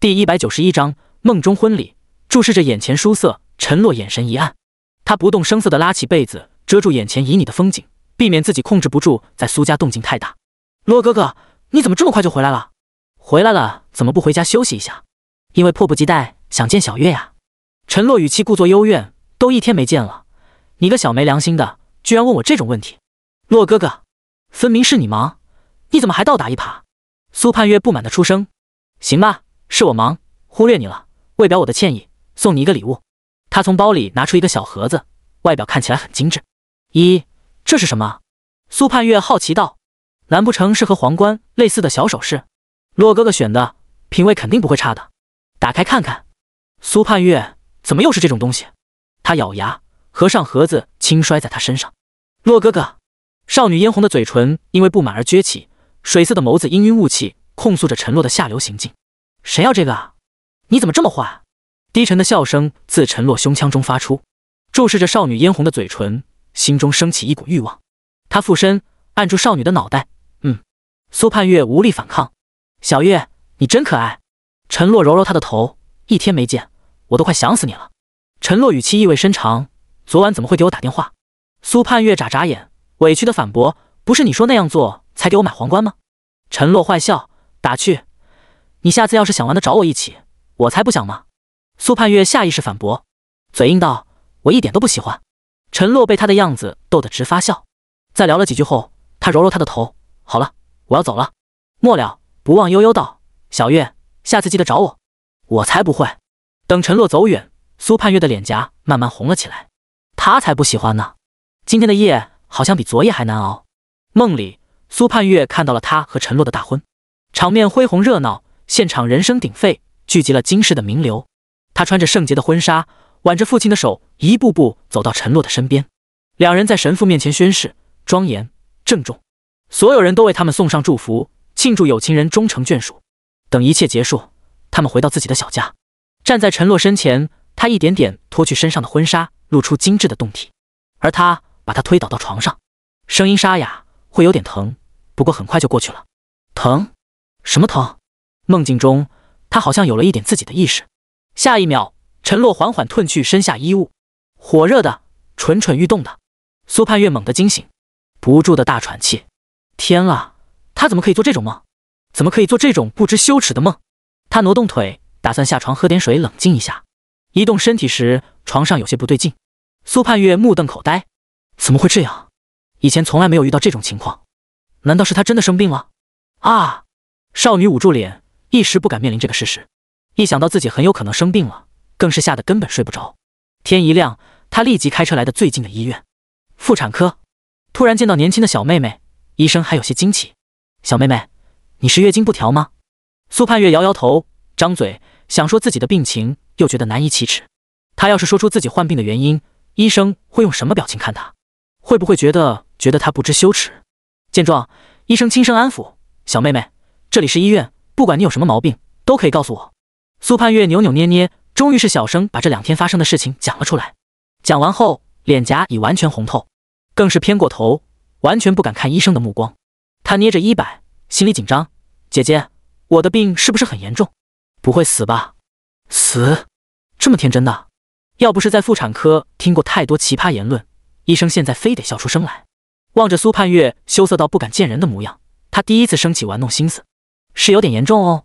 第一百九十一章梦中婚礼。注视着眼前书色，陈洛眼神一暗，他不动声色地拉起被子遮住眼前旖旎的风景，避免自己控制不住在苏家动静太大。洛哥哥，你怎么这么快就回来了？回来了怎么不回家休息一下？因为迫不及待想见小月呀。陈洛语气故作幽怨，都一天没见了，你个小没良心的，居然问我这种问题。洛哥哥，分明是你忙，你怎么还倒打一耙？苏盼月不满的出声。行吧，是我忙，忽略你了，为表我的歉意。送你一个礼物，他从包里拿出一个小盒子，外表看起来很精致。一，这是什么？苏盼月好奇道。难不成是和皇冠类似的小首饰？洛哥哥选的，品味肯定不会差的。打开看看。苏盼月，怎么又是这种东西？他咬牙合上盒子，轻摔在他身上。洛哥哥，少女嫣红的嘴唇因为不满而撅起，水色的眸子氤氲雾气，控诉着陈洛的下流行径。谁要这个啊？你怎么这么坏？低沉的笑声自陈洛胸腔中发出，注视着少女嫣红的嘴唇，心中升起一股欲望。他附身按住少女的脑袋，嗯。苏盼月无力反抗。小月，你真可爱。陈洛揉揉她的头，一天没见，我都快想死你了。陈洛语气意味深长，昨晚怎么会给我打电话？苏盼月眨眨眼，委屈的反驳：不是你说那样做才给我买皇冠吗？陈洛坏笑，打趣：你下次要是想玩的，找我一起，我才不想嘛？苏盼月下意识反驳，嘴硬道：“我一点都不喜欢。”陈洛被他的样子逗得直发笑。在聊了几句后，他揉揉他的头：“好了，我要走了。”末了，不忘悠悠道：“小月，下次记得找我。”我才不会。等陈洛走远，苏盼月的脸颊慢慢红了起来。他才不喜欢呢。今天的夜好像比昨夜还难熬。梦里，苏盼月看到了他和陈洛的大婚，场面恢宏热闹，现场人声鼎沸，聚集了京师的名流。他穿着圣洁的婚纱，挽着父亲的手，一步步走到陈洛的身边。两人在神父面前宣誓，庄严郑重。所有人都为他们送上祝福，庆祝有情人终成眷属。等一切结束，他们回到自己的小家，站在陈洛身前，他一点点脱去身上的婚纱，露出精致的胴体，而他把他推倒到床上，声音沙哑，会有点疼，不过很快就过去了。疼？什么疼？梦境中，他好像有了一点自己的意识。下一秒，陈洛缓缓褪去身下衣物，火热的、蠢蠢欲动的。苏盼月猛地惊醒，不住的大喘气。天啊，他怎么可以做这种梦？怎么可以做这种不知羞耻的梦？他挪动腿，打算下床喝点水冷静一下。移动身体时，床上有些不对劲。苏盼月目瞪口呆，怎么会这样？以前从来没有遇到这种情况。难道是他真的生病了？啊！少女捂住脸，一时不敢面临这个事实。一想到自己很有可能生病了，更是吓得根本睡不着。天一亮，他立即开车来的最近的医院——妇产科。突然见到年轻的小妹妹，医生还有些惊奇：“小妹妹，你是月经不调吗？”苏盼月摇摇头，张嘴想说自己的病情，又觉得难以启齿。她要是说出自己患病的原因，医生会用什么表情看她？会不会觉得觉得她不知羞耻？见状，医生轻声安抚：“小妹妹，这里是医院，不管你有什么毛病，都可以告诉我。”苏盼月扭扭捏捏，终于是小声把这两天发生的事情讲了出来。讲完后，脸颊已完全红透，更是偏过头，完全不敢看医生的目光。他捏着衣摆，心里紧张：“姐姐，我的病是不是很严重？不会死吧？死？这么天真的？要不是在妇产科听过太多奇葩言论，医生现在非得笑出声来。”望着苏盼月羞涩到不敢见人的模样，他第一次生起玩弄心思：“是有点严重哦。”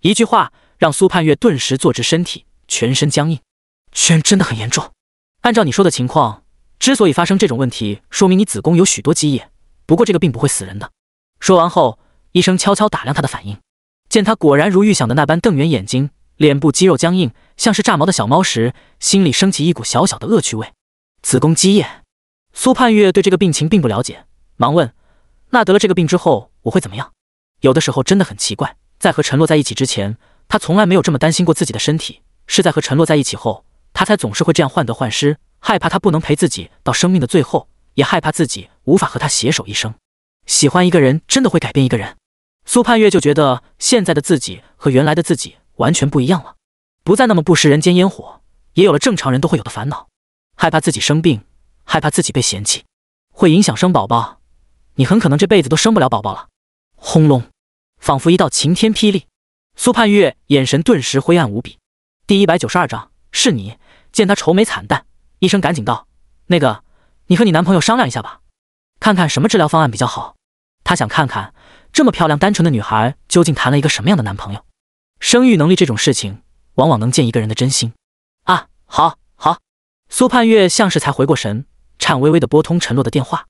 一句话。让苏盼月顿时坐直身体，全身僵硬，居然真的很严重。按照你说的情况，之所以发生这种问题，说明你子宫有许多积液。不过这个病不会死人的。说完后，医生悄悄打量他的反应，见他果然如预想的那般瞪圆眼睛，脸部肌肉僵硬，像是炸毛的小猫时，心里升起一股小小的恶趣味。子宫积液，苏盼月对这个病情并不了解，忙问：“那得了这个病之后，我会怎么样？”有的时候真的很奇怪，在和陈洛在一起之前。他从来没有这么担心过自己的身体，是在和陈洛在一起后，他才总是会这样患得患失，害怕他不能陪自己到生命的最后，也害怕自己无法和他携手一生。喜欢一个人真的会改变一个人。苏盼月就觉得现在的自己和原来的自己完全不一样了，不再那么不食人间烟火，也有了正常人都会有的烦恼，害怕自己生病，害怕自己被嫌弃，会影响生宝宝，你很可能这辈子都生不了宝宝了。轰隆，仿佛一道晴天霹雳。苏盼月眼神顿时灰暗无比。第一百九十二章是你。见他愁眉惨淡，医生赶紧道：“那个，你和你男朋友商量一下吧，看看什么治疗方案比较好。他想看看这么漂亮单纯的女孩究竟谈了一个什么样的男朋友。生育能力这种事情，往往能见一个人的真心。”啊，好，好。苏盼月像是才回过神，颤巍巍的拨通陈洛的电话。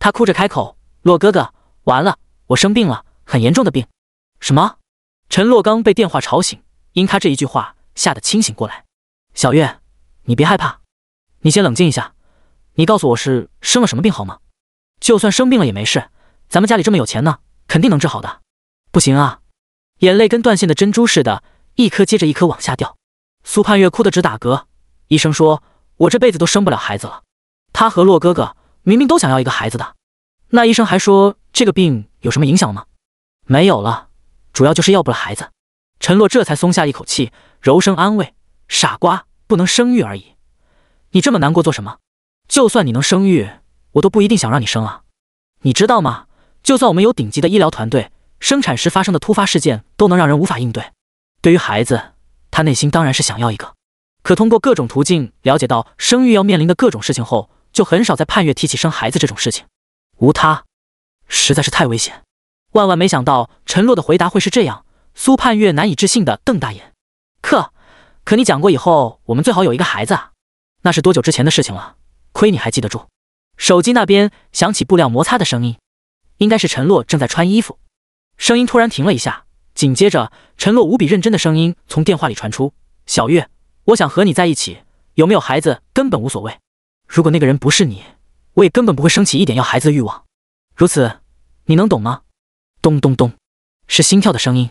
他哭着开口：“洛哥哥，完了，我生病了，很严重的病。”什么？陈洛刚被电话吵醒，因他这一句话吓得清醒过来。小月。你别害怕，你先冷静一下。你告诉我是生了什么病好吗？就算生病了也没事，咱们家里这么有钱呢，肯定能治好的。不行啊，眼泪跟断线的珍珠似的，一颗接着一颗往下掉。苏盼月哭得直打嗝。医生说，我这辈子都生不了孩子了。他和洛哥哥明明都想要一个孩子的。那医生还说这个病有什么影响吗？没有了，主要就是要不了孩子。陈洛这才松下一口气，柔声安慰：“傻瓜。”不能生育而已，你这么难过做什么？就算你能生育，我都不一定想让你生啊！你知道吗？就算我们有顶级的医疗团队，生产时发生的突发事件都能让人无法应对。对于孩子，他内心当然是想要一个，可通过各种途径了解到生育要面临的各种事情后，就很少在盼月提起生孩子这种事情。无他，实在是太危险。万万没想到陈洛的回答会是这样，苏盼月难以置信的瞪大眼，可。可你讲过以后，我们最好有一个孩子啊，那是多久之前的事情了？亏你还记得住。手机那边响起布料摩擦的声音，应该是陈洛正在穿衣服。声音突然停了一下，紧接着陈洛无比认真的声音从电话里传出：“小月，我想和你在一起，有没有孩子根本无所谓。如果那个人不是你，我也根本不会升起一点要孩子的欲望。如此，你能懂吗？”咚咚咚，是心跳的声音。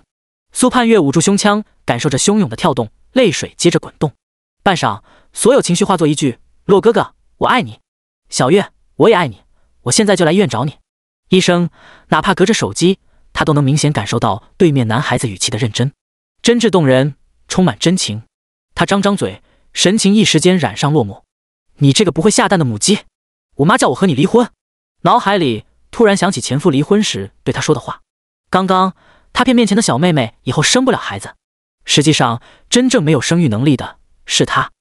苏盼月捂住胸腔，感受着汹涌的跳动。泪水接着滚动，半晌，所有情绪化作一句：“洛哥哥，我爱你。”小月，我也爱你。我现在就来医院找你。医生，哪怕隔着手机，他都能明显感受到对面男孩子语气的认真，真挚动人，充满真情。他张张嘴，神情一时间染上落寞。你这个不会下蛋的母鸡！我妈叫我和你离婚。脑海里突然想起前夫离婚时对他说的话。刚刚他骗面前的小妹妹，以后生不了孩子。实际上，真正没有生育能力的是她，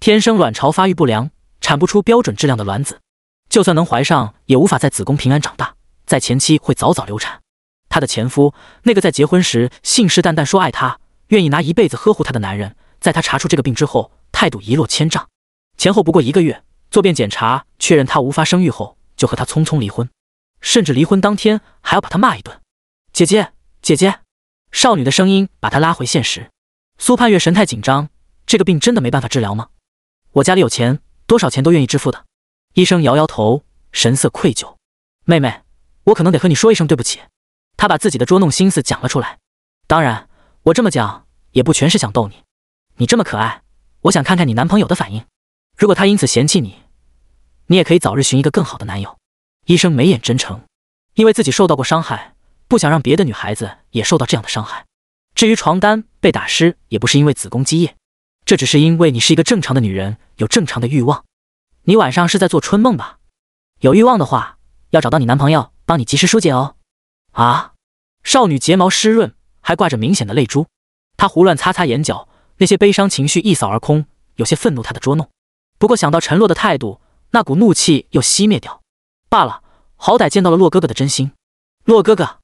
天生卵巢发育不良，产不出标准质量的卵子，就算能怀上，也无法在子宫平安长大，在前期会早早流产。她的前夫，那个在结婚时信誓旦旦说爱她，愿意拿一辈子呵护她的男人，在她查出这个病之后，态度一落千丈。前后不过一个月，做遍检查，确认她无法生育后，就和她匆匆离婚，甚至离婚当天还要把她骂一顿。姐姐，姐姐，少女的声音把她拉回现实。苏盼月神态紧张，这个病真的没办法治疗吗？我家里有钱，多少钱都愿意支付的。医生摇摇头，神色愧疚。妹妹，我可能得和你说一声对不起。他把自己的捉弄心思讲了出来。当然，我这么讲也不全是想逗你。你这么可爱，我想看看你男朋友的反应。如果他因此嫌弃你，你也可以早日寻一个更好的男友。医生眉眼真诚，因为自己受到过伤害，不想让别的女孩子也受到这样的伤害。至于床单被打湿，也不是因为子宫积液，这只是因为你是一个正常的女人，有正常的欲望。你晚上是在做春梦吧？有欲望的话，要找到你男朋友帮你及时疏解哦。啊！少女睫毛湿润，还挂着明显的泪珠，她胡乱擦擦眼角，那些悲伤情绪一扫而空，有些愤怒她的捉弄。不过想到陈洛的态度，那股怒气又熄灭掉。罢了，好歹见到了洛哥哥的真心。洛哥哥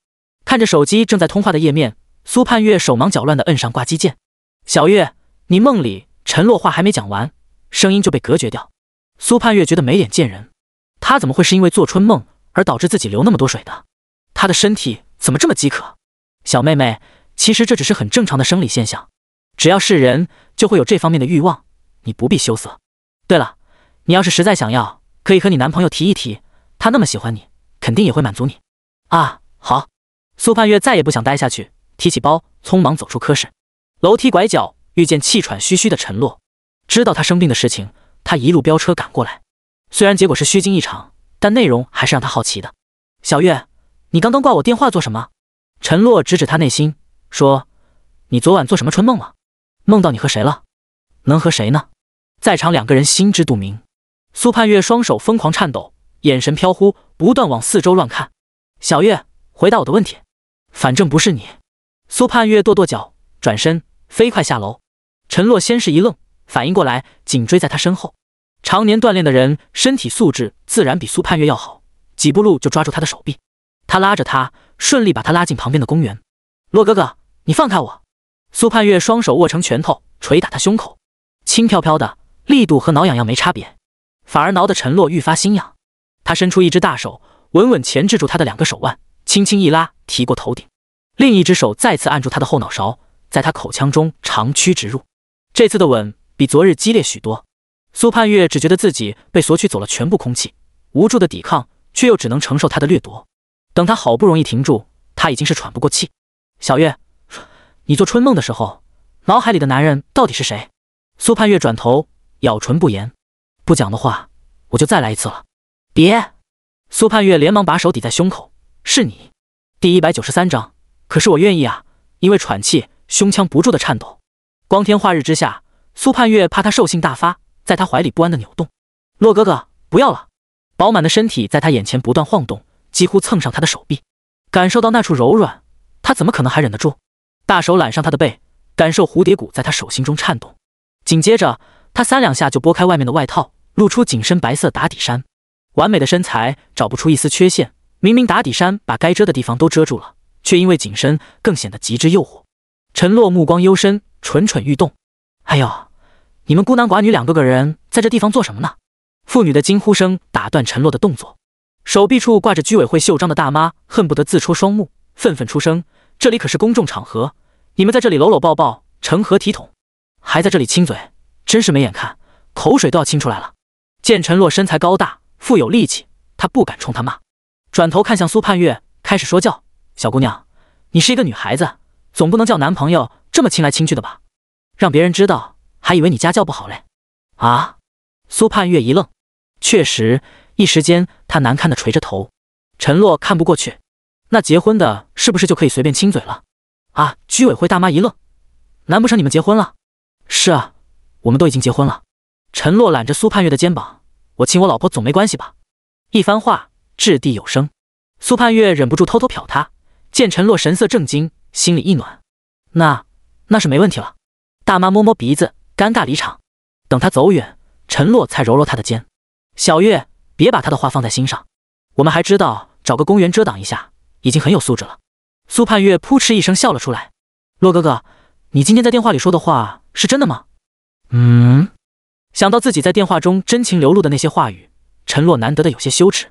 看着手机正在通话的页面。苏盼月手忙脚乱地摁上挂机键。小月，你梦里陈洛话还没讲完，声音就被隔绝掉。苏盼月觉得没脸见人，他怎么会是因为做春梦而导致自己流那么多水的？他的身体怎么这么饥渴？小妹妹，其实这只是很正常的生理现象，只要是人就会有这方面的欲望，你不必羞涩。对了，你要是实在想要，可以和你男朋友提一提，他那么喜欢你，肯定也会满足你。啊，好。苏盼月再也不想待下去。提起包，匆忙走出科室，楼梯拐角遇见气喘吁吁的陈洛，知道他生病的事情，他一路飙车赶过来。虽然结果是虚惊一场，但内容还是让他好奇的。小月，你刚刚挂我电话做什么？陈洛指指他内心，说：“你昨晚做什么春梦了？梦到你和谁了？能和谁呢？”在场两个人心知肚明。苏盼月双手疯狂颤抖，眼神飘忽，不断往四周乱看。小月，回答我的问题，反正不是你。苏盼月跺跺脚，转身飞快下楼。陈洛先是一愣，反应过来，紧追在他身后。常年锻炼的人，身体素质自然比苏盼月要好，几步路就抓住他的手臂。他拉着他，顺利把他拉进旁边的公园。洛哥哥，你放开我！苏盼月双手握成拳头，捶打他胸口，轻飘飘的力度和挠痒痒没差别，反而挠得陈洛愈发心痒。他伸出一只大手，稳稳钳制住他的两个手腕，轻轻一拉，提过头顶，另一只手再次按住他的后脑勺，在他口腔中长驱直入。这次的吻比昨日激烈许多。苏盼月只觉得自己被索取走了全部空气，无助的抵抗，却又只能承受他的掠夺。等他好不容易停住，他已经是喘不过气。小月，你做春梦的时候，脑海里的男人到底是谁？苏盼月转头，咬唇不言。不讲的话，我就再来一次了。别！苏盼月连忙把手抵在胸口。是你。第一百九十三章。可是我愿意啊！因为喘气，胸腔不住的颤抖。光天化日之下，苏盼月怕他兽性大发，在他怀里不安的扭动。洛哥哥，不要了！饱满的身体在他眼前不断晃动，几乎蹭上他的手臂。感受到那处柔软，他怎么可能还忍得住？大手揽上他的背，感受蝴蝶骨在他手心中颤动。紧接着，他三两下就拨开外面的外套，露出紧身白色打底衫。完美的身材找不出一丝缺陷，明明打底衫把该遮的地方都遮住了，却因为紧身更显得极致诱惑。陈洛目光幽深，蠢蠢欲动。哎呦，你们孤男寡女两个个人在这地方做什么呢？妇女的惊呼声打断陈洛的动作。手臂处挂着居委会袖章的大妈恨不得自戳双目，愤愤出声：“这里可是公众场合，你们在这里搂搂抱抱，成何体统？还在这里亲嘴，真是没眼看，口水都要亲出来了。”见陈洛身材高大。富有力气，他不敢冲他骂，转头看向苏盼月，开始说教：“小姑娘，你是一个女孩子，总不能叫男朋友这么亲来亲去的吧？让别人知道，还以为你家教不好嘞。”啊！苏盼月一愣，确实，一时间他难堪的垂着头。陈洛看不过去，那结婚的是不是就可以随便亲嘴了？啊！居委会大妈一愣，难不成你们结婚了？是啊，我们都已经结婚了。陈洛揽着苏盼月的肩膀。我亲我老婆总没关系吧？一番话掷地有声，苏盼月忍不住偷偷瞟他，见陈洛神色震惊，心里一暖，那那是没问题了。大妈摸摸鼻子，尴尬离场。等他走远，陈洛才揉揉他的肩：“小月，别把他的话放在心上，我们还知道找个公园遮挡一下，已经很有素质了。”苏盼月扑哧一声笑了出来：“洛哥哥，你今天在电话里说的话是真的吗？”嗯。想到自己在电话中真情流露的那些话语，陈洛难得的有些羞耻。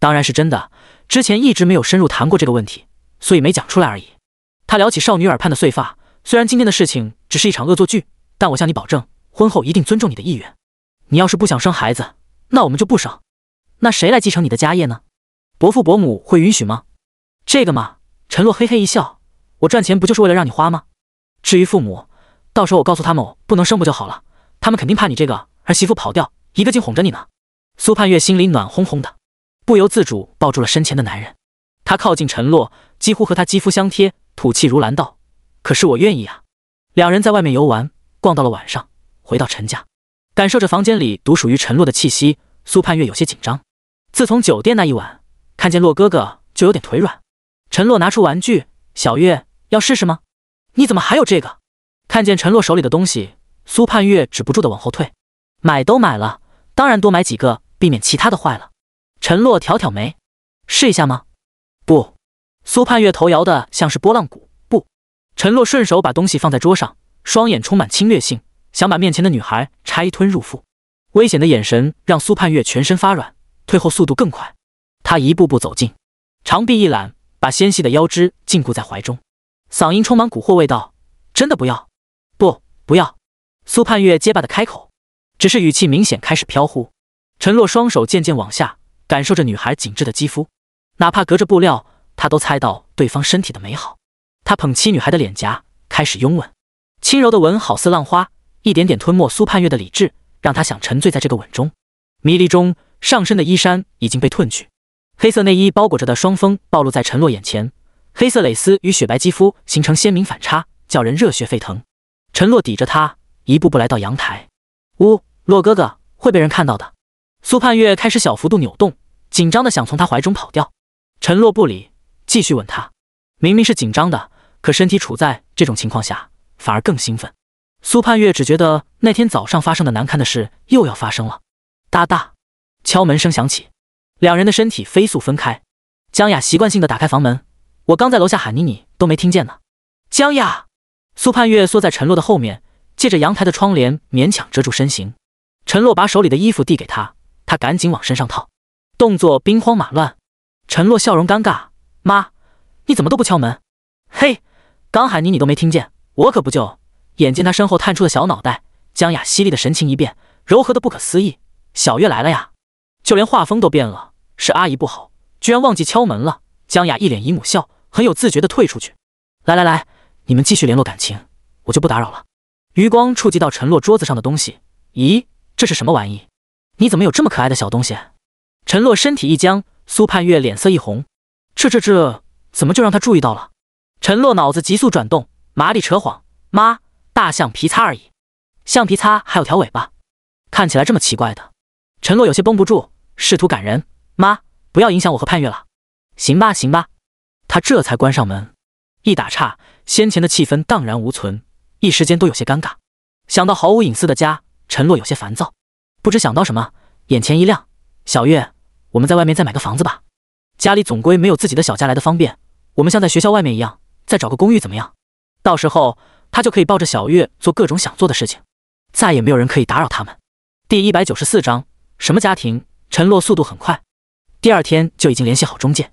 当然是真的，之前一直没有深入谈过这个问题，所以没讲出来而已。他撩起少女耳畔的碎发，虽然今天的事情只是一场恶作剧，但我向你保证，婚后一定尊重你的意愿。你要是不想生孩子，那我们就不生。那谁来继承你的家业呢？伯父伯母会允许吗？这个嘛，陈洛嘿嘿一笑，我赚钱不就是为了让你花吗？至于父母，到时候我告诉他们我不能生不就好了。他们肯定怕你这个儿媳妇跑掉，一个劲哄着你呢。苏盼月心里暖烘烘的，不由自主抱住了身前的男人。他靠近陈洛，几乎和他肌肤相贴，吐气如兰道：“可是我愿意啊。”两人在外面游玩，逛到了晚上，回到陈家，感受着房间里独属于陈洛的气息，苏盼月有些紧张。自从酒店那一晚，看见洛哥哥就有点腿软。陈洛拿出玩具：“小月要试试吗？你怎么还有这个？”看见陈洛手里的东西。苏盼月止不住的往后退，买都买了，当然多买几个，避免其他的坏了。陈洛挑挑眉，试一下吗？不。苏盼月头摇的像是拨浪鼓，不。陈洛顺手把东西放在桌上，双眼充满侵略性，想把面前的女孩拆吞入腹。危险的眼神让苏盼月全身发软，退后速度更快。他一步步走近，长臂一揽，把纤细的腰肢禁锢在怀中，嗓音充满蛊惑味道：“真的不要？不，不要。”苏盼月结巴的开口，只是语气明显开始飘忽。陈洛双手渐渐往下，感受着女孩紧致的肌肤，哪怕隔着布料，他都猜到对方身体的美好。他捧起女孩的脸颊，开始拥吻，轻柔的吻好似浪花，一点点吞没苏盼月的理智，让他想沉醉在这个吻中。迷离中，上身的衣衫已经被褪去，黑色内衣包裹着的双峰暴露在陈洛眼前，黑色蕾丝与雪白肌肤形成鲜明反差，叫人热血沸腾。陈洛抵着他。一步步来到阳台，呜，洛哥哥会被人看到的。苏盼月开始小幅度扭动，紧张的想从他怀中跑掉。陈洛不理，继续吻他。明明是紧张的，可身体处在这种情况下，反而更兴奋。苏盼月只觉得那天早上发生的难堪的事又要发生了。哒哒，敲门声响起，两人的身体飞速分开。江雅习惯性的打开房门，我刚在楼下喊你，你都没听见呢。江雅，苏盼月缩在陈洛的后面，借着阳台的窗帘勉强遮住身形。陈洛把手里的衣服递给他，他赶紧往身上套，动作兵荒马乱。陈洛笑容尴尬，妈，你怎么都不敲门？嘿，刚喊你你都没听见，我可不就……眼见他身后探出的小脑袋，江雅犀利的神情一变，柔和的不可思议。小月来了呀，就连画风都变了。是阿姨不好，居然忘记敲门了。江雅一脸姨母笑，很有自觉的退出去。来来来，你们继续联络感情，我就不打扰了。余光触及到陈洛桌子上的东西，咦，这是什么玩意？你怎么有这么可爱的小东西？陈洛身体一僵，苏盼月脸色一红，这这这，怎么就让他注意到了？陈洛脑子急速转动，麻利扯谎，妈。大橡皮擦而已，橡皮擦还有条尾巴，看起来这么奇怪的。陈洛有些绷不住，试图感人。妈，不要影响我和盼月了。行吧，行吧。他这才关上门。一打岔，先前的气氛荡然无存，一时间都有些尴尬。想到毫无隐私的家，陈洛有些烦躁。不知想到什么，眼前一亮。小月，我们在外面再买个房子吧。家里总归没有自己的小家来的方便。我们像在学校外面一样，再找个公寓怎么样？到时候。他就可以抱着小月做各种想做的事情，再也没有人可以打扰他们。第一百九十四章，什么家庭？陈洛速度很快，第二天就已经联系好中介。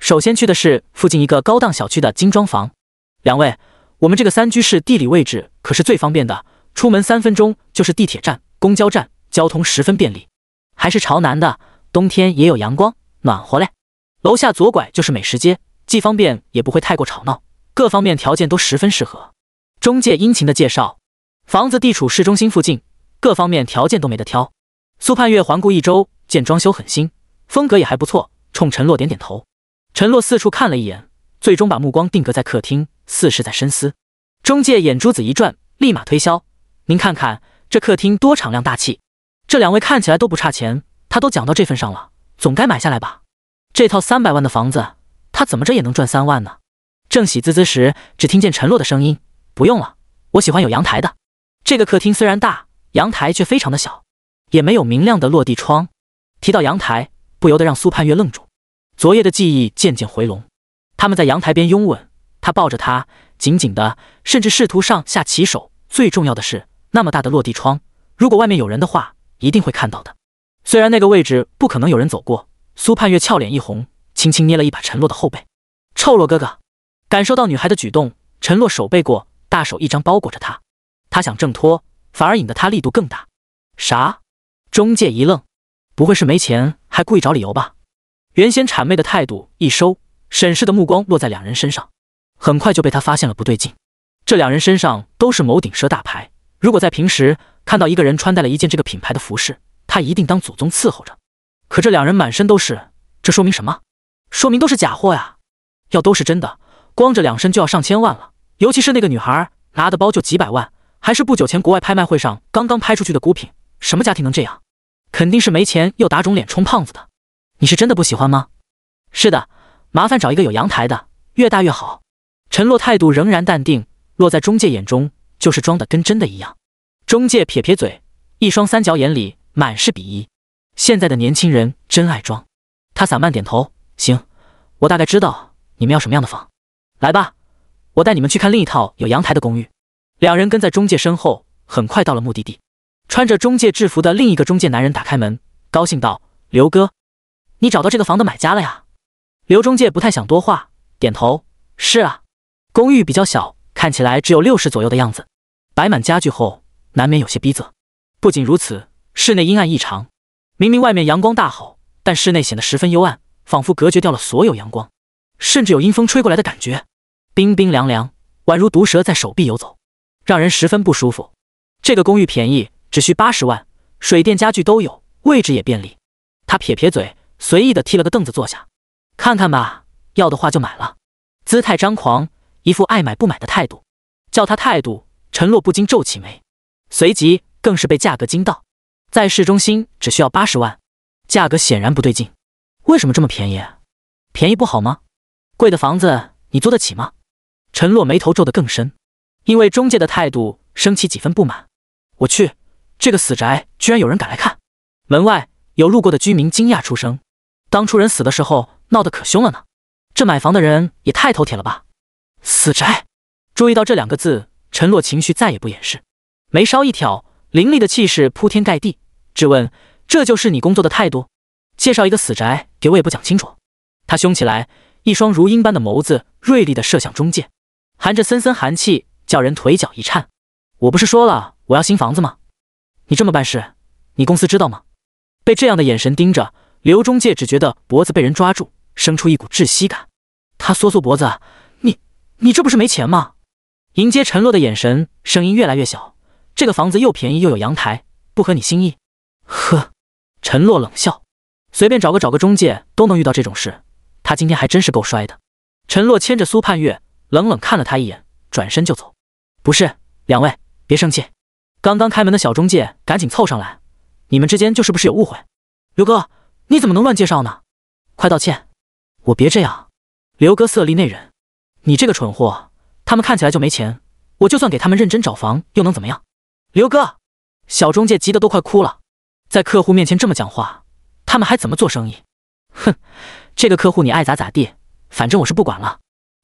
首先去的是附近一个高档小区的精装房。两位，我们这个三居室地理位置可是最方便的，出门三分钟就是地铁站、公交站，交通十分便利。还是朝南的，冬天也有阳光，暖和嘞。楼下左拐就是美食街，既方便也不会太过吵闹，各方面条件都十分适合。中介殷勤的介绍，房子地处市中心附近，各方面条件都没得挑。苏盼月环顾一周，见装修很新，风格也还不错，冲陈洛点点头。陈洛四处看了一眼，最终把目光定格在客厅，似是在深思。中介眼珠子一转，立马推销：“您看看这客厅多敞亮大气，这两位看起来都不差钱，他都讲到这份上了，总该买下来吧？这套三百万的房子，他怎么着也能赚三万呢？”正喜滋滋时，只听见陈洛的声音。不用了，我喜欢有阳台的。这个客厅虽然大，阳台却非常的小，也没有明亮的落地窗。提到阳台，不由得让苏盼月愣住。昨夜的记忆渐渐回笼，他们在阳台边拥吻，他抱着她，紧紧的，甚至试图上下其手。最重要的是，那么大的落地窗，如果外面有人的话，一定会看到的。虽然那个位置不可能有人走过，苏盼月俏脸一红，轻轻捏了一把陈洛的后背。臭洛哥哥，感受到女孩的举动，陈洛手背过。大手一张包裹着她，他想挣脱，反而引得他力度更大。啥？中介一愣，不会是没钱还故意找理由吧？原先谄媚的态度一收，审视的目光落在两人身上，很快就被他发现了不对劲。这两人身上都是某顶奢大牌，如果在平时看到一个人穿戴了一件这个品牌的服饰，他一定当祖宗伺候着。可这两人满身都是，这说明什么？说明都是假货呀！要都是真的，光这两身就要上千万了。尤其是那个女孩拿的包就几百万，还是不久前国外拍卖会上刚刚拍出去的孤品。什么家庭能这样？肯定是没钱又打肿脸充胖子的。你是真的不喜欢吗？是的，麻烦找一个有阳台的，越大越好。陈洛态度仍然淡定，落在中介眼中就是装的跟真的一样。中介撇撇嘴，一双三角眼里满是鄙夷。现在的年轻人真爱装。他散漫点头，行，我大概知道你们要什么样的房，来吧。我带你们去看另一套有阳台的公寓。两人跟在中介身后，很快到了目的地。穿着中介制服的另一个中介男人打开门，高兴道：“刘哥，你找到这个房的买家了呀？”刘中介不太想多话，点头：“是啊，公寓比较小，看起来只有六十左右的样子，摆满家具后难免有些逼仄。不仅如此，室内阴暗异常。明明外面阳光大好，但室内显得十分幽暗，仿佛隔绝掉了所有阳光，甚至有阴风吹过来的感觉。”冰冰凉凉，宛如毒蛇在手臂游走，让人十分不舒服。这个公寓便宜，只需八十万，水电家具都有，位置也便利。他撇撇嘴，随意的踢了个凳子坐下，看看吧，要的话就买了，姿态张狂，一副爱买不买的态度。叫他态度，陈洛不禁皱起眉，随即更是被价格惊到。在市中心只需要八十万，价格显然不对劲。为什么这么便宜？便宜不好吗？贵的房子你租得起吗？陈洛眉头皱得更深，因为中介的态度升起几分不满。我去，这个死宅居然有人敢来看！门外有路过的居民惊讶出声：“当初人死的时候闹得可凶了呢，这买房的人也太头铁了吧！”死宅，注意到这两个字，陈洛情绪再也不掩饰，眉梢一挑，凌厉的气势铺天盖地，质问：“这就是你工作的态度？介绍一个死宅给我也不讲清楚？”他凶起来，一双如鹰般的眸子锐利的射向中介，含着森森寒气，叫人腿脚一颤。我不是说了我要新房子吗？你这么办事，你公司知道吗？被这样的眼神盯着，刘中介只觉得脖子被人抓住，生出一股窒息感。他缩缩脖子：“你，你这不是没钱吗？”迎接陈洛的眼神，声音越来越小：“这个房子又便宜又有阳台，不合你心意？”呵，陈洛冷笑：“随便找个找个中介都能遇到这种事。”他今天还真是够衰的。陈洛牵着苏盼月，冷冷看了他一眼，转身就走。不是，两位别生气。刚刚开门的小中介赶紧凑上来，你们之间就是不是有误会？刘哥，你怎么能乱介绍呢？快道歉！我别这样。刘哥色厉内荏，你这个蠢货，他们看起来就没钱，我就算给他们认真找房，又能怎么样？刘哥，小中介急得都快哭了，在客户面前这么讲话，他们还怎么做生意？哼！这个客户你爱咋咋地，反正我是不管了。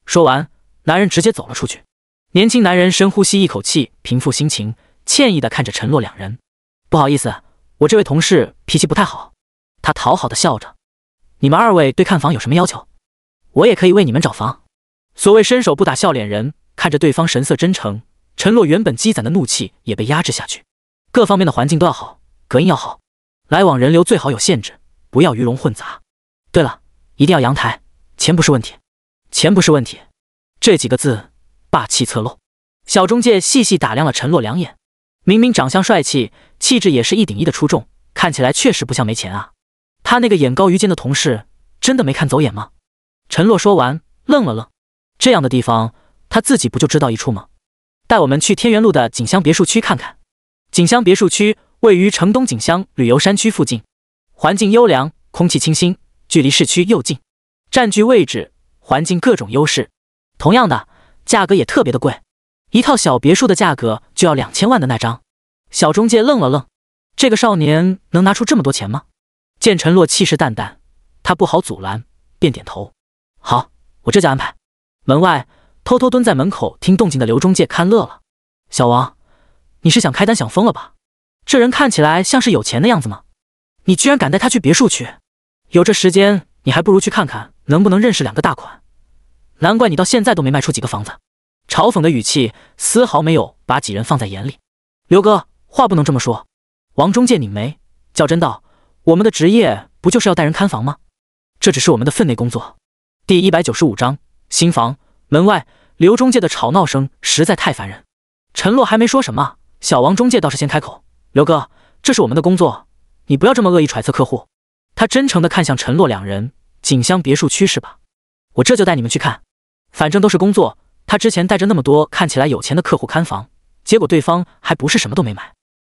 说完，男人直接走了出去。年轻男人深呼吸一口气，平复心情，歉意的看着陈洛两人。不好意思，我这位同事脾气不太好。他讨好的笑着。你们二位对看房有什么要求？我也可以为你们找房。所谓伸手不打笑脸人，看着对方神色真诚，陈洛原本积攒的怒气也被压制下去。各方面的环境都要好，隔音要好，来往人流最好有限制，不要鱼龙混杂。对了。一定要阳台，钱不是问题，钱不是问题，这几个字霸气侧漏。小中介细细打量了陈洛两眼，明明长相帅气，气质也是一顶一的出众，看起来确实不像没钱啊。他那个眼高于肩的同事真的没看走眼吗？陈洛说完愣了愣，这样的地方他自己不就知道一处吗？带我们去天元路的锦香别墅区看看。锦香别墅区位于城东锦香旅游山区附近，环境优良，空气清新。距离市区又近，占据位置，环境各种优势。同样的，价格也特别的贵，一套小别墅的价格就要两千万的那张。小中介愣了愣，这个少年能拿出这么多钱吗？见陈洛气势淡淡，他不好阻拦，便点头。好，我这就安排。门外偷偷蹲在门口听动静的刘中介看乐了。小王，你是想开单想疯了吧？这人看起来像是有钱的样子吗？你居然敢带他去别墅区？有这时间，你还不如去看看能不能认识两个大款。难怪你到现在都没卖出几个房子。嘲讽的语气丝毫没有把几人放在眼里。刘哥，话不能这么说。王中介拧眉，较真道：“我们的职业不就是要带人看房吗？这只是我们的分内工作。”第一百九十五章新房。门外，刘中介的吵闹声实在太烦人。陈洛还没说什么，小王中介倒是先开口：“刘哥，这是我们的工作，你不要这么恶意揣测客户。”他真诚地看向陈洛两人，锦香别墅区是吧？我这就带你们去看，反正都是工作。他之前带着那么多看起来有钱的客户看房，结果对方还不是什么都没买。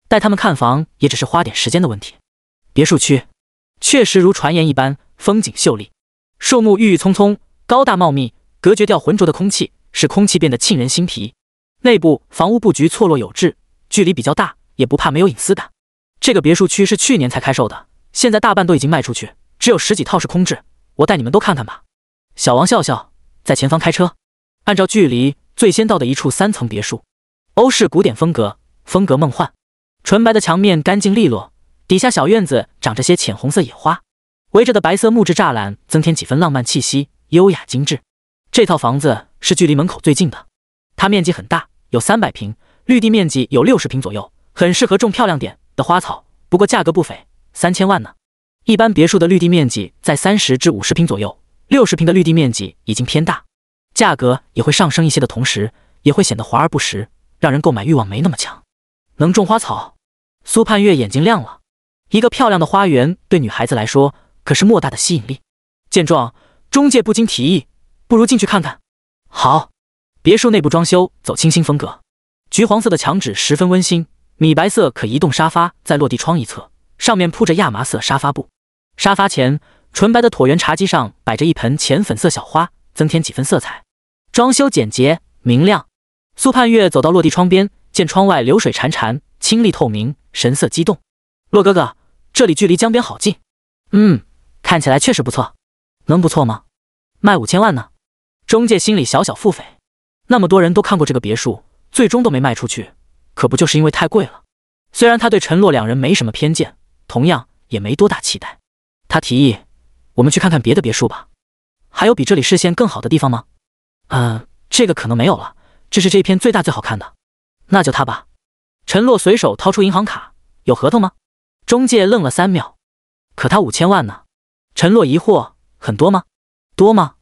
带他们看房也只是花点时间的问题。别墅区确实如传言一般，风景秀丽，树木郁郁葱葱，高大茂密，隔绝掉浑浊的空气，使空气变得沁人心脾。内部房屋布局错落有致，距离比较大，也不怕没有隐私感。这个别墅区是去年才开售的。现在大半都已经卖出去，只有十几套是空置。我带你们都看看吧。小王笑笑，在前方开车，按照距离最先到的一处三层别墅，欧式古典风格，风格梦幻，纯白的墙面干净利落，底下小院子长着些浅红色野花，围着的白色木质栅栏增添几分浪漫气息，优雅精致。这套房子是距离门口最近的，它面积很大，有三百平，绿地面积有六十平左右，很适合种漂亮点的花草。不过价格不菲。三千万呢？一般别墅的绿地面积在三十至五十平左右，六十平的绿地面积已经偏大，价格也会上升一些的同时，也会显得华而不实，让人购买欲望没那么强。能种花草，苏盼月眼睛亮了。一个漂亮的花园对女孩子来说可是莫大的吸引力。见状，中介不禁提议：“不如进去看看。”好。别墅内部装修走清新风格，橘黄色的墙纸十分温馨，米白色可移动沙发在落地窗一侧。上面铺着亚麻色沙发布，沙发前纯白的椭圆茶几上摆着一盆浅粉色小花，增添几分色彩。装修简洁明亮。苏盼月走到落地窗边，见窗外流水潺潺，清丽透明，神色激动。洛哥哥，这里距离江边好近。嗯，看起来确实不错。能不错吗？卖五千万呢。中介心里小小腹诽。那么多人都看过这个别墅，最终都没卖出去，可不就是因为太贵了？虽然他对陈洛两人没什么偏见，同样也没多大期待。他提议，我们去看看别的别墅吧。还有比这里视线更好的地方吗？嗯，这个可能没有了。这是这片最大最好看的，那就他吧。陈洛随手掏出银行卡，有合同吗？中介愣了三秒，可他五千万呢。陈洛疑惑，很多吗？多吗？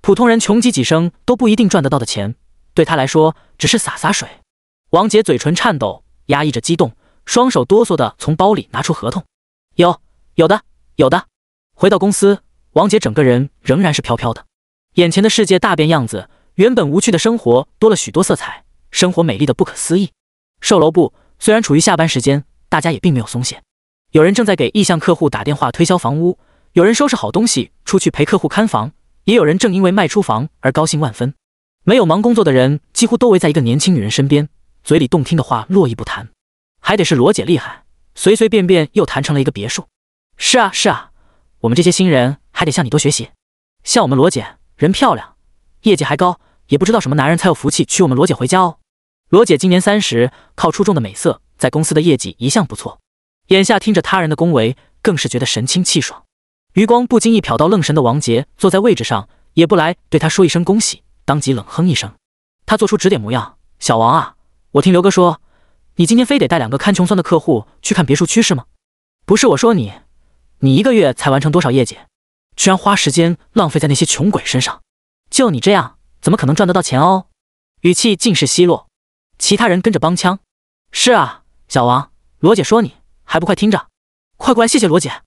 普通人穷极几生都不一定赚得到的钱，对他来说只是洒洒水。王杰嘴唇颤抖，压抑着激动，双手哆嗦的从包里拿出合同。有，有的，有的。回到公司，王杰整个人仍然是飘飘的，眼前的世界大变样子。原本无趣的生活多了许多色彩，生活美丽的不可思议。售楼部虽然处于下班时间，大家也并没有松懈。有人正在给意向客户打电话推销房屋，有人收拾好东西出去陪客户看房，也有人正因为卖出房而高兴万分。没有忙工作的人几乎都围在一个年轻女人身边，嘴里动听的话络绎不谈。还得是罗姐厉害，随随便便又谈成了一个别墅。是啊是啊，我们这些新人还得向你多学习。像我们罗姐，人漂亮。业绩还高，也不知道什么男人才有福气娶我们罗姐回家哦。罗姐今年三十，靠出众的美色，在公司的业绩一向不错。眼下听着他人的恭维，更是觉得神清气爽。余光不经意瞟到愣神的王杰坐在位置上，也不来对他说一声恭喜，当即冷哼一声。他做出指点模样：“小王啊，我听刘哥说，你今天非得带两个看穷酸的客户去看别墅趋势吗？不是我说你，你一个月才完成多少业绩，居然花时间浪费在那些穷鬼身上。”就你这样，怎么可能赚得到钱哦？语气尽是奚落，其他人跟着帮腔。是啊，小王，罗姐说你还不快听着，快过来谢谢罗姐。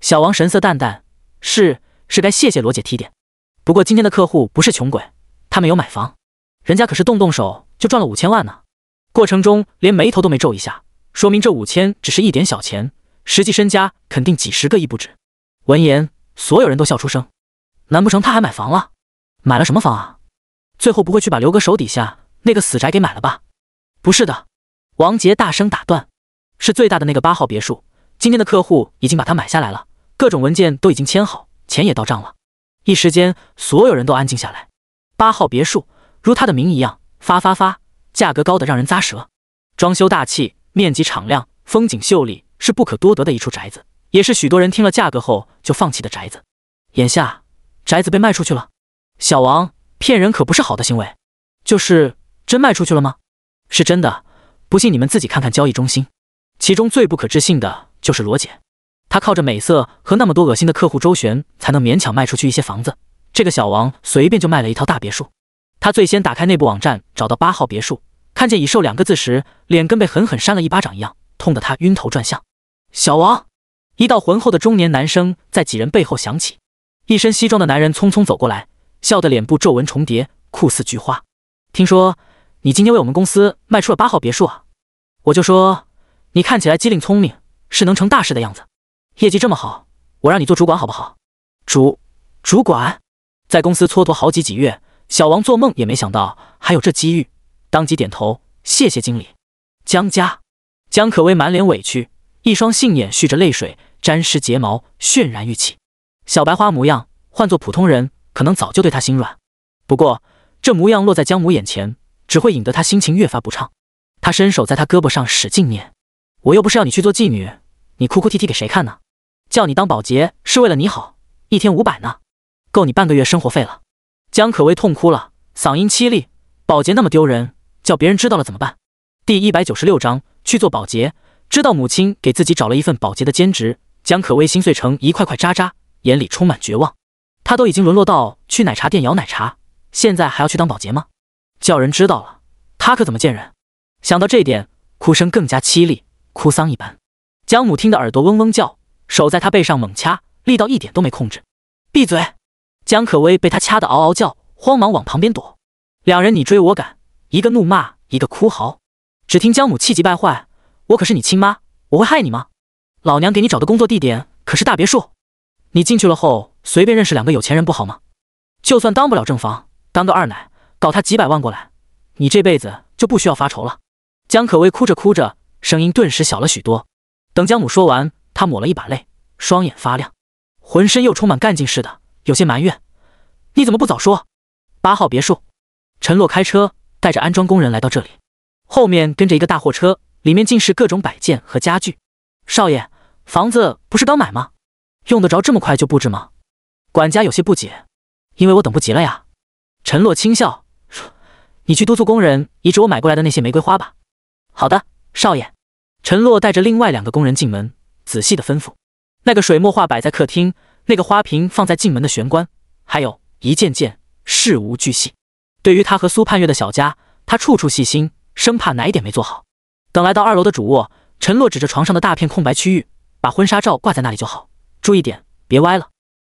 小王神色淡淡，是是该谢谢罗姐提点。不过今天的客户不是穷鬼，他们有买房，人家可是动动手就赚了五千万呢。过程中连眉头都没皱一下，说明这五千只是一点小钱，实际身家肯定几十个亿不止。闻言，所有人都笑出声。难不成他还买房了？买了什么房啊？最后不会去把刘哥手底下那个死宅给买了吧？不是的，王杰大声打断，是最大的那个八号别墅。今天的客户已经把它买下来了，各种文件都已经签好，钱也到账了。一时间，所有人都安静下来。八号别墅如他的名一样，发发发，价格高的让人咂舌。装修大气，面积敞亮，风景秀丽，是不可多得的一处宅子，也是许多人听了价格后就放弃的宅子。眼下，宅子被卖出去了。小王骗人可不是好的行为，就是真卖出去了吗？是真的，不信你们自己看看交易中心。其中最不可置信的就是罗姐，她靠着美色和那么多恶心的客户周旋，才能勉强卖出去一些房子。这个小王随便就卖了一套大别墅。他最先打开内部网站，找到八号别墅，看见已售两个字时，脸跟被狠狠扇了一巴掌一样，痛得他晕头转向。小王，一道浑厚的中年男声在几人背后响起，一身西装的男人匆匆走过来。笑得脸部皱纹重叠，酷似菊花。听说你今天为我们公司卖出了八号别墅啊？我就说你看起来机灵聪明，是能成大事的样子。业绩这么好，我让你做主管好不好？主主管在公司蹉跎好几几月，小王做梦也没想到还有这机遇，当即点头谢谢经理。江家江可薇满脸委屈，一双杏眼蓄着泪水，沾湿睫毛，泫然欲泣。小白花模样，换做普通人。可能早就对他心软，不过这模样落在江母眼前，只会引得他心情越发不畅。他伸手在他胳膊上使劲捏，我又不是要你去做妓女，你哭哭啼啼给谁看呢？叫你当保洁是为了你好，一天五百呢，够你半个月生活费了。江可薇痛哭了，嗓音凄厉，保洁那么丢人，叫别人知道了怎么办？第一百九十六章去做保洁，知道母亲给自己找了一份保洁的兼职，江可薇心碎成一块块渣渣，眼里充满绝望。她都已经沦落到去奶茶店摇奶茶，现在还要去当保洁吗？叫人知道了，她可怎么见人？想到这点，哭声更加凄厉，哭丧一般。江母听得耳朵嗡嗡叫，手在他背上猛掐，力道一点都没控制。闭嘴！江可薇被他掐得嗷嗷叫，慌忙往旁边躲。两人你追我赶，一个怒骂，一个哭嚎。只听江母气急败坏：“我可是你亲妈，我会害你吗？老娘给你找的工作地点可是大别墅，你进去了后。”随便认识两个有钱人不好吗？就算当不了正房，当个二奶，搞他几百万过来，你这辈子就不需要发愁了。江可薇哭着哭着，声音顿时小了许多。等江母说完，她抹了一把泪，双眼发亮，浑身又充满干劲似的，有些埋怨：“你怎么不早说？”八号别墅，陈洛开车带着安装工人来到这里，后面跟着一个大货车，里面尽是各种摆件和家具。少爷，房子不是刚买吗？用得着这么快就布置吗？管家有些不解。因为我等不及了呀。陈洛轻笑：“你去督促工人移植我买过来的那些玫瑰花吧。”好的，少爷。陈洛带着另外两个工人进门，仔细的吩咐：“那个水墨画摆在客厅，那个花瓶放在进门的玄关，还有一件件事无巨细。对于他和苏盼月的小家，他处处细心，生怕哪一点没做好。等来到二楼的主卧，陈洛指着床上的大片空白区域，把婚纱照挂在那里就好，注意点，别歪了。”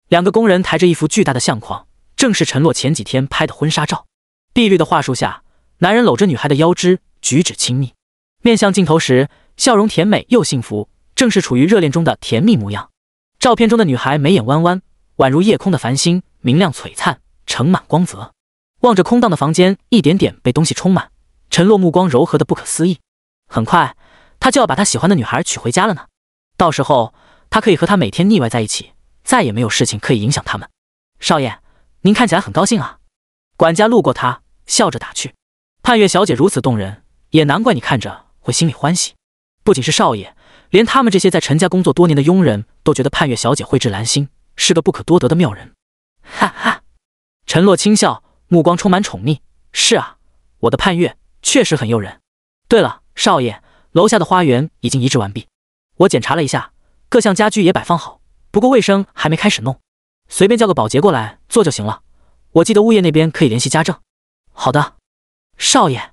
两个工人抬着一幅巨大的相框，正是陈洛前几天拍的婚纱照。碧绿的桦树下，男人搂着女孩的腰肢，举止亲密。面向镜头时，笑容甜美又幸福，正是处于热恋中的甜蜜模样。照片中的女孩眉眼弯弯，宛如夜空的繁星，明亮璀璨，盛满光泽。望着空荡的房间，一点点被东西充满，陈洛目光柔和的不可思议。很快，他就要把他喜欢的女孩娶回家了呢。到时候，他可以和她每天腻歪在一起。再也没有事情可以影响他们。少爷，您看起来很高兴啊。管家路过他，笑着打趣：“盼月小姐如此动人，也难怪你看着会心里欢喜。不仅是少爷，连他们这些在陈家工作多年的佣人都觉得盼月小姐蕙质兰心，是个不可多得的妙人。”哈哈，陈洛轻笑，目光充满宠溺：“是啊，我的盼月确实很诱人。对了，少爷，楼下的花园已经移植完毕，我检查了一下，各项家具也摆放好。”不过卫生还没开始弄，随便叫个保洁过来做就行了。我记得物业那边可以联系家政。好的，少爷。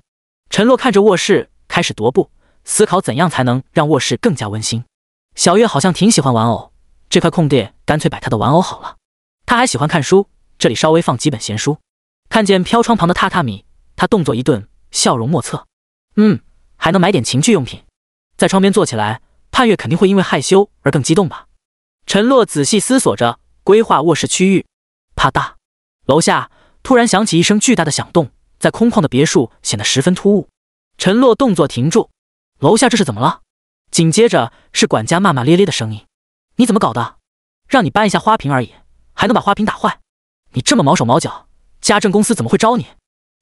陈洛看着卧室，开始踱步，思考怎样才能让卧室更加温馨。小月好像挺喜欢玩偶，这块空地干脆摆她的玩偶好了。她还喜欢看书，这里稍微放几本闲书。看见飘窗旁的榻榻米，他动作一顿，笑容莫测。嗯，还能买点情趣用品。在窗边坐起来，盼月肯定会因为害羞而更激动吧。陈洛仔细思索着规划卧室区域，啪嗒，楼下突然响起一声巨大的响动，在空旷的别墅显得十分突兀。陈洛动作停住，楼下这是怎么了？紧接着是管家骂骂咧咧的声音：“你怎么搞的？让你搬一下花瓶而已，还能把花瓶打坏？你这么毛手毛脚，家政公司怎么会招你？”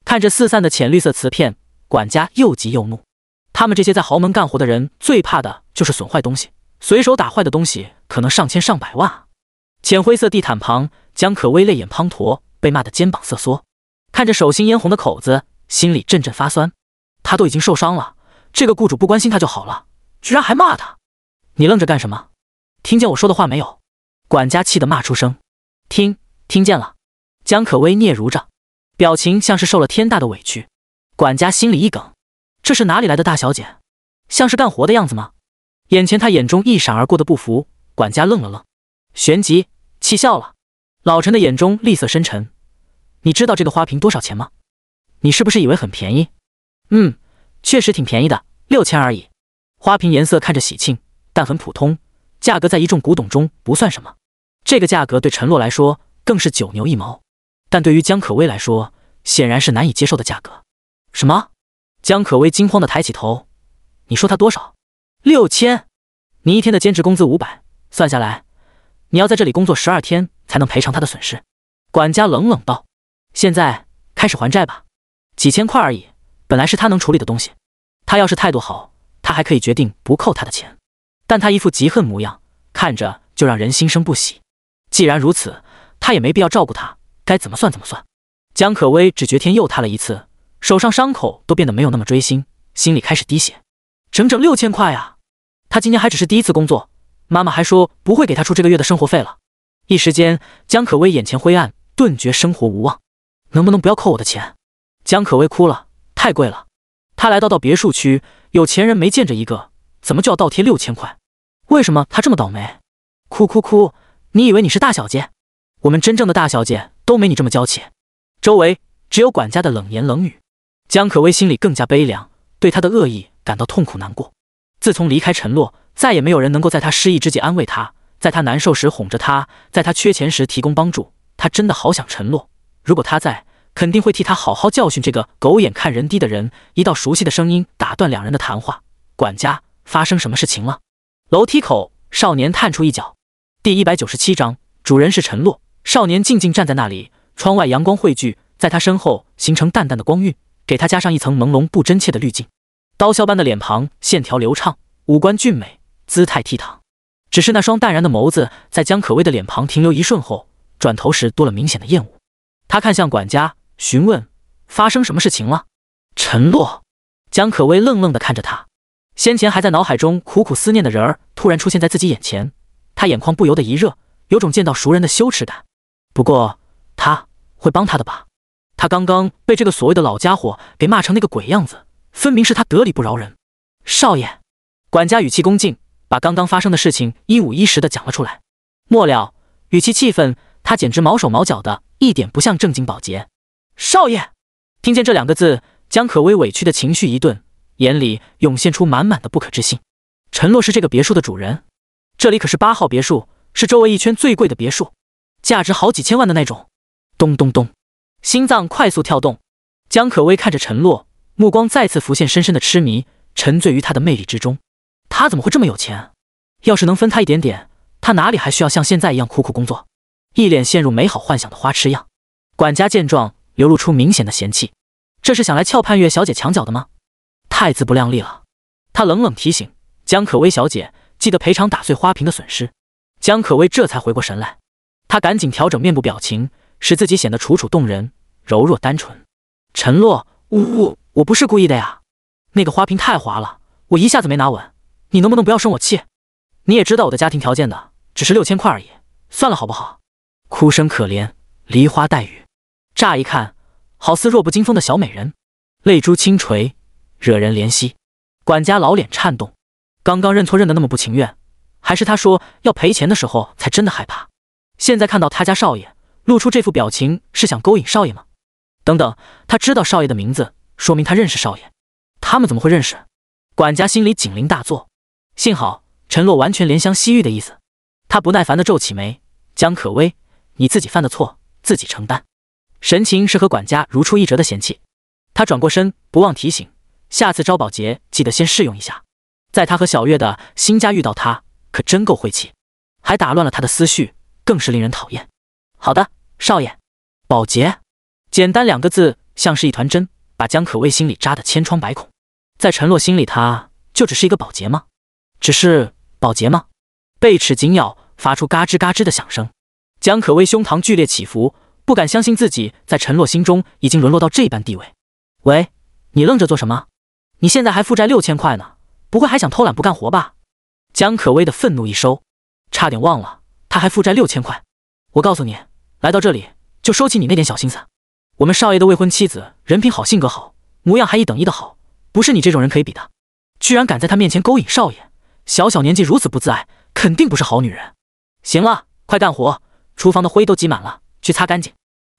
看着四散的浅绿色瓷片，管家又急又怒。他们这些在豪门干活的人，最怕的就是损坏东西。随手打坏的东西可能上千上百万啊！浅灰色地毯旁，江可薇泪眼滂沱，被骂得肩膀瑟缩，看着手心嫣红的口子，心里阵阵发酸。他都已经受伤了，这个雇主不关心他就好了，居然还骂他！你愣着干什么？听见我说的话没有？管家气得骂出声。听，听见了。江可薇嗫嚅着，表情像是受了天大的委屈。管家心里一梗，这是哪里来的大小姐？像是干活的样子吗？眼前他眼中一闪而过的不服，管家愣了愣，旋即气笑了。老陈的眼中厉色深沉。你知道这个花瓶多少钱吗？你是不是以为很便宜？嗯，确实挺便宜的，六千而已。花瓶颜色看着喜庆，但很普通，价格在一众古董中不算什么。这个价格对陈洛来说更是九牛一毛，但对于江可薇来说，显然是难以接受的价格。什么？江可薇惊慌的抬起头，你说他多少？六千，你一天的兼职工资五百，算下来，你要在这里工作十二天才能赔偿他的损失。管家冷冷道：“现在开始还债吧，几千块而已，本来是他能处理的东西。他要是态度好，他还可以决定不扣他的钱。但他一副极恨模样，看着就让人心生不喜。既然如此，他也没必要照顾他，该怎么算怎么算。”江可薇只觉天又塌了一次，手上伤口都变得没有那么锥心，心里开始滴血。整整六千块啊！他今天还只是第一次工作，妈妈还说不会给他出这个月的生活费了。一时间，江可薇眼前灰暗，顿觉生活无望。能不能不要扣我的钱？江可薇哭了，太贵了。他来到到别墅区，有钱人没见着一个，怎么就要倒贴六千块？为什么他这么倒霉？哭哭哭！你以为你是大小姐？我们真正的大小姐都没你这么娇气。周围只有管家的冷言冷语。江可薇心里更加悲凉，对他的恶意感到痛苦难过。自从离开陈洛，再也没有人能够在他失意之际安慰他，在他难受时哄着他，在他缺钱时提供帮助。他真的好想陈洛，如果他在，肯定会替他好好教训这个狗眼看人低的人。一道熟悉的声音打断两人的谈话：“管家，发生什么事情了？”楼梯口，少年探出一脚。第一百九十七章，主人是陈洛。少年静静站在那里，窗外阳光汇聚，在他身后形成淡淡的光晕，给他加上一层朦胧不真切的滤镜。刀削般的脸庞，线条流畅，五官俊美，姿态倜傥。只是那双淡然的眸子，在江可薇的脸庞停留一瞬后，转头时多了明显的厌恶。他看向管家，询问：“发生什么事情了？”陈洛，江可薇愣愣地看着他，先前还在脑海中苦苦思念的人儿，突然出现在自己眼前，他眼眶不由得一热，有种见到熟人的羞耻感。不过他会帮他的吧？他刚刚被这个所谓的老家伙给骂成那个鬼样子，分明是他得理不饶人。少爷，管家语气恭敬。把刚刚发生的事情一五一十的讲了出来，末了语气气愤，他简直毛手毛脚的，一点不像正经保洁少爷。听见这两个字，江可薇委屈的情绪一顿，眼里涌现出满满的不可置信。陈洛是这个别墅的主人，这里可是八号别墅，是周围一圈最贵的别墅，价值好几千万的那种。咚咚咚，心脏快速跳动。江可薇看着陈洛，目光再次浮现深深的痴迷，沉醉于他的魅力之中。他怎么会这么有钱？要是能分他一点点，他哪里还需要像现在一样苦苦工作？一脸陷入美好幻想的花痴样。管家见状，流露出明显的嫌弃：“这是想来撬盼月小姐墙角的吗？太自不量力了！”他冷冷提醒江可薇小姐：“记得赔偿打碎花瓶的损失。”江可薇这才回过神来，她赶紧调整面部表情，使自己显得楚楚动人、柔弱单纯。陈洛，我我我不是故意的呀，那个花瓶太滑了，我一下子没拿稳。你能不能不要生我气？你也知道我的家庭条件的，只是六千块而已，算了好不好？哭声可怜，梨花带雨，乍一看好似弱不禁风的小美人，泪珠轻垂，惹人怜惜。管家老脸颤动，刚刚认错认得那么不情愿，还是他说要赔钱的时候才真的害怕。现在看到他家少爷露出这副表情，是想勾引少爷吗？等等，他知道少爷的名字，说明他认识少爷。他们怎么会认识？管家心里警铃大作。幸好陈洛完全怜香惜玉的意思，他不耐烦地皱起眉：“江可薇，你自己犯的错自己承担。”神情是和管家如出一辙的嫌弃。他转过身，不忘提醒：“下次招保洁记得先试用一下。”在他和小月的新家遇到他，可真够晦气，还打乱了他的思绪，更是令人讨厌。好的，少爷。保洁，简单两个字，像是一团针，把江可薇心里扎得千疮百孔。在陈洛心里，他就只是一个保洁吗？只是保洁吗？贝齿紧咬，发出嘎吱嘎吱的响声。江可薇胸膛剧烈起伏，不敢相信自己在陈洛心中已经沦落到这般地位。喂，你愣着做什么？你现在还负债六千块呢，不会还想偷懒不干活吧？江可薇的愤怒一收，差点忘了，他还负债六千块。我告诉你，来到这里就收起你那点小心思。我们少爷的未婚妻子，人品好，性格好，模样还一等一的好，不是你这种人可以比的。居然敢在他面前勾引少爷！小小年纪如此不自爱，肯定不是好女人。行了，快干活，厨房的灰都积满了，去擦干净。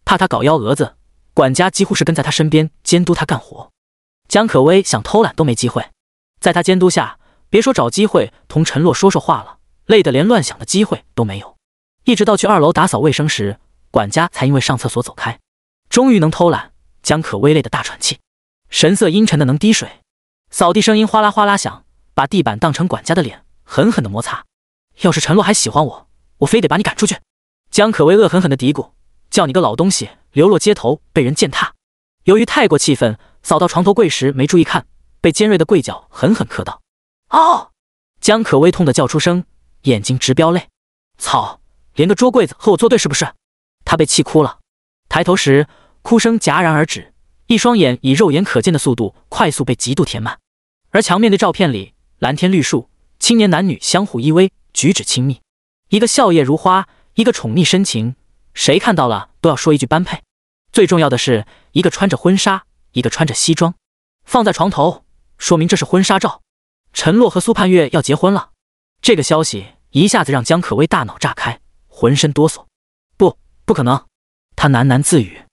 怕他搞幺蛾子，管家几乎是跟在他身边监督他干活。江可薇想偷懒都没机会，在他监督下，别说找机会同陈洛说说话了，累得连乱想的机会都没有。一直到去二楼打扫卫生时，管家才因为上厕所走开。终于能偷懒，江可薇累得大喘气，神色阴沉的能滴水。扫地声音哗啦哗啦响。把地板当成管家的脸，狠狠的摩擦。要是陈洛还喜欢我，我非得把你赶出去。江可薇恶狠狠的嘀咕：“叫你个老东西，流落街头，被人践踏。”由于太过气愤，扫到床头柜时没注意看，被尖锐的柜角狠狠磕到。哦！江可薇痛得叫出声，眼睛直飙泪。操！连个桌柜子和我作对是不是？她被气哭了。抬头时，哭声戛然而止，一双眼以肉眼可见的速度快速被极度填满，而墙面的照片里。蓝天绿树，青年男女相互依偎，举止亲密，一个笑靥如花，一个宠溺深情，谁看到了都要说一句般配。最重要的是，一个穿着婚纱，一个穿着西装，放在床头，说明这是婚纱照。陈洛和苏盼月要结婚了，这个消息一下子让江可薇大脑炸开，浑身哆嗦。不，不可能！他喃喃自语，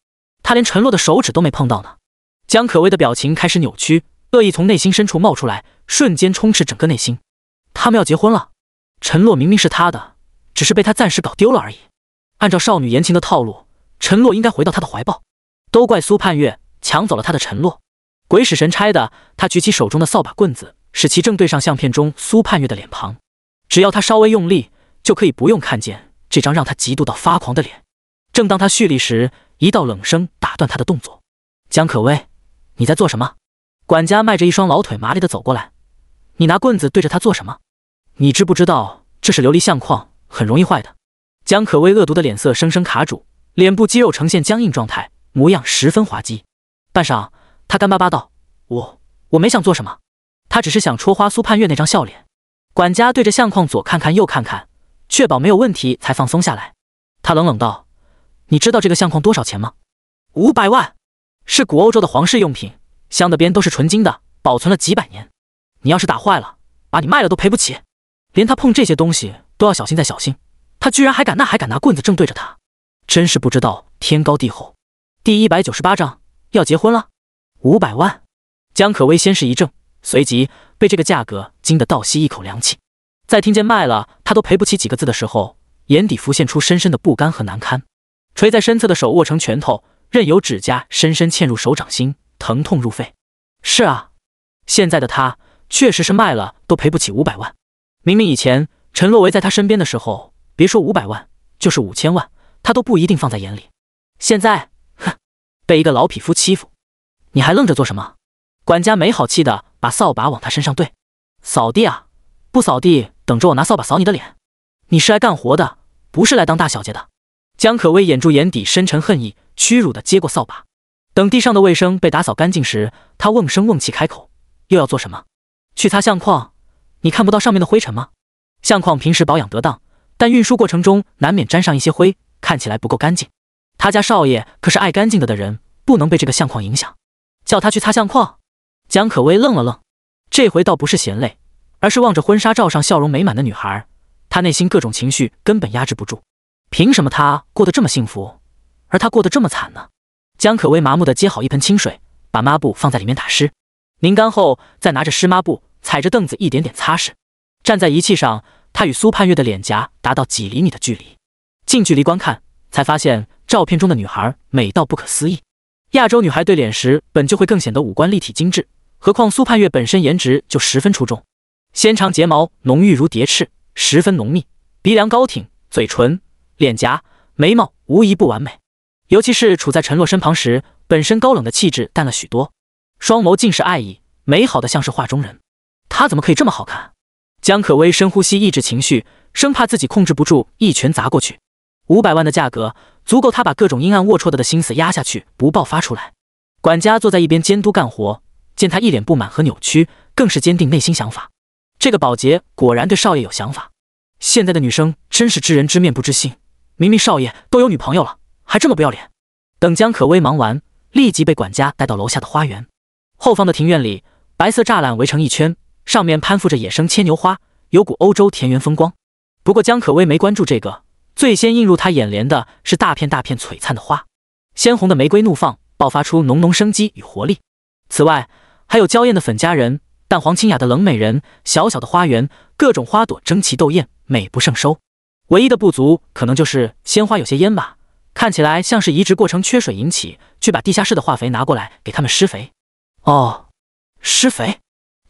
他连陈洛的手指都没碰到呢。江可薇的表情开始扭曲。恶意从内心深处冒出来，瞬间充斥整个内心。他们要结婚了，陈洛明明是他的，只是被他暂时搞丢了而已。按照少女言情的套路，陈洛应该回到他的怀抱。都怪苏盼月抢走了他的陈洛，鬼使神差的，他举起手中的扫把棍子，使其正对上相片中苏盼月的脸庞。只要他稍微用力，就可以不用看见这张让他嫉妒到发狂的脸。正当他蓄力时，一道冷声打断他的动作：“江可薇，你在做什么？”管家迈着一双老腿麻利的走过来：“你拿棍子对着他做什么？你知不知道这是琉璃相框，很容易坏的？”江可薇恶毒的脸色生生卡住，脸部肌肉呈现僵硬状态，模样十分滑稽。半晌，他干巴巴道：“我我没想做什么，他只是想戳花苏盼月那张笑脸。”管家对着相框左看看右看看，确保没有问题才放松下来。他冷冷道：“你知道这个相框多少钱吗？五百万，是古欧洲的皇室用品，镶的边都是纯金的，保存了几百年。你要是打坏了，把你卖了都赔不起。连他碰这些东西都要小心再小心，他居然还敢那还敢拿棍子正对着他，真是不知道天高地厚。”第一百九十八章要结婚了，五百万。江可薇先是一怔，随即。被这个价格惊得倒吸一口凉气，在听见卖了他都赔不起几个字的时候，眼底浮现出深深的不甘和难堪。垂在身侧的手握成拳头，任由指甲深深嵌入手掌心，疼痛入肺。是啊，现在的他确实是卖了都赔不起五百万。明明以前陈洛维在他身边的时候，别说五百万，就是五千万，他都不一定放在眼里。现在，哼，被一个老匹夫欺负，你还愣着做什么？管家没好气的把扫把往他身上对，扫地啊，不扫地，等着我拿扫把扫你的脸。你是来干活的，不是来当大小姐的。江可薇掩住眼底深沉恨意，屈辱的接过扫把。等地上的卫生被打扫干净时，他瓮声瓮气开口：“又要做什么？去擦相框？你看不到上面的灰尘吗？相框平时保养得当，但运输过程中难免沾上一些灰，看起来不够干净。他家少爷可是爱干净的的人，不能被这个相框影响。叫他去擦相框。”江可薇愣了愣，这回倒不是嫌累，而是望着婚纱照上笑容美满的女孩，她内心各种情绪根本压制不住。凭什么她过得这么幸福，而她过得这么惨呢？江可薇麻木地接好一盆清水，把抹布放在里面打湿，拧干后再拿着湿抹布踩着凳子一点点擦拭。站在仪器上，她与苏盼月的脸颊达到几厘米的距离，近距离观看才发现照片中的女孩美到不可思议。亚洲女孩对脸时本就会更显得五官立体精致。何况苏盼月本身颜值就十分出众，纤长睫毛浓郁如蝶翅，十分浓密，鼻梁高挺，嘴唇、脸颊、眉毛无一不完美。尤其是处在陈洛身旁时，本身高冷的气质淡了许多，双眸尽是爱意，美好的像是画中人。她怎么可以这么好看？江可薇深呼吸，抑制情绪，生怕自己控制不住，一拳砸过去。五百万的价格足够她把各种阴暗龌龊的的心思压下去，不爆发出来。管家坐在一边监督干活。见他一脸不满和扭曲，更是坚定内心想法。这个保洁果然对少爷有想法。现在的女生真是知人知面不知心，明明少爷都有女朋友了，还这么不要脸。等江可薇忙完，立即被管家带到楼下的花园。后方的庭院里，白色栅栏围成一圈，上面攀附着野生牵牛花，有股欧洲田园风光。不过江可薇没关注这个，最先映入她眼帘的是大片大片璀璨的花，鲜红的玫瑰怒放，爆发出浓浓生机与活力。此外，还有娇艳的粉佳人，淡黄清雅的冷美人，小小的花园，各种花朵争奇斗艳，美不胜收。唯一的不足可能就是鲜花有些蔫吧，看起来像是移植过程缺水引起，去把地下室的化肥拿过来给他们施肥。哦，施肥。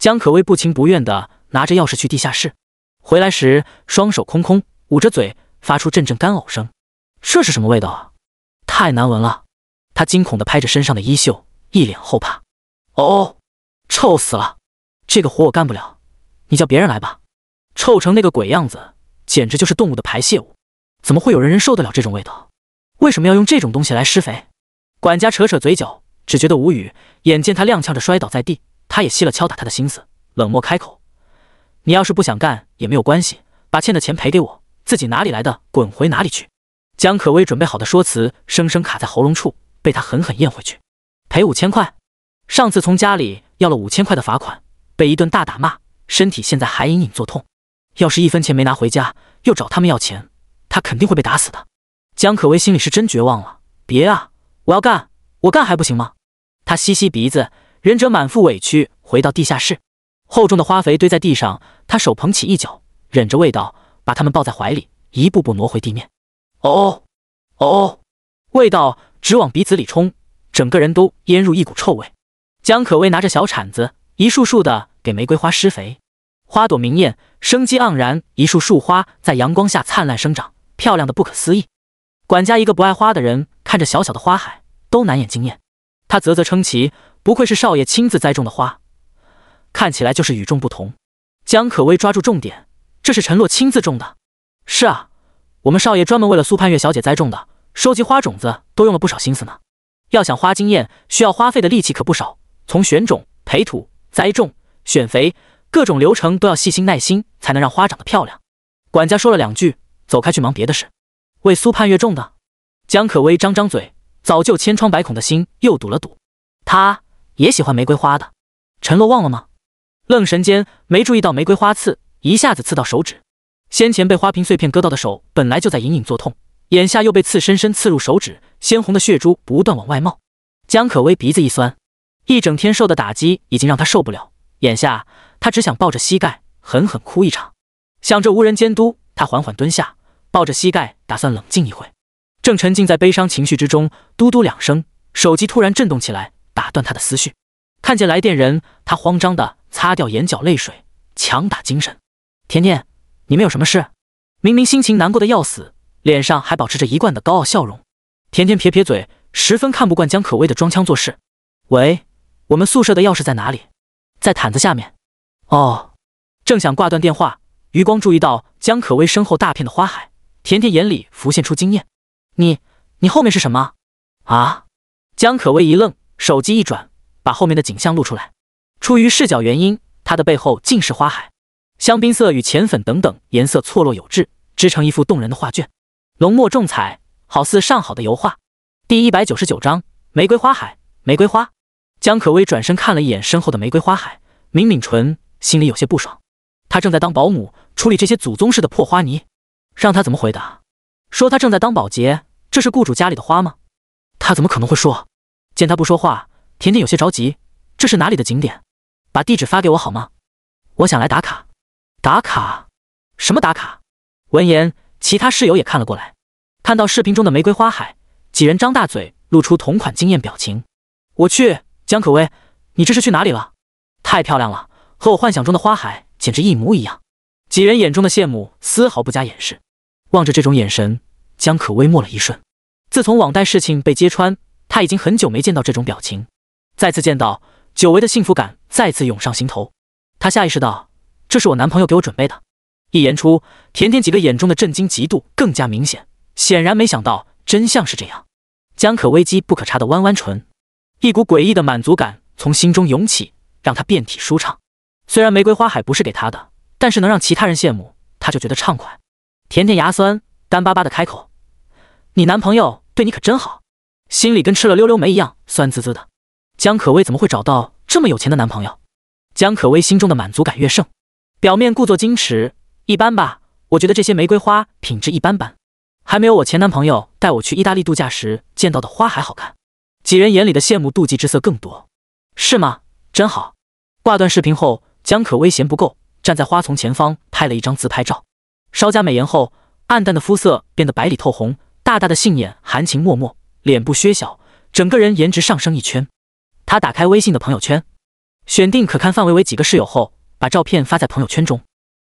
江可薇不情不愿的拿着钥匙去地下室，回来时双手空空，捂着嘴，发出阵阵干呕声。这是什么味道啊？太难闻了。他惊恐的拍着身上的衣袖，一脸后怕。哦。臭死了！这个活我干不了，你叫别人来吧。臭成那个鬼样子，简直就是动物的排泄物，怎么会有人人受得了这种味道？为什么要用这种东西来施肥？管家扯扯嘴角，只觉得无语。眼见他踉跄着摔倒在地，他也息了敲打他的心思，冷漠开口：“你要是不想干也没有关系，把欠的钱赔给我，自己哪里来的滚回哪里去。”江可薇准备好的说辞，生生卡在喉咙处，被他狠狠咽回去。赔五千块。上次从家里要了五千块的罚款，被一顿大打骂，身体现在还隐隐作痛。要是一分钱没拿回家，又找他们要钱，他肯定会被打死的。江可薇心里是真绝望了。别啊，我要干，我干还不行吗？他吸吸鼻子，忍者满腹委屈回到地下室。厚重的花肥堆在地上，他手捧起一角，忍着味道，把它们抱在怀里，一步步挪回地面。哦哦哦，味道直往鼻子里冲。整个人都腌入一股臭味。江可薇拿着小铲子，一束束的给玫瑰花施肥，花朵明艳，生机盎然，一束束花在阳光下灿烂生长，漂亮的不可思议。管家一个不爱花的人，看着小小的花海，都难掩惊艳。他啧啧称奇，不愧是少爷亲自栽种的花，看起来就是与众不同。江可薇抓住重点，这是陈洛亲自种的。是啊，我们少爷专门为了苏盼月小姐栽种的，收集花种子都用了不少心思呢。要想花惊艳，需要花费的力气可不少。从选种、培土、栽种、选肥，各种流程都要细心耐心，才能让花长得漂亮。管家说了两句，走开去忙别的事。为苏盼月种的，江可薇张张嘴，早就千疮百孔的心又堵了堵。他也喜欢玫瑰花的，陈洛忘了吗？愣神间没注意到玫瑰花刺一下子刺到手指，先前被花瓶碎片割到的手本来就在隐隐作痛，眼下又被刺深深刺入手指，鲜红的血珠不断往外冒。江可薇鼻子一酸。一整天受的打击已经让他受不了，眼下他只想抱着膝盖狠狠哭一场。想着无人监督，他缓缓蹲下，抱着膝盖打算冷静一会。正沉浸在悲伤情绪之中，嘟嘟两声，手机突然震动起来，打断他的思绪。看见来电人，他慌张的擦掉眼角泪水，强打精神：“甜甜，你们有什么事？”明明心情难过的要死，脸上还保持着一贯的高傲笑容。甜甜撇撇嘴，十分看不惯江可薇的装腔作势。喂。我们宿舍的钥匙在哪里？在毯子下面。哦，正想挂断电话，余光注意到江可薇身后大片的花海，甜甜眼里浮现出惊艳。你，你后面是什么？啊！江可薇一愣，手机一转，把后面的景象录出来。出于视角原因，他的背后尽是花海，香槟色与浅粉等等颜色错落有致，织成一幅动人的画卷，浓墨重彩，好似上好的油画。第一百九十九章：玫瑰花海，玫瑰花。江可薇转身看了一眼身后的玫瑰花海，抿抿唇，心里有些不爽。她正在当保姆，处理这些祖宗式的破花泥，让她怎么回答？说她正在当保洁，这是雇主家里的花吗？她怎么可能会说？见他不说话，甜甜有些着急。这是哪里的景点？把地址发给我好吗？我想来打卡。打卡？什么打卡？闻言，其他室友也看了过来。看到视频中的玫瑰花海，几人张大嘴，露出同款惊艳表情。我去。江可薇，你这是去哪里了？太漂亮了，和我幻想中的花海简直一模一样。几人眼中的羡慕丝毫不加掩饰，望着这种眼神，江可薇默了一瞬。自从网贷事情被揭穿，他已经很久没见到这种表情，再次见到，久违的幸福感再次涌上心头。他下意识道：“这是我男朋友给我准备的。”一言出，甜甜几个眼中的震惊、嫉妒更加明显，显然没想到真相是这样。江可危机不可察的弯弯唇。一股诡异的满足感从心中涌起，让他遍体舒畅。虽然玫瑰花海不是给他的，但是能让其他人羡慕，他就觉得畅快。甜甜牙酸，干巴巴的开口：“你男朋友对你可真好。”心里跟吃了溜溜梅一样酸滋滋的。江可薇怎么会找到这么有钱的男朋友？江可薇心中的满足感越盛，表面故作矜持：“一般吧，我觉得这些玫瑰花品质一般般，还没有我前男朋友带我去意大利度假时见到的花海好看。”几人眼里的羡慕妒忌之色更多，是吗？真好。挂断视频后，江可薇嫌不够，站在花丛前方拍了一张自拍照。稍加美颜后，暗淡的肤色变得白里透红，大大的杏眼含情脉脉，脸部削小，整个人颜值上升一圈。他打开微信的朋友圈，选定可看范围为几个室友后，把照片发在朋友圈中。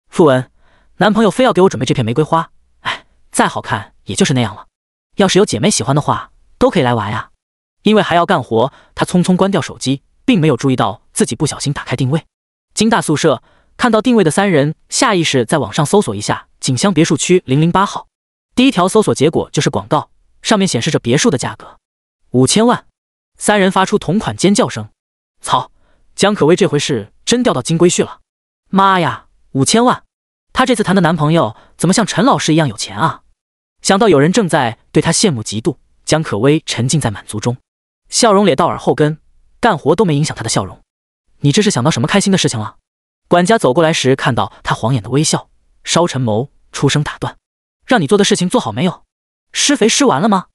附文：男朋友非要给我准备这片玫瑰花，哎，再好看也就是那样了。要是有姐妹喜欢的话，都可以来玩呀。因为还要干活，他匆匆关掉手机，并没有注意到自己不小心打开定位。金大宿舍看到定位的三人，下意识在网上搜索一下锦香别墅区零零八号。第一条搜索结果就是广告，上面显示着别墅的价格五千万。三人发出同款尖叫声：“操！江可薇这回是真钓到金龟婿了！妈呀，五千万！她这次谈的男朋友怎么像陈老师一样有钱啊？”想到有人正在对她羡慕嫉妒，江可薇沉浸在满足中。笑容咧到耳后根，干活都没影响他的笑容。你这是想到什么开心的事情了？管家走过来时，看到他晃眼的微笑，稍沉眸，出声打断：“让你做的事情做好没有？施肥施完了吗？”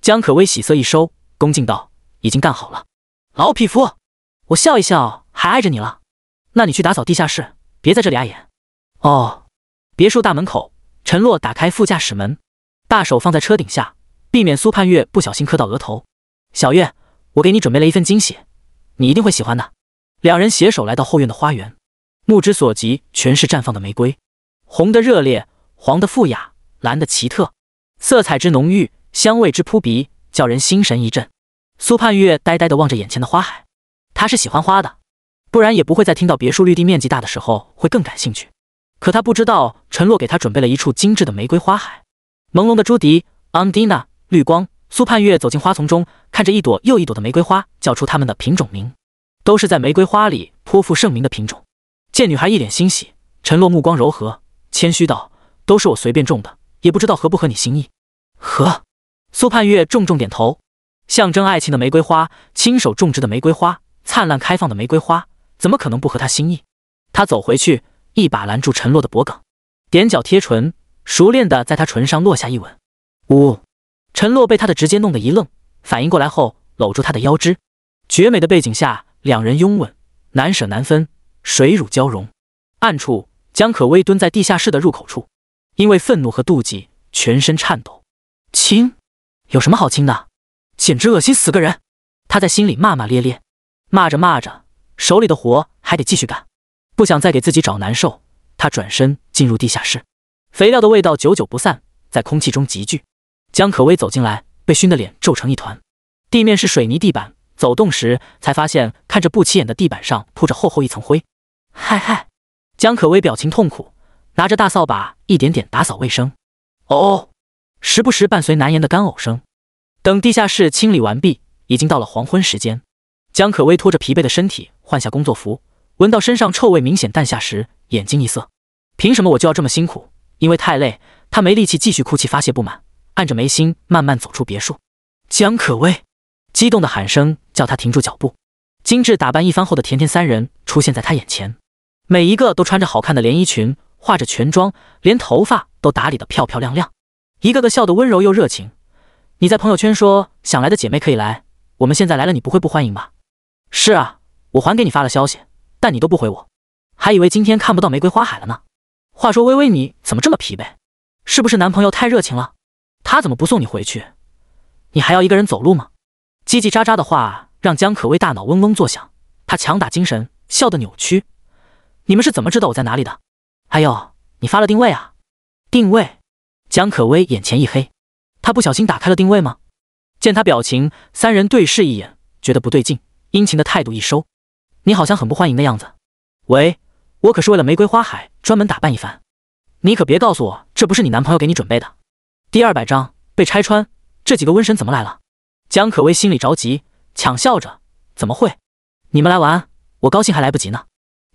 江可薇喜色一收，恭敬道：“已经干好了。”老匹夫，我笑一笑，还碍着你了？那你去打扫地下室，别在这里碍眼。哦。别墅大门口，陈洛打开副驾驶门，大手放在车顶下，避免苏盼月不小心磕到额头。小月。我给你准备了一份惊喜，你一定会喜欢的。两人携手来到后院的花园，目之所及全是绽放的玫瑰，红的热烈，黄的富雅，蓝的奇特，色彩之浓郁，香味之扑鼻，叫人心神一震。苏盼月呆呆地望着眼前的花海，他是喜欢花的，不然也不会在听到别墅绿地面积大的时候会更感兴趣。可他不知道，陈洛给他准备了一处精致的玫瑰花海，朦胧的朱迪、安迪娜、绿光。苏盼月走进花丛中，看着一朵又一朵的玫瑰花，叫出它们的品种名，都是在玫瑰花里颇负盛名的品种。见女孩一脸欣喜，陈洛目光柔和，谦虚道：“都是我随便种的，也不知道合不合你心意。”和。苏盼月重重点头。象征爱情的玫瑰花，亲手种植的玫瑰花，灿烂开放的玫瑰花，怎么可能不合他心意？他走回去，一把拦住陈洛的脖颈，踮脚贴唇，熟练的在他唇上落下一吻。呜。陈洛被他的直接弄得一愣，反应过来后搂住他的腰肢，绝美的背景下，两人拥吻，难舍难分，水乳交融。暗处，江可薇蹲在地下室的入口处，因为愤怒和妒忌，全身颤抖。亲？有什么好亲的？简直恶心死个人！他在心里骂骂咧咧，骂着骂着，手里的活还得继续干，不想再给自己找难受。他转身进入地下室，肥料的味道久久不散，在空气中集聚。江可薇走进来，被熏得脸皱成一团。地面是水泥地板，走动时才发现，看着不起眼的地板上铺着厚厚一层灰。嗨嗨！江可薇表情痛苦，拿着大扫把一点点打扫卫生。哦哦，时不时伴随难言的干呕声。等地下室清理完毕，已经到了黄昏时间。江可薇拖着疲惫的身体换下工作服，闻到身上臭味明显淡下时，眼睛一涩。凭什么我就要这么辛苦？因为太累，她没力气继续哭泣发泄不满。按着眉心慢慢走出别墅，江可薇激动的喊声叫他停住脚步。精致打扮一番后的甜甜三人出现在他眼前，每一个都穿着好看的连衣裙，化着全妆，连头发都打理得漂漂亮亮，一个个笑得温柔又热情。你在朋友圈说想来的姐妹可以来，我们现在来了，你不会不欢迎吧？是啊，我还给你发了消息，但你都不回我，还以为今天看不到玫瑰花海了呢。话说微微，你怎么这么疲惫？是不是男朋友太热情了？他怎么不送你回去？你还要一个人走路吗？叽叽喳喳的话让江可薇大脑嗡嗡作响，她强打精神，笑得扭曲。你们是怎么知道我在哪里的？还有，你发了定位啊？定位？江可薇眼前一黑，她不小心打开了定位吗？见他表情，三人对视一眼，觉得不对劲，殷勤的态度一收。你好像很不欢迎的样子。喂，我可是为了玫瑰花海专门打扮一番，你可别告诉我这不是你男朋友给你准备的。第二百章被拆穿，这几个瘟神怎么来了？江可薇心里着急，抢笑着：“怎么会？你们来玩，我高兴还来不及呢。”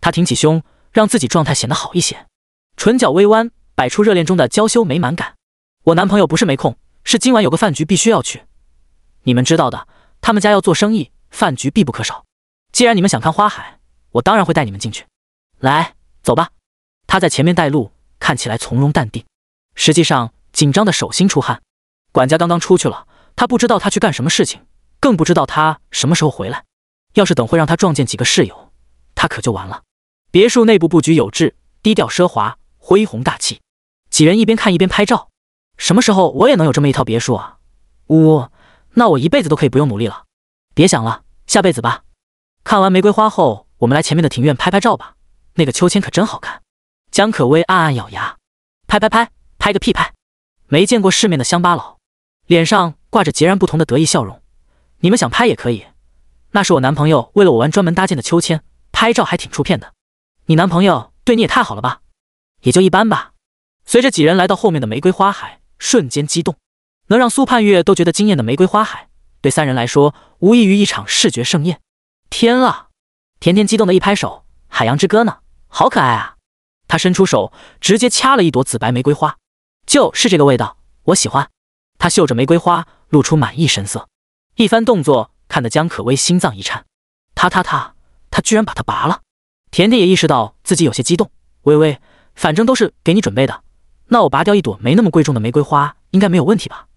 她挺起胸，让自己状态显得好一些，唇角微弯，摆出热恋中的娇羞美满感。我男朋友不是没空，是今晚有个饭局必须要去。你们知道的，他们家要做生意，饭局必不可少。既然你们想看花海，我当然会带你们进去。来，走吧。他在前面带路，看起来从容淡定，实际上。紧张的手心出汗，管家刚刚出去了，他不知道他去干什么事情，更不知道他什么时候回来。要是等会让他撞见几个室友，他可就完了。别墅内部布局有致，低调奢华，恢宏大气。几人一边看一边拍照。什么时候我也能有这么一套别墅啊？呜，那我一辈子都可以不用努力了。别想了，下辈子吧。看完玫瑰花后，我们来前面的庭院拍拍照吧。那个秋千可真好看。江可薇暗暗咬牙，拍拍拍，拍个屁拍！没见过世面的乡巴佬，脸上挂着截然不同的得意笑容。你们想拍也可以，那是我男朋友为了我玩专门搭建的秋千，拍照还挺出片的。你男朋友对你也太好了吧？也就一般吧。随着几人来到后面的玫瑰花海，瞬间激动，能让苏盼月都觉得惊艳的玫瑰花海，对三人来说无异于一场视觉盛宴。天啊！甜甜激动的一拍手：“海洋之歌呢？好可爱啊！”他伸出手，直接掐了一朵紫白玫瑰花。就是这个味道，我喜欢。他嗅着玫瑰花，露出满意神色。一番动作，看得江可薇心脏一颤。他他他，他居然把它拔了。甜甜也意识到自己有些激动。微微，反正都是给你准备的，那我拔掉一朵没那么贵重的玫瑰花，应该没有问题吧？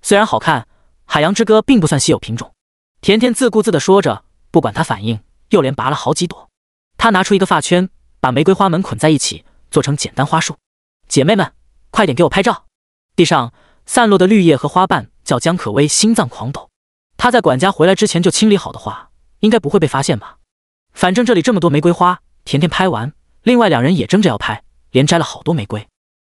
虽然好看，海洋之歌并不算稀有品种。甜甜自顾自地说着，不管他反应，又连拔了好几朵。他拿出一个发圈，把玫瑰花们捆在一起，做成简单花束。姐妹们。快点给我拍照！地上散落的绿叶和花瓣叫江可薇心脏狂抖。他在管家回来之前就清理好的话，应该不会被发现吧？反正这里这么多玫瑰花，甜甜拍完，另外两人也争着要拍，连摘了好多玫瑰。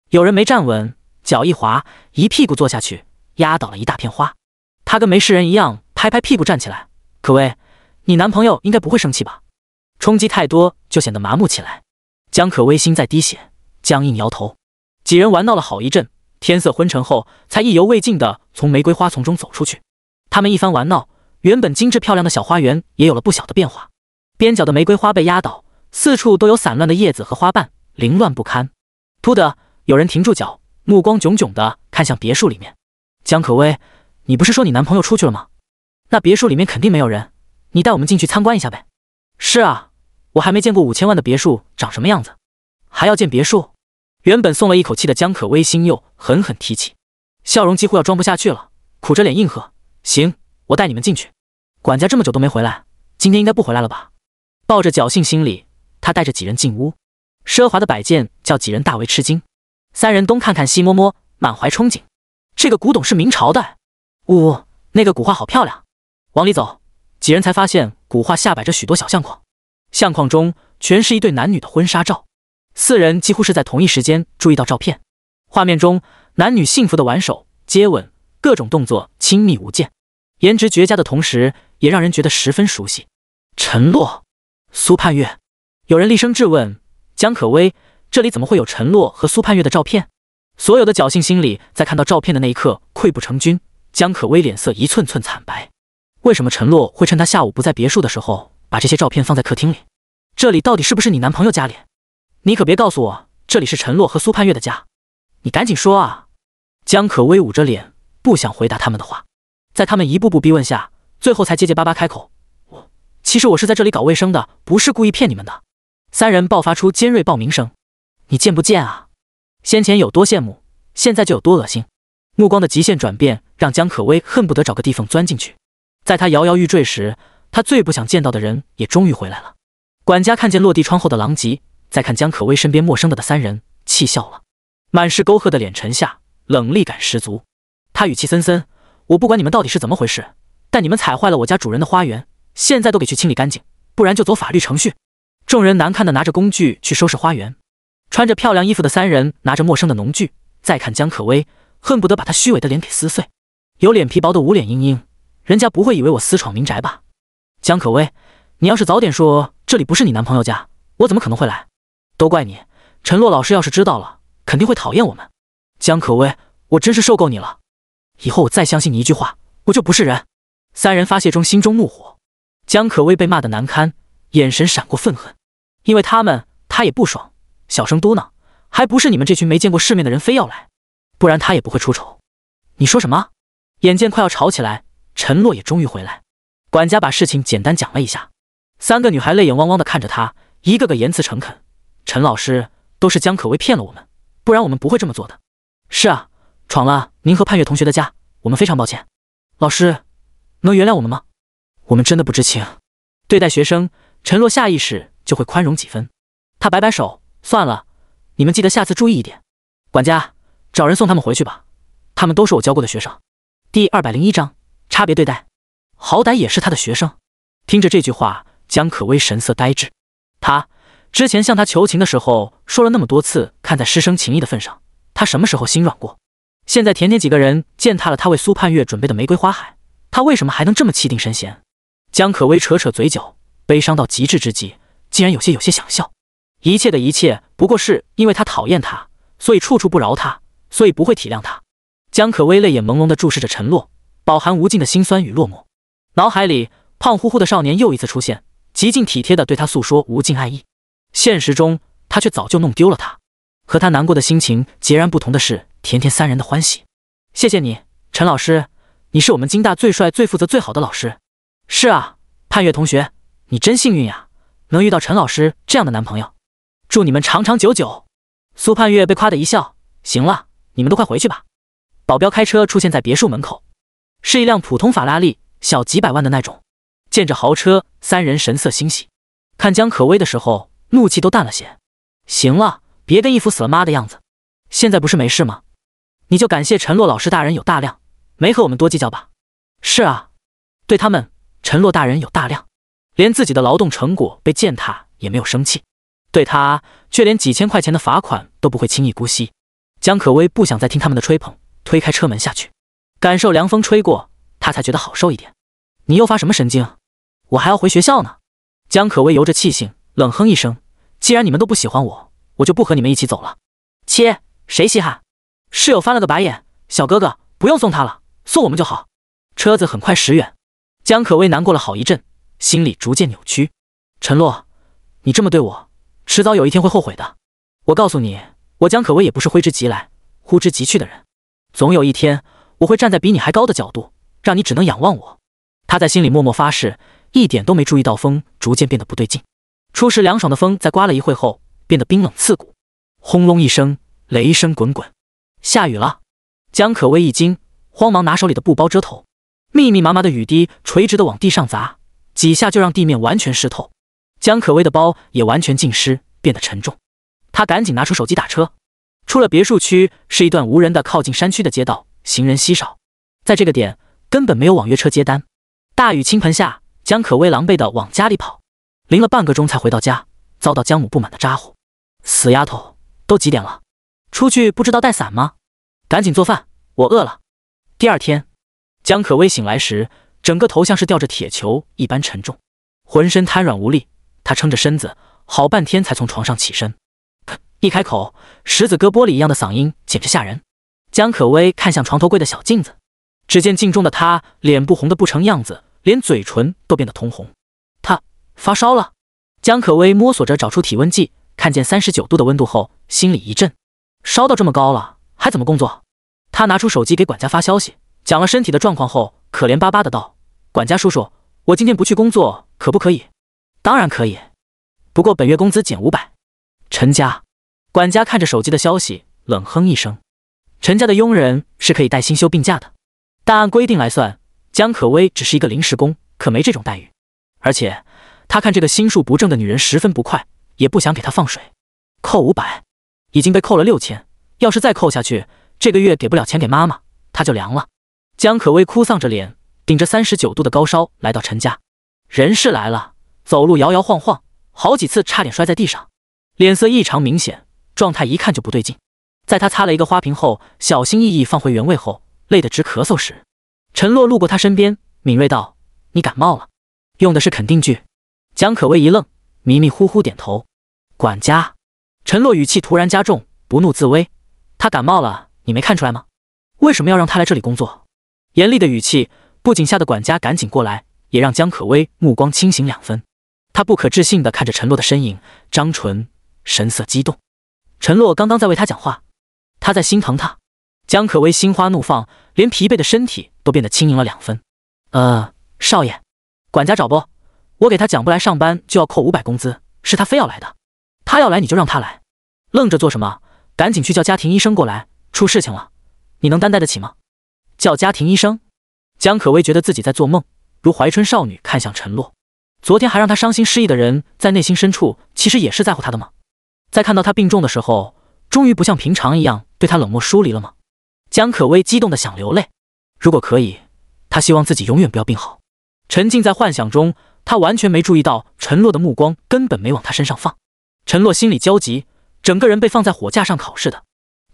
有人没站稳，脚一滑，一屁股坐下去，压倒了一大片花。他跟没事人一样，拍拍屁股站起来。可薇，你男朋友应该不会生气吧？冲击太多就显得麻木起来。江可薇心在滴血，僵硬摇头。几人玩闹了好一阵，天色昏沉后，才意犹未尽地从玫瑰花丛中走出去。他们一番玩闹，原本精致漂亮的小花园也有了不小的变化。边角的玫瑰花被压倒，四处都有散乱的叶子和花瓣，凌乱不堪。突的，有人停住脚，目光炯炯地看向别墅里面。江可薇，你不是说你男朋友出去了吗？那别墅里面肯定没有人，你带我们进去参观一下呗。是啊，我还没见过五千万的别墅长什么样子，还要建别墅？原本松了一口气的江可薇心又狠狠提起，笑容几乎要装不下去了，苦着脸应和：“行，我带你们进去。”管家这么久都没回来，今天应该不回来了吧？抱着侥幸心理，他带着几人进屋。奢华的摆件叫几人大为吃惊。三人东看看西摸摸，满怀憧憬。这个古董是明朝的。呜，那个古画好漂亮。往里走，几人才发现古画下摆着许多小相框，相框中全是一对男女的婚纱照。四人几乎是在同一时间注意到照片。画面中男女幸福的挽手、接吻，各种动作亲密无间，颜值绝佳的同时，也让人觉得十分熟悉。陈洛。苏盼月，有人厉声质问江可薇：“这里怎么会有陈洛和苏盼月的照片？”所有的侥幸心理在看到照片的那一刻溃不成军。江可薇脸色一寸寸惨白。为什么陈洛会趁他下午不在别墅的时候把这些照片放在客厅里？这里到底是不是你男朋友家里？你可别告诉我这里是陈洛和苏盼月的家！你赶紧说啊！江可薇捂着脸，不想回答他们的话。在他们一步步逼问下，最后才结结巴巴开口。我其实我是在这里搞卫生的，不是故意骗你们的。三人爆发出尖锐报名声，你贱不贱啊？先前有多羡慕，现在就有多恶心。目光的极限转变让江可薇恨不得找个地缝钻进去。在他摇摇欲坠时，他最不想见到的人也终于回来了。管家看见落地窗后的狼藉，再看江可薇身边陌生的的三人，气笑了，满是沟壑的脸沉下，冷厉感十足。他语气森森：“我不管你们到底是怎么回事，但你们踩坏了我家主人的花园。”现在都给去清理干净，不然就走法律程序。众人难堪的拿着工具去收拾花园。穿着漂亮衣服的三人拿着陌生的农具，再看江可薇，恨不得把她虚伪的脸给撕碎。有脸皮薄的捂脸嘤嘤，人家不会以为我私闯民宅吧？江可薇，你要是早点说这里不是你男朋友家，我怎么可能会来？都怪你，陈洛老师要是知道了，肯定会讨厌我们。江可薇，我真是受够你了，以后我再相信你一句话，我就不是人。三人发泄中心中怒火。江可薇被骂得难堪，眼神闪过愤恨，因为他们，他也不爽，小声嘟囔：“还不是你们这群没见过世面的人非要来，不然他也不会出丑。”你说什么？眼见快要吵起来，陈洛也终于回来。管家把事情简单讲了一下，三个女孩泪眼汪汪的看着他，一个个言辞诚恳：“陈老师，都是江可薇骗了我们，不然我们不会这么做的。”是啊，闯了您和盼月同学的家，我们非常抱歉。老师，能原谅我们吗？我们真的不知情，对待学生，陈洛下意识就会宽容几分。他摆摆手，算了，你们记得下次注意一点。管家，找人送他们回去吧，他们都是我教过的学生。第二百零一章，差别对待，好歹也是他的学生。听着这句话，江可薇神色呆滞。他之前向他求情的时候说了那么多次，看在师生情谊的份上，他什么时候心软过？现在甜甜几个人践踏了他为苏盼月准备的玫瑰花海，他为什么还能这么气定神闲？江可薇扯扯嘴角，悲伤到极致之际，竟然有些有些想笑。一切的一切，不过是因为他讨厌他，所以处处不饶他，所以不会体谅他。江可薇泪眼朦胧地注视着陈洛，饱含无尽的心酸与落寞。脑海里，胖乎乎的少年又一次出现，极尽体贴地对他诉说无尽爱意。现实中，他却早就弄丢了他。和他难过的心情截然不同的是，甜甜三人的欢喜。谢谢你，陈老师，你是我们金大最帅、最负责、最好的老师。是啊，盼月同学，你真幸运呀，能遇到陈老师这样的男朋友。祝你们长长久久。苏盼月被夸的一笑。行了，你们都快回去吧。保镖开车出现在别墅门口，是一辆普通法拉利，小几百万的那种。见着豪车，三人神色欣喜。看江可薇的时候，怒气都淡了些。行了，别跟一副死了妈的样子。现在不是没事吗？你就感谢陈洛老师大人有大量，没和我们多计较吧。是啊。对他们，陈洛大人有大量，连自己的劳动成果被践踏也没有生气，对他却连几千块钱的罚款都不会轻易姑息。江可薇不想再听他们的吹捧，推开车门下去，感受凉风吹过，他才觉得好受一点。你又发什么神经？我还要回学校呢。江可薇由着气性，冷哼一声：“既然你们都不喜欢我，我就不和你们一起走了。”切，谁稀罕？室友翻了个白眼：“小哥哥，不用送他了，送我们就好。”车子很快驶远。江可薇难过了好一阵，心里逐渐扭曲。陈洛，你这么对我，迟早有一天会后悔的。我告诉你，我江可薇也不是挥之即来、呼之即去的人。总有一天，我会站在比你还高的角度，让你只能仰望我。他在心里默默发誓，一点都没注意到风逐渐变得不对劲。初时凉爽的风，在刮了一会后，变得冰冷刺骨。轰隆一声，雷声滚滚，下雨了。江可薇一惊，慌忙拿手里的布包遮头。密密麻麻的雨滴垂直的往地上砸，几下就让地面完全湿透。江可薇的包也完全浸湿，变得沉重。她赶紧拿出手机打车。出了别墅区，是一段无人的靠近山区的街道，行人稀少。在这个点，根本没有网约车接单。大雨倾盆下，江可薇狼狈的往家里跑，淋了半个钟才回到家，遭到江母不满的咋呼：“死丫头，都几点了？出去不知道带伞吗？赶紧做饭，我饿了。”第二天。江可薇醒来时，整个头像是吊着铁球一般沉重，浑身瘫软无力。他撑着身子，好半天才从床上起身。一开口，石子割玻璃一样的嗓音简直吓人。江可薇看向床头柜的小镜子，只见镜中的他脸部红的不成样子，连嘴唇都变得通红。他发烧了。江可薇摸索着找出体温计，看见三十九度的温度后，心里一震，烧到这么高了，还怎么工作？他拿出手机给管家发消息。讲了身体的状况后，可怜巴巴的道：“管家叔叔，我今天不去工作，可不可以？”“当然可以，不过本月工资减五百。”陈家管家看着手机的消息，冷哼一声：“陈家的佣人是可以带薪休病假的，但按规定来算，江可薇只是一个临时工，可没这种待遇。而且他看这个心术不正的女人十分不快，也不想给她放水。扣五百，已经被扣了六千，要是再扣下去，这个月给不了钱给妈妈，他就凉了。”江可薇哭丧着脸，顶着三十九度的高烧来到陈家。人是来了，走路摇摇晃晃，好几次差点摔在地上，脸色异常明显，状态一看就不对劲。在他擦了一个花瓶后，小心翼翼放回原位后，累得直咳嗽时，陈洛路过他身边，敏锐道：“你感冒了。”用的是肯定句。江可薇一愣，迷迷糊糊点头。管家，陈洛语气突然加重，不怒自威：“他感冒了，你没看出来吗？为什么要让他来这里工作？”严厉的语气不仅吓得管家赶紧过来，也让江可薇目光清醒两分。他不可置信地看着陈洛的身影，张唇，神色激动。陈洛刚刚在为他讲话，他在心疼他。江可薇心花怒放，连疲惫的身体都变得轻盈了两分。呃，少爷，管家找不？我给他讲不来上班就要扣五百工资，是他非要来的。他要来你就让他来，愣着做什么？赶紧去叫家庭医生过来，出事情了，你能担待得起吗？叫家庭医生，江可薇觉得自己在做梦，如怀春少女看向陈洛。昨天还让他伤心失意的人，在内心深处其实也是在乎他的吗？在看到他病重的时候，终于不像平常一样对他冷漠疏离了吗？江可薇激动的想流泪。如果可以，他希望自己永远不要病好。沉浸在幻想中，他完全没注意到陈洛的目光根本没往他身上放。陈洛心里焦急，整个人被放在火架上烤似的。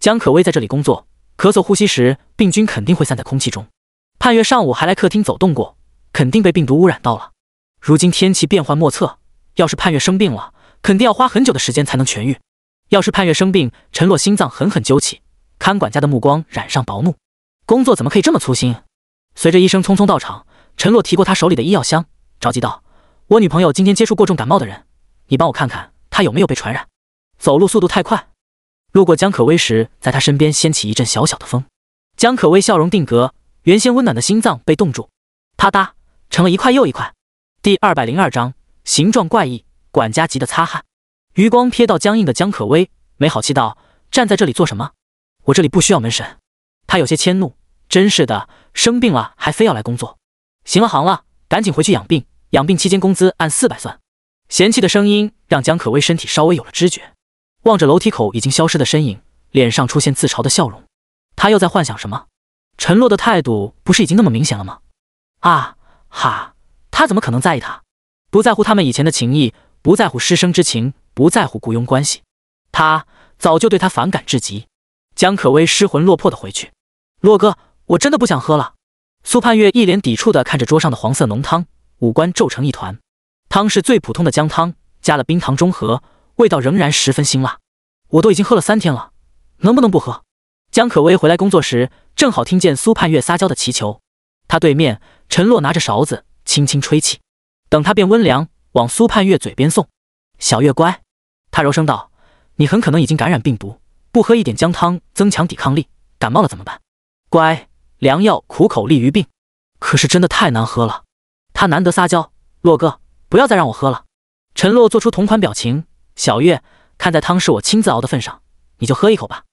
江可薇在这里工作。咳嗽、呼吸时，病菌肯定会散在空气中。盼月上午还来客厅走动过，肯定被病毒污染到了。如今天气变幻莫测，要是盼月生病了，肯定要花很久的时间才能痊愈。要是盼月生病，陈洛心脏狠狠揪起，看管家的目光染上薄怒。工作怎么可以这么粗心？随着医生匆匆到场，陈洛提过他手里的医药箱，着急道：“我女朋友今天接触过重感冒的人，你帮我看看她有没有被传染。走路速度太快。”路过江可薇时，在他身边掀起一阵小小的风。江可薇笑容定格，原先温暖的心脏被冻住，啪嗒，成了一块又一块。第二百零二章，形状怪异，管家急得擦汗。余光瞥到僵硬的江可薇，没好气道：“站在这里做什么？我这里不需要门神。”他有些迁怒：“真是的，生病了还非要来工作。行了行了，赶紧回去养病，养病期间工资按四百算。”嫌弃的声音让江可薇身体稍微有了知觉。望着楼梯口已经消失的身影，脸上出现自嘲的笑容。他又在幻想什么？陈洛的态度不是已经那么明显了吗？啊，哈，他怎么可能在意他？不在乎他们以前的情谊，不在乎师生之情，不在乎雇佣关系，他早就对他反感至极。江可薇失魂落魄的回去。洛哥，我真的不想喝了。苏盼月一脸抵触的看着桌上的黄色浓汤，五官皱成一团。汤是最普通的姜汤，加了冰糖中和，味道仍然十分辛辣。我都已经喝了三天了，能不能不喝？江可薇回来工作时，正好听见苏盼月撒娇的祈求。他对面，陈洛拿着勺子轻轻吹气，等他变温凉，往苏盼月嘴边送。小月乖，他柔声道：“你很可能已经感染病毒，不喝一点姜汤增强抵抗力，感冒了怎么办？乖。”良药苦口利于病，可是真的太难喝了。他难得撒娇，洛哥，不要再让我喝了。陈洛做出同款表情。小月，看在汤是我亲自熬的份上，你就喝一口吧。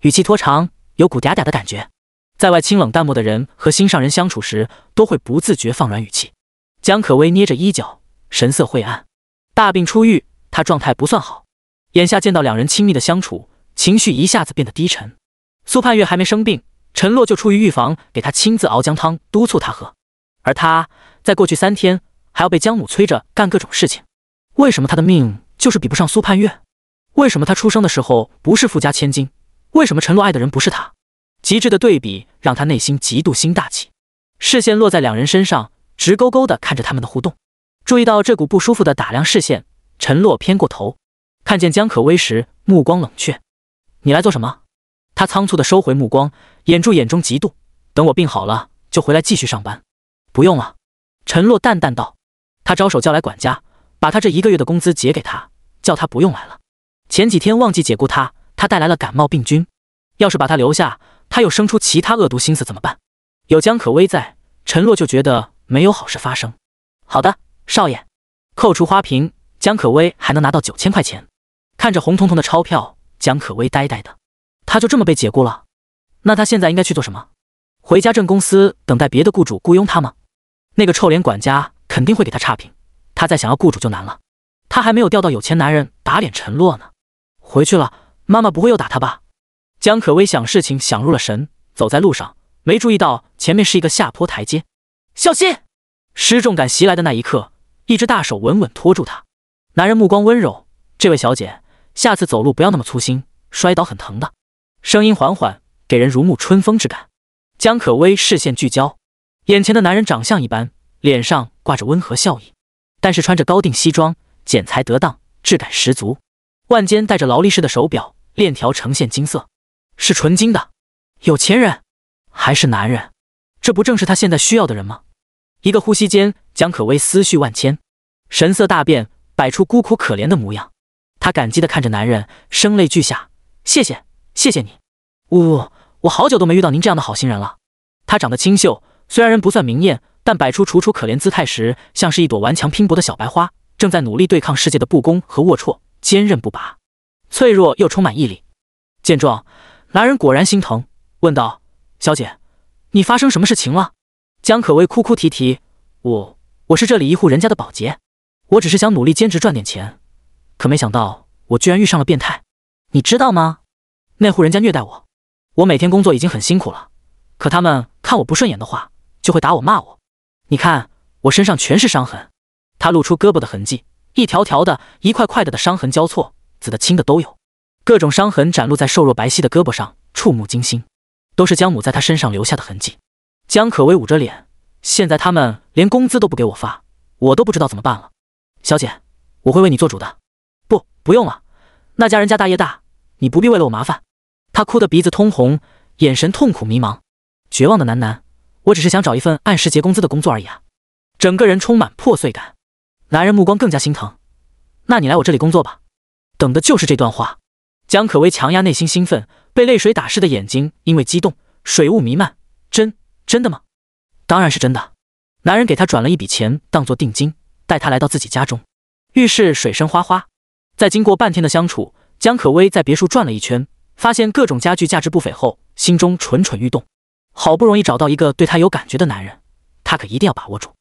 语气拖长，有股嗲嗲的感觉。在外清冷淡漠的人和心上人相处时，都会不自觉放软语气。江可薇捏着衣角，神色晦暗。大病初愈，他状态不算好。眼下见到两人亲密的相处，情绪一下子变得低沉。苏盼月还没生病。陈洛就出于预防，给他亲自熬姜汤，督促他喝。而他在过去三天还要被江母催着干各种事情。为什么他的命就是比不上苏盼月？为什么他出生的时候不是富家千金？为什么陈洛爱的人不是他？极致的对比让他内心极度心大起，视线落在两人身上，直勾勾地看着他们的互动。注意到这股不舒服的打量视线，陈洛偏过头，看见江可薇时，目光冷却：“你来做什么？”他仓促地收回目光，掩住眼中嫉妒。等我病好了，就回来继续上班。不用了，陈洛淡淡道。他招手叫来管家，把他这一个月的工资结给他，叫他不用来了。前几天忘记解雇他，他带来了感冒病菌。要是把他留下，他又生出其他恶毒心思怎么办？有江可薇在，陈洛就觉得没有好事发生。好的，少爷。扣除花瓶，江可薇还能拿到九千块钱。看着红彤彤的钞票，江可薇呆呆的。他就这么被解雇了，那他现在应该去做什么？回家镇公司等待别的雇主雇佣他吗？那个臭脸管家肯定会给他差评，他再想要雇主就难了。他还没有钓到有钱男人打脸陈洛呢。回去了，妈妈不会又打他吧？江可薇想事情想入了神，走在路上没注意到前面是一个下坡台阶，小心！失重感袭来的那一刻，一只大手稳稳拖住他。男人目光温柔，这位小姐，下次走路不要那么粗心，摔倒很疼的。声音缓缓，给人如沐春风之感。江可薇视线聚焦，眼前的男人长相一般，脸上挂着温和笑意，但是穿着高定西装，剪裁得当，质感十足。腕间戴着劳力士的手表，链条呈现金色，是纯金的。有钱人还是男人？这不正是他现在需要的人吗？一个呼吸间，江可薇思绪万千，神色大变，摆出孤苦可怜的模样。她感激地看着男人，声泪俱下：“谢谢。”谢谢你，呜，我好久都没遇到您这样的好心人了。他长得清秀，虽然人不算明艳，但摆出楚楚可怜姿态时，像是一朵顽强拼搏的小白花，正在努力对抗世界的不公和龌龊，坚韧不拔，脆弱又充满毅力。见状，男人果然心疼，问道：“小姐，你发生什么事情了？”江可薇哭哭啼啼：“我，我是这里一户人家的保洁，我只是想努力兼职赚点钱，可没想到我居然遇上了变态，你知道吗？”那户人家虐待我，我每天工作已经很辛苦了，可他们看我不顺眼的话，就会打我骂我。你看我身上全是伤痕，他露出胳膊的痕迹，一条条的、一块块的的伤痕交错，紫的、青的都有，各种伤痕展露在瘦弱白皙的胳膊上，触目惊心，都是江母在他身上留下的痕迹。江可薇捂着脸，现在他们连工资都不给我发，我都不知道怎么办了。小姐，我会为你做主的。不，不用了，那家人家大业大，你不必为了我麻烦。他哭得鼻子通红，眼神痛苦迷茫，绝望的喃喃：“我只是想找一份按时结工资的工作而已啊！”整个人充满破碎感。男人目光更加心疼：“那你来我这里工作吧。”等的就是这段话。江可薇强压内心兴奋，被泪水打湿的眼睛因为激动，水雾弥漫。真真的吗？当然是真的。男人给他转了一笔钱，当做定金，带他来到自己家中。浴室水声哗哗。在经过半天的相处，江可薇在别墅转了一圈。发现各种家具价值不菲后，心中蠢蠢欲动。好不容易找到一个对他有感觉的男人，他可一定要把握住。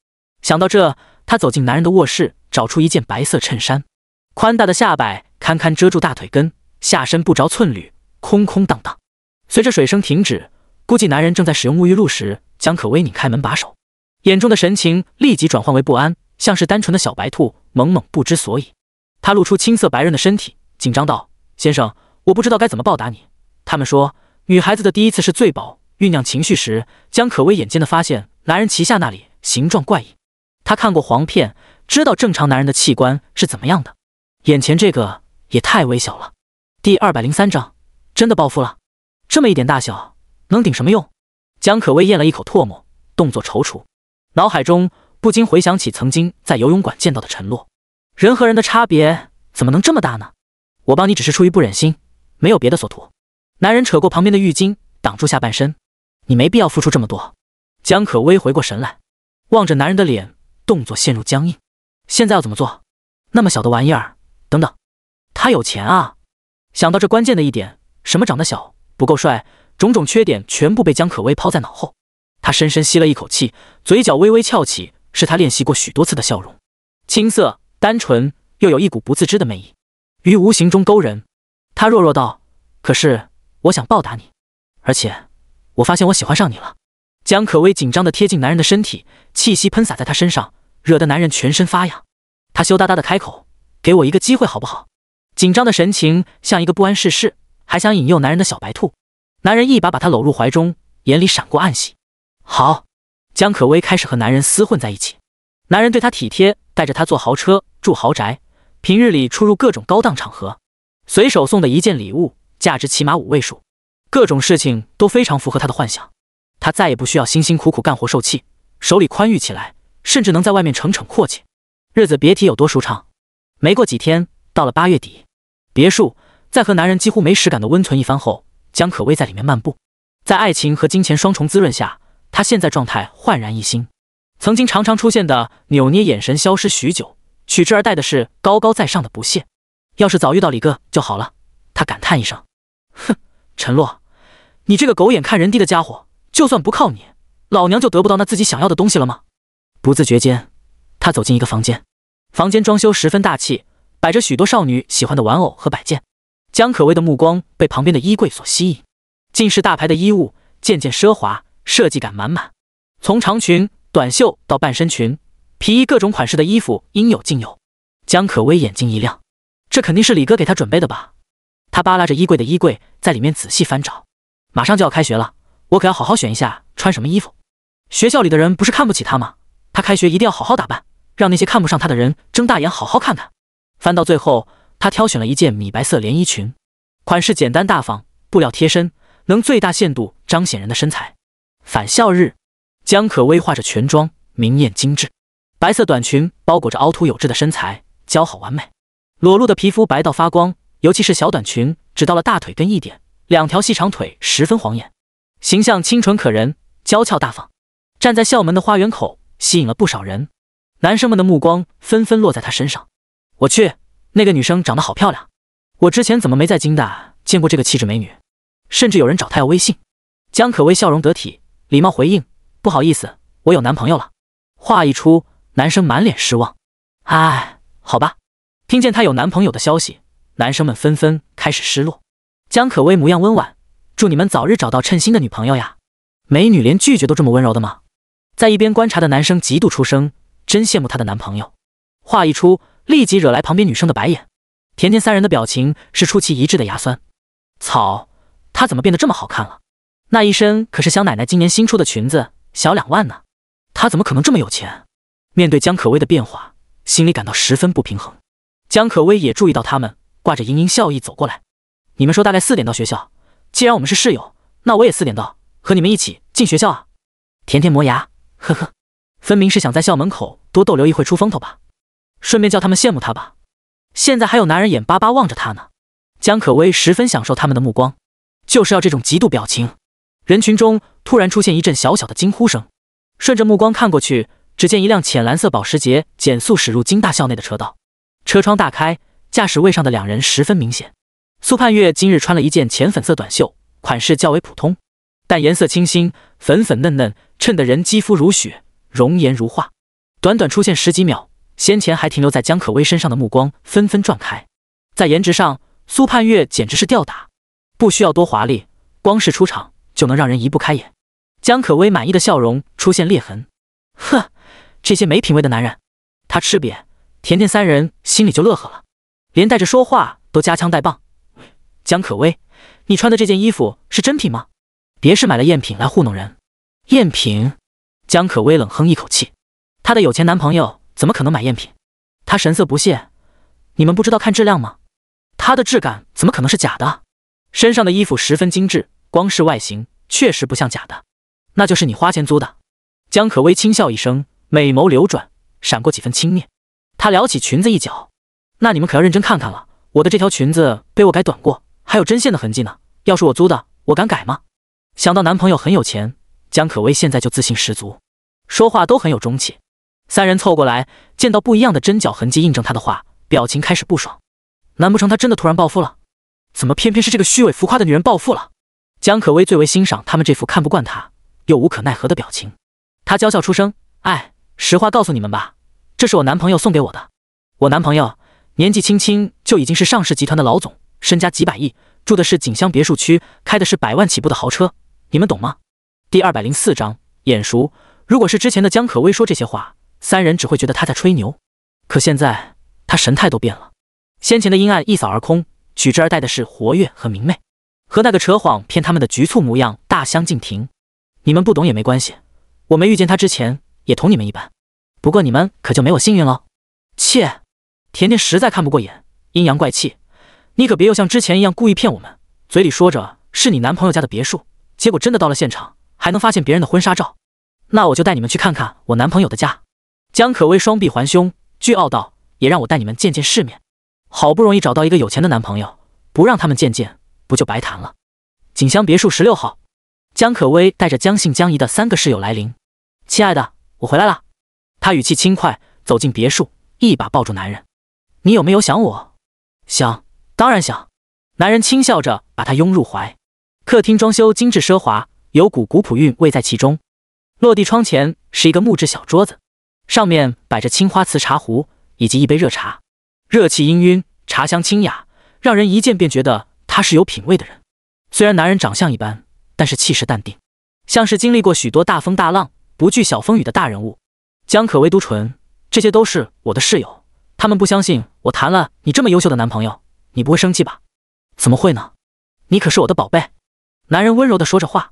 想到这，他走进男人的卧室，找出一件白色衬衫，宽大的下摆堪堪遮住大腿根，下身不着寸缕，空空荡荡。随着水声停止，估计男人正在使用沐浴露时，江可薇拧开门把手，眼中的神情立即转换为不安，像是单纯的小白兔，懵懵不知所以。他露出青色白润的身体，紧张道：“先生，我不知道该怎么报答你。他们说，女孩子的第一次是最宝酝酿情绪时。”江可薇眼尖的发现，男人旗下那里形状怪异。他看过黄片，知道正常男人的器官是怎么样的，眼前这个也太微小了。第二百零三章，真的暴富了？这么一点大小，能顶什么用？江可薇咽了一口唾沫，动作踌躇，脑海中不禁回想起曾经在游泳馆见到的陈洛。人和人的差别怎么能这么大呢？我帮你只是出于不忍心，没有别的所图。男人扯过旁边的浴巾，挡住下半身。你没必要付出这么多。江可薇回过神来，望着男人的脸。动作陷入僵硬，现在要怎么做？那么小的玩意儿，等等，他有钱啊！想到这关键的一点，什么长得小、不够帅，种种缺点全部被江可薇抛在脑后。他深深吸了一口气，嘴角微微翘起，是他练习过许多次的笑容，青涩、单纯，又有一股不自知的魅意，于无形中勾人。他弱弱道：“可是我想报答你，而且我发现我喜欢上你了。”江可薇紧张地贴近男人的身体，气息喷洒在他身上，惹得男人全身发痒。他羞答答地开口：“给我一个机会好不好？”紧张的神情像一个不谙世事还想引诱男人的小白兔。男人一把把她搂入怀中，眼里闪过暗喜。好，江可薇开始和男人厮混在一起。男人对她体贴，带着她坐豪车住豪宅，平日里出入各种高档场合，随手送的一件礼物价值起码五位数，各种事情都非常符合他的幻想。他再也不需要辛辛苦苦干活受气，手里宽裕起来，甚至能在外面逞逞阔气，日子别提有多舒畅。没过几天，到了八月底，别墅在和男人几乎没实感的温存一番后，江可薇在里面漫步，在爱情和金钱双重滋润下，她现在状态焕然一新。曾经常常出现的扭捏眼神消失许久，取之而代的是高高在上的不屑。要是早遇到李哥就好了，他感叹一声：“哼，陈洛，你这个狗眼看人低的家伙。”就算不靠你，老娘就得不到那自己想要的东西了吗？不自觉间，他走进一个房间，房间装修十分大气，摆着许多少女喜欢的玩偶和摆件。江可薇的目光被旁边的衣柜所吸引，尽是大牌的衣物，件件奢华，设计感满满。从长裙、短袖到半身裙、皮衣，各种款式的衣服应有尽有。江可薇眼睛一亮，这肯定是李哥给她准备的吧？她扒拉着衣柜的衣柜，在里面仔细翻找。马上就要开学了。我可要好好选一下穿什么衣服。学校里的人不是看不起他吗？他开学一定要好好打扮，让那些看不上他的人睁大眼好好看看。翻到最后，她挑选了一件米白色连衣裙，款式简单大方，布料贴身，能最大限度彰显人的身材。返校日，江可薇化着全妆，明艳精致，白色短裙包裹着凹凸有致的身材，姣好完美。裸露的皮肤白到发光，尤其是小短裙，只到了大腿根一点，两条细长腿十分晃眼。形象清纯可人，娇俏大方，站在校门的花园口，吸引了不少人。男生们的目光纷纷落在她身上。我去，那个女生长得好漂亮，我之前怎么没在金大见过这个气质美女？甚至有人找她要微信。江可薇笑容得体，礼貌回应：“不好意思，我有男朋友了。”话一出，男生满脸失望。哎，好吧。听见她有男朋友的消息，男生们纷纷开始失落。江可薇模样温婉。祝你们早日找到称心的女朋友呀！美女连拒绝都这么温柔的吗？在一边观察的男生极度出声，真羡慕她的男朋友。话一出，立即惹来旁边女生的白眼。甜甜三人的表情是出奇一致的牙酸。草，她怎么变得这么好看了？那一身可是香奶奶今年新出的裙子，小两万呢。她怎么可能这么有钱？面对江可薇的变化，心里感到十分不平衡。江可薇也注意到他们，挂着盈盈笑意走过来。你们说大概四点到学校？既然我们是室友，那我也四点到，和你们一起进学校啊！甜甜磨牙，呵呵，分明是想在校门口多逗留一会出风头吧，顺便叫他们羡慕他吧。现在还有男人眼巴巴望着他呢。江可薇十分享受他们的目光，就是要这种嫉妒表情。人群中突然出现一阵小小的惊呼声，顺着目光看过去，只见一辆浅蓝色保时捷减速驶入金大校内的车道，车窗大开，驾驶位上的两人十分明显。苏盼月今日穿了一件浅粉色短袖，款式较为普通，但颜色清新，粉粉嫩嫩，衬得人肌肤如雪，容颜如画。短短出现十几秒，先前还停留在江可薇身上的目光纷纷转开。在颜值上，苏盼月简直是吊打，不需要多华丽，光是出场就能让人移不开眼。江可薇满意的笑容出现裂痕，哼，这些没品位的男人。他吃瘪，甜甜三人心里就乐呵了，连带着说话都夹枪带棒。江可薇，你穿的这件衣服是真品吗？别是买了赝品来糊弄人？赝品？江可薇冷哼一口气，她的有钱男朋友怎么可能买赝品？她神色不屑，你们不知道看质量吗？它的质感怎么可能是假的？身上的衣服十分精致，光是外形确实不像假的，那就是你花钱租的。江可薇轻笑一声，美眸流转，闪过几分轻蔑。她撩起裙子一角，那你们可要认真看看了，我的这条裙子被我改短过，还有针线的痕迹呢。要是我租的，我敢改吗？想到男朋友很有钱，江可薇现在就自信十足，说话都很有中气。三人凑过来，见到不一样的针脚痕迹印证他的话，表情开始不爽。难不成他真的突然暴富了？怎么偏偏是这个虚伪浮夸的女人暴富了？江可薇最为欣赏他们这副看不惯他又无可奈何的表情，她娇笑出声：“哎，实话告诉你们吧，这是我男朋友送给我的。我男朋友年纪轻轻就已经是上市集团的老总，身家几百亿，住的是锦香别墅区，开的是百万起步的豪车，你们懂吗？”第二百零四章眼熟。如果是之前的江可薇说这些话，三人只会觉得他在吹牛，可现在他神态都变了。先前的阴暗一扫而空，取之而代的是活跃和明媚，和那个扯谎骗他们的局促模样大相径庭。你们不懂也没关系，我没遇见他之前也同你们一般。不过你们可就没我幸运了。切，甜甜实在看不过眼，阴阳怪气，你可别又像之前一样故意骗我们，嘴里说着是你男朋友家的别墅，结果真的到了现场还能发现别人的婚纱照。那我就带你们去看看我男朋友的家。江可薇双臂环胸，倨傲道：“也让我带你们见见世面。”好不容易找到一个有钱的男朋友，不让他们见见，不就白谈了？锦香别墅十六号，江可薇带着江信、江怡的三个室友来临。亲爱的，我回来了。她语气轻快，走进别墅，一把抱住男人。你有没有想我？想，当然想。男人轻笑着把她拥入怀。客厅装修精致奢华，有股古朴韵味在其中。落地窗前是一个木质小桌子，上面摆着青花瓷茶壶以及一杯热茶。热气氤氲，茶香清雅，让人一见便觉得他是有品位的人。虽然男人长相一般，但是气势淡定，像是经历过许多大风大浪、不惧小风雨的大人物。江可微嘟唇，这些都是我的室友，他们不相信我谈了你这么优秀的男朋友，你不会生气吧？怎么会呢？你可是我的宝贝。男人温柔地说着话，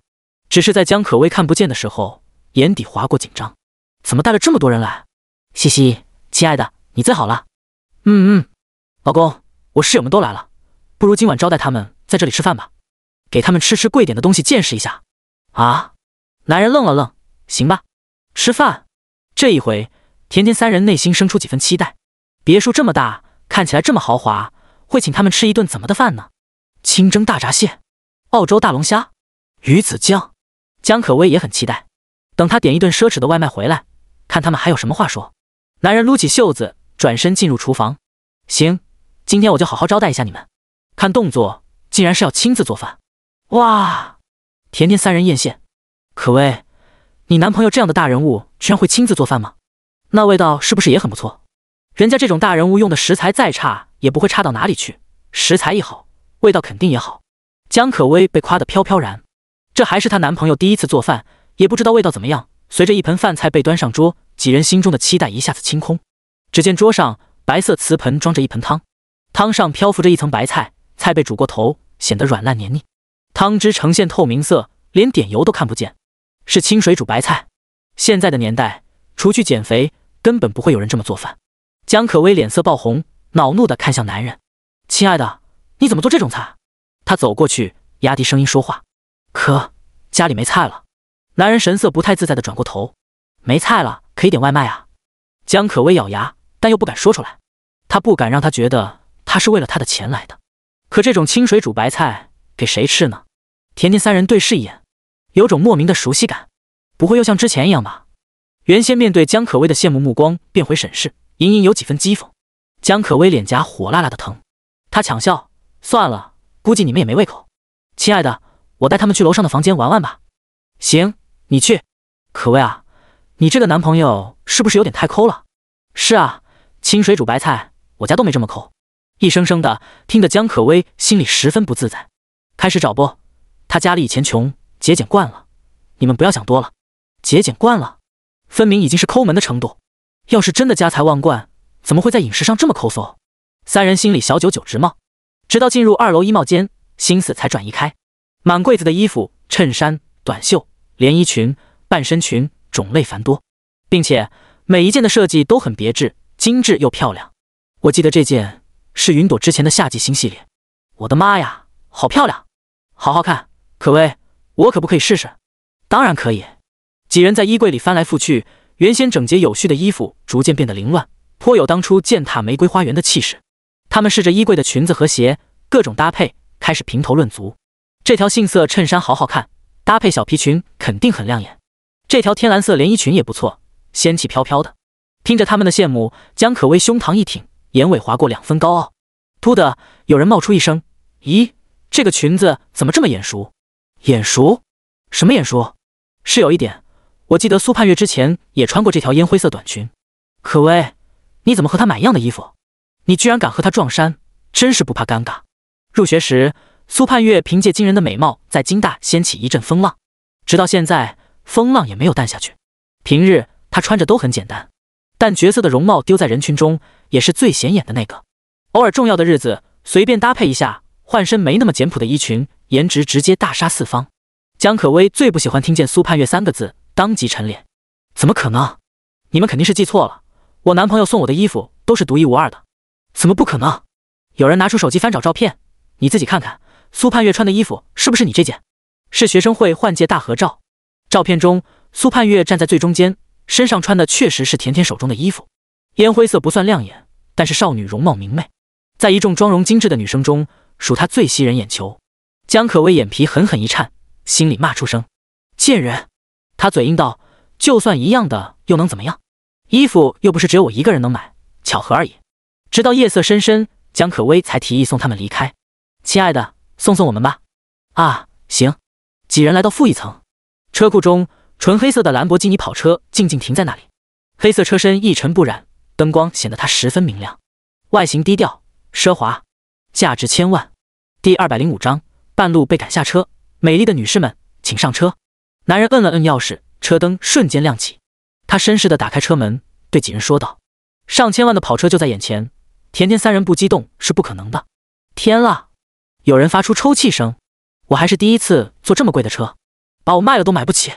只是在江可微看不见的时候，眼底划过紧张。怎么带了这么多人来？西西，亲爱的，你最好了。嗯嗯，老公，我室友们都来了，不如今晚招待他们在这里吃饭吧，给他们吃吃贵点的东西，见识一下。啊！男人愣了愣，行吧，吃饭。这一回，甜甜三人内心生出几分期待。别墅这么大，看起来这么豪华，会请他们吃一顿怎么的饭呢？清蒸大闸蟹，澳洲大龙虾，鱼子酱。江可薇也很期待，等他点一顿奢侈的外卖回来，看他们还有什么话说。男人撸起袖子。转身进入厨房，行，今天我就好好招待一下你们。看动作，竟然是要亲自做饭。哇！甜甜三人艳羡。可薇，你男朋友这样的大人物，居然会亲自做饭吗？那味道是不是也很不错？人家这种大人物用的食材再差，也不会差到哪里去。食材一好，味道肯定也好。江可薇被夸得飘飘然，这还是她男朋友第一次做饭，也不知道味道怎么样。随着一盆饭菜被端上桌，几人心中的期待一下子清空。只见桌上白色瓷盆装着一盆汤，汤上漂浮着一层白菜，菜被煮过头，显得软烂黏腻，汤汁呈现透明色，连点油都看不见，是清水煮白菜。现在的年代，除去减肥，根本不会有人这么做饭。江可薇脸色爆红，恼怒地看向男人：“亲爱的，你怎么做这种菜？”他走过去，压低声音说话：“可家里没菜了。”男人神色不太自在地转过头：“没菜了，可以点外卖啊。”江可薇咬牙。但又不敢说出来，他不敢让他觉得他是为了他的钱来的。可这种清水煮白菜给谁吃呢？甜甜三人对视一眼，有种莫名的熟悉感。不会又像之前一样吧？原先面对江可薇的羡慕目光，变回审视，隐隐有几分讥讽。江可薇脸颊火辣辣的疼，她抢笑：“算了，估计你们也没胃口。亲爱的，我带他们去楼上的房间玩玩吧。”行，你去。可薇啊，你这个男朋友是不是有点太抠了？是啊。清水煮白菜，我家都没这么抠。一声声的听得江可薇心里十分不自在。开始找不？他家里以前穷，节俭惯了。你们不要想多了，节俭惯了。分明已经是抠门的程度。要是真的家财万贯，怎么会在饮食上这么抠搜？三人心里小九九直冒。直到进入二楼衣帽间，心思才转移开。满柜子的衣服、衬衫、短袖、连衣裙、半身裙，种类繁多，并且每一件的设计都很别致、精致又漂亮。我记得这件是云朵之前的夏季新系列。我的妈呀，好漂亮，好好看！可薇，我可不可以试试？当然可以。几人在衣柜里翻来覆去，原先整洁有序的衣服逐渐变得凌乱，颇有当初践踏玫瑰花园的气势。他们试着衣柜的裙子和鞋，各种搭配，开始评头论足。这条杏色衬衫好好看，搭配小皮裙肯定很亮眼。这条天蓝色连衣裙也不错，仙气飘飘的。听着他们的羡慕，江可薇胸膛一挺，眼尾划过两分高傲。突的，有人冒出一声：“咦，这个裙子怎么这么眼熟？眼熟？什么眼熟？是有一点，我记得苏盼月之前也穿过这条烟灰色短裙。可薇，你怎么和她买一样的衣服？你居然敢和她撞衫，真是不怕尴尬。入学时，苏盼月凭借惊人的美貌在金大掀起一阵风浪，直到现在，风浪也没有淡下去。平日她穿着都很简单，但角色的容貌丢在人群中，也是最显眼的那个。偶尔重要的日子，随便搭配一下，换身没那么简朴的衣裙，颜值直接大杀四方。江可薇最不喜欢听见苏盼月三个字，当即沉脸。怎么可能？你们肯定是记错了，我男朋友送我的衣服都是独一无二的。怎么不可能？有人拿出手机翻找照片，你自己看看，苏盼月穿的衣服是不是你这件？是学生会换届大合照，照片中苏盼月站在最中间，身上穿的确实是甜甜手中的衣服，烟灰色不算亮眼，但是少女容貌明媚。在一众妆容精致的女生中，属她最吸人眼球。江可薇眼皮狠狠一颤，心里骂出声：“贱人！”她嘴硬道：“就算一样的，又能怎么样？衣服又不是只有我一个人能买，巧合而已。”直到夜色深深，江可薇才提议送他们离开。亲爱的，送送我们吧。啊，行。几人来到负一层，车库中，纯黑色的兰博基尼跑车静静停在那里，黑色车身一尘不染，灯光显得它十分明亮，外形低调。奢华，价值千万。第二百零五章，半路被赶下车。美丽的女士们，请上车。男人摁了摁钥匙，车灯瞬间亮起。他绅士的打开车门，对几人说道：“上千万的跑车就在眼前，甜甜三人不激动是不可能的。”天啦！有人发出抽泣声。我还是第一次坐这么贵的车，把我卖了都买不起。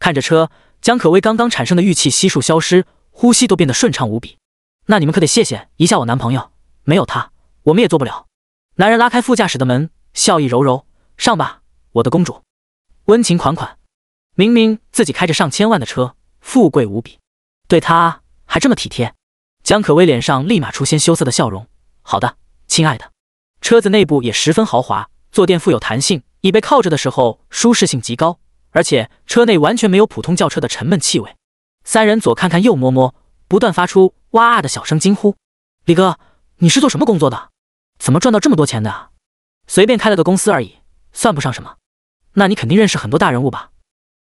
看着车，江可薇刚刚产生的郁气悉数消失，呼吸都变得顺畅无比。那你们可得谢谢一下我男朋友，没有他。我们也做不了。男人拉开副驾驶的门，笑意柔柔：“上吧，我的公主。”温情款款。明明自己开着上千万的车，富贵无比，对他还这么体贴。江可薇脸上立马出现羞涩的笑容：“好的，亲爱的。”车子内部也十分豪华，坐垫富有弹性，椅背靠着的时候舒适性极高，而且车内完全没有普通轿车的沉闷气味。三人左看看右摸摸，不断发出“哇啊”的小声惊呼：“李哥，你是做什么工作的？”怎么赚到这么多钱的？随便开了个公司而已，算不上什么。那你肯定认识很多大人物吧？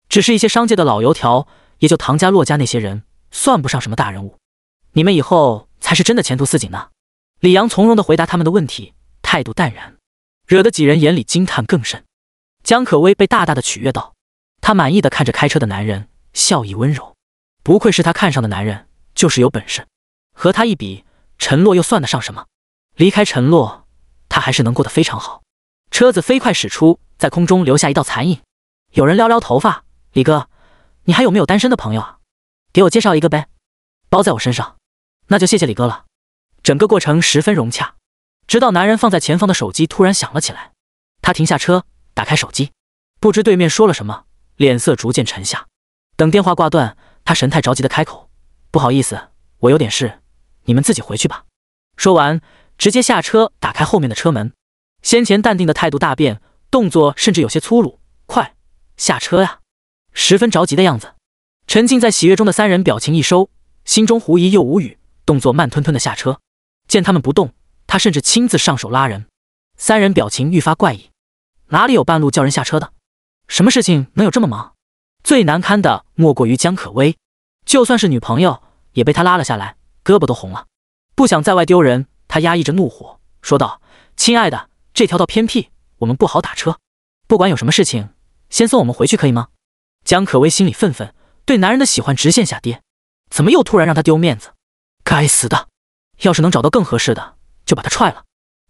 只是一些商界的老油条，也就唐家、骆家那些人，算不上什么大人物。你们以后才是真的前途似锦呢。李阳从容地回答他们的问题，态度淡然，惹得几人眼里惊叹更甚。江可薇被大大的取悦到，她满意的看着开车的男人，笑意温柔。不愧是她看上的男人，就是有本事。和他一比，陈洛又算得上什么？离开陈洛，他还是能过得非常好。车子飞快驶出，在空中留下一道残影。有人撩撩头发：“李哥，你还有没有单身的朋友啊？给我介绍一个呗，包在我身上。”那就谢谢李哥了。整个过程十分融洽，直到男人放在前方的手机突然响了起来。他停下车，打开手机，不知对面说了什么，脸色逐渐沉下。等电话挂断，他神态着急的开口：“不好意思，我有点事，你们自己回去吧。”说完。直接下车，打开后面的车门。先前淡定的态度大变，动作甚至有些粗鲁。快下车呀！十分着急的样子。沉浸在喜悦中的三人表情一收，心中狐疑又无语，动作慢吞吞的下车。见他们不动，他甚至亲自上手拉人。三人表情愈发怪异，哪里有半路叫人下车的？什么事情能有这么忙？最难堪的莫过于江可薇，就算是女朋友，也被他拉了下来，胳膊都红了。不想在外丢人。他压抑着怒火，说道：“亲爱的，这条道偏僻，我们不好打车。不管有什么事情，先送我们回去可以吗？”江可薇心里愤愤，对男人的喜欢直线下跌，怎么又突然让他丢面子？该死的！要是能找到更合适的，就把他踹了。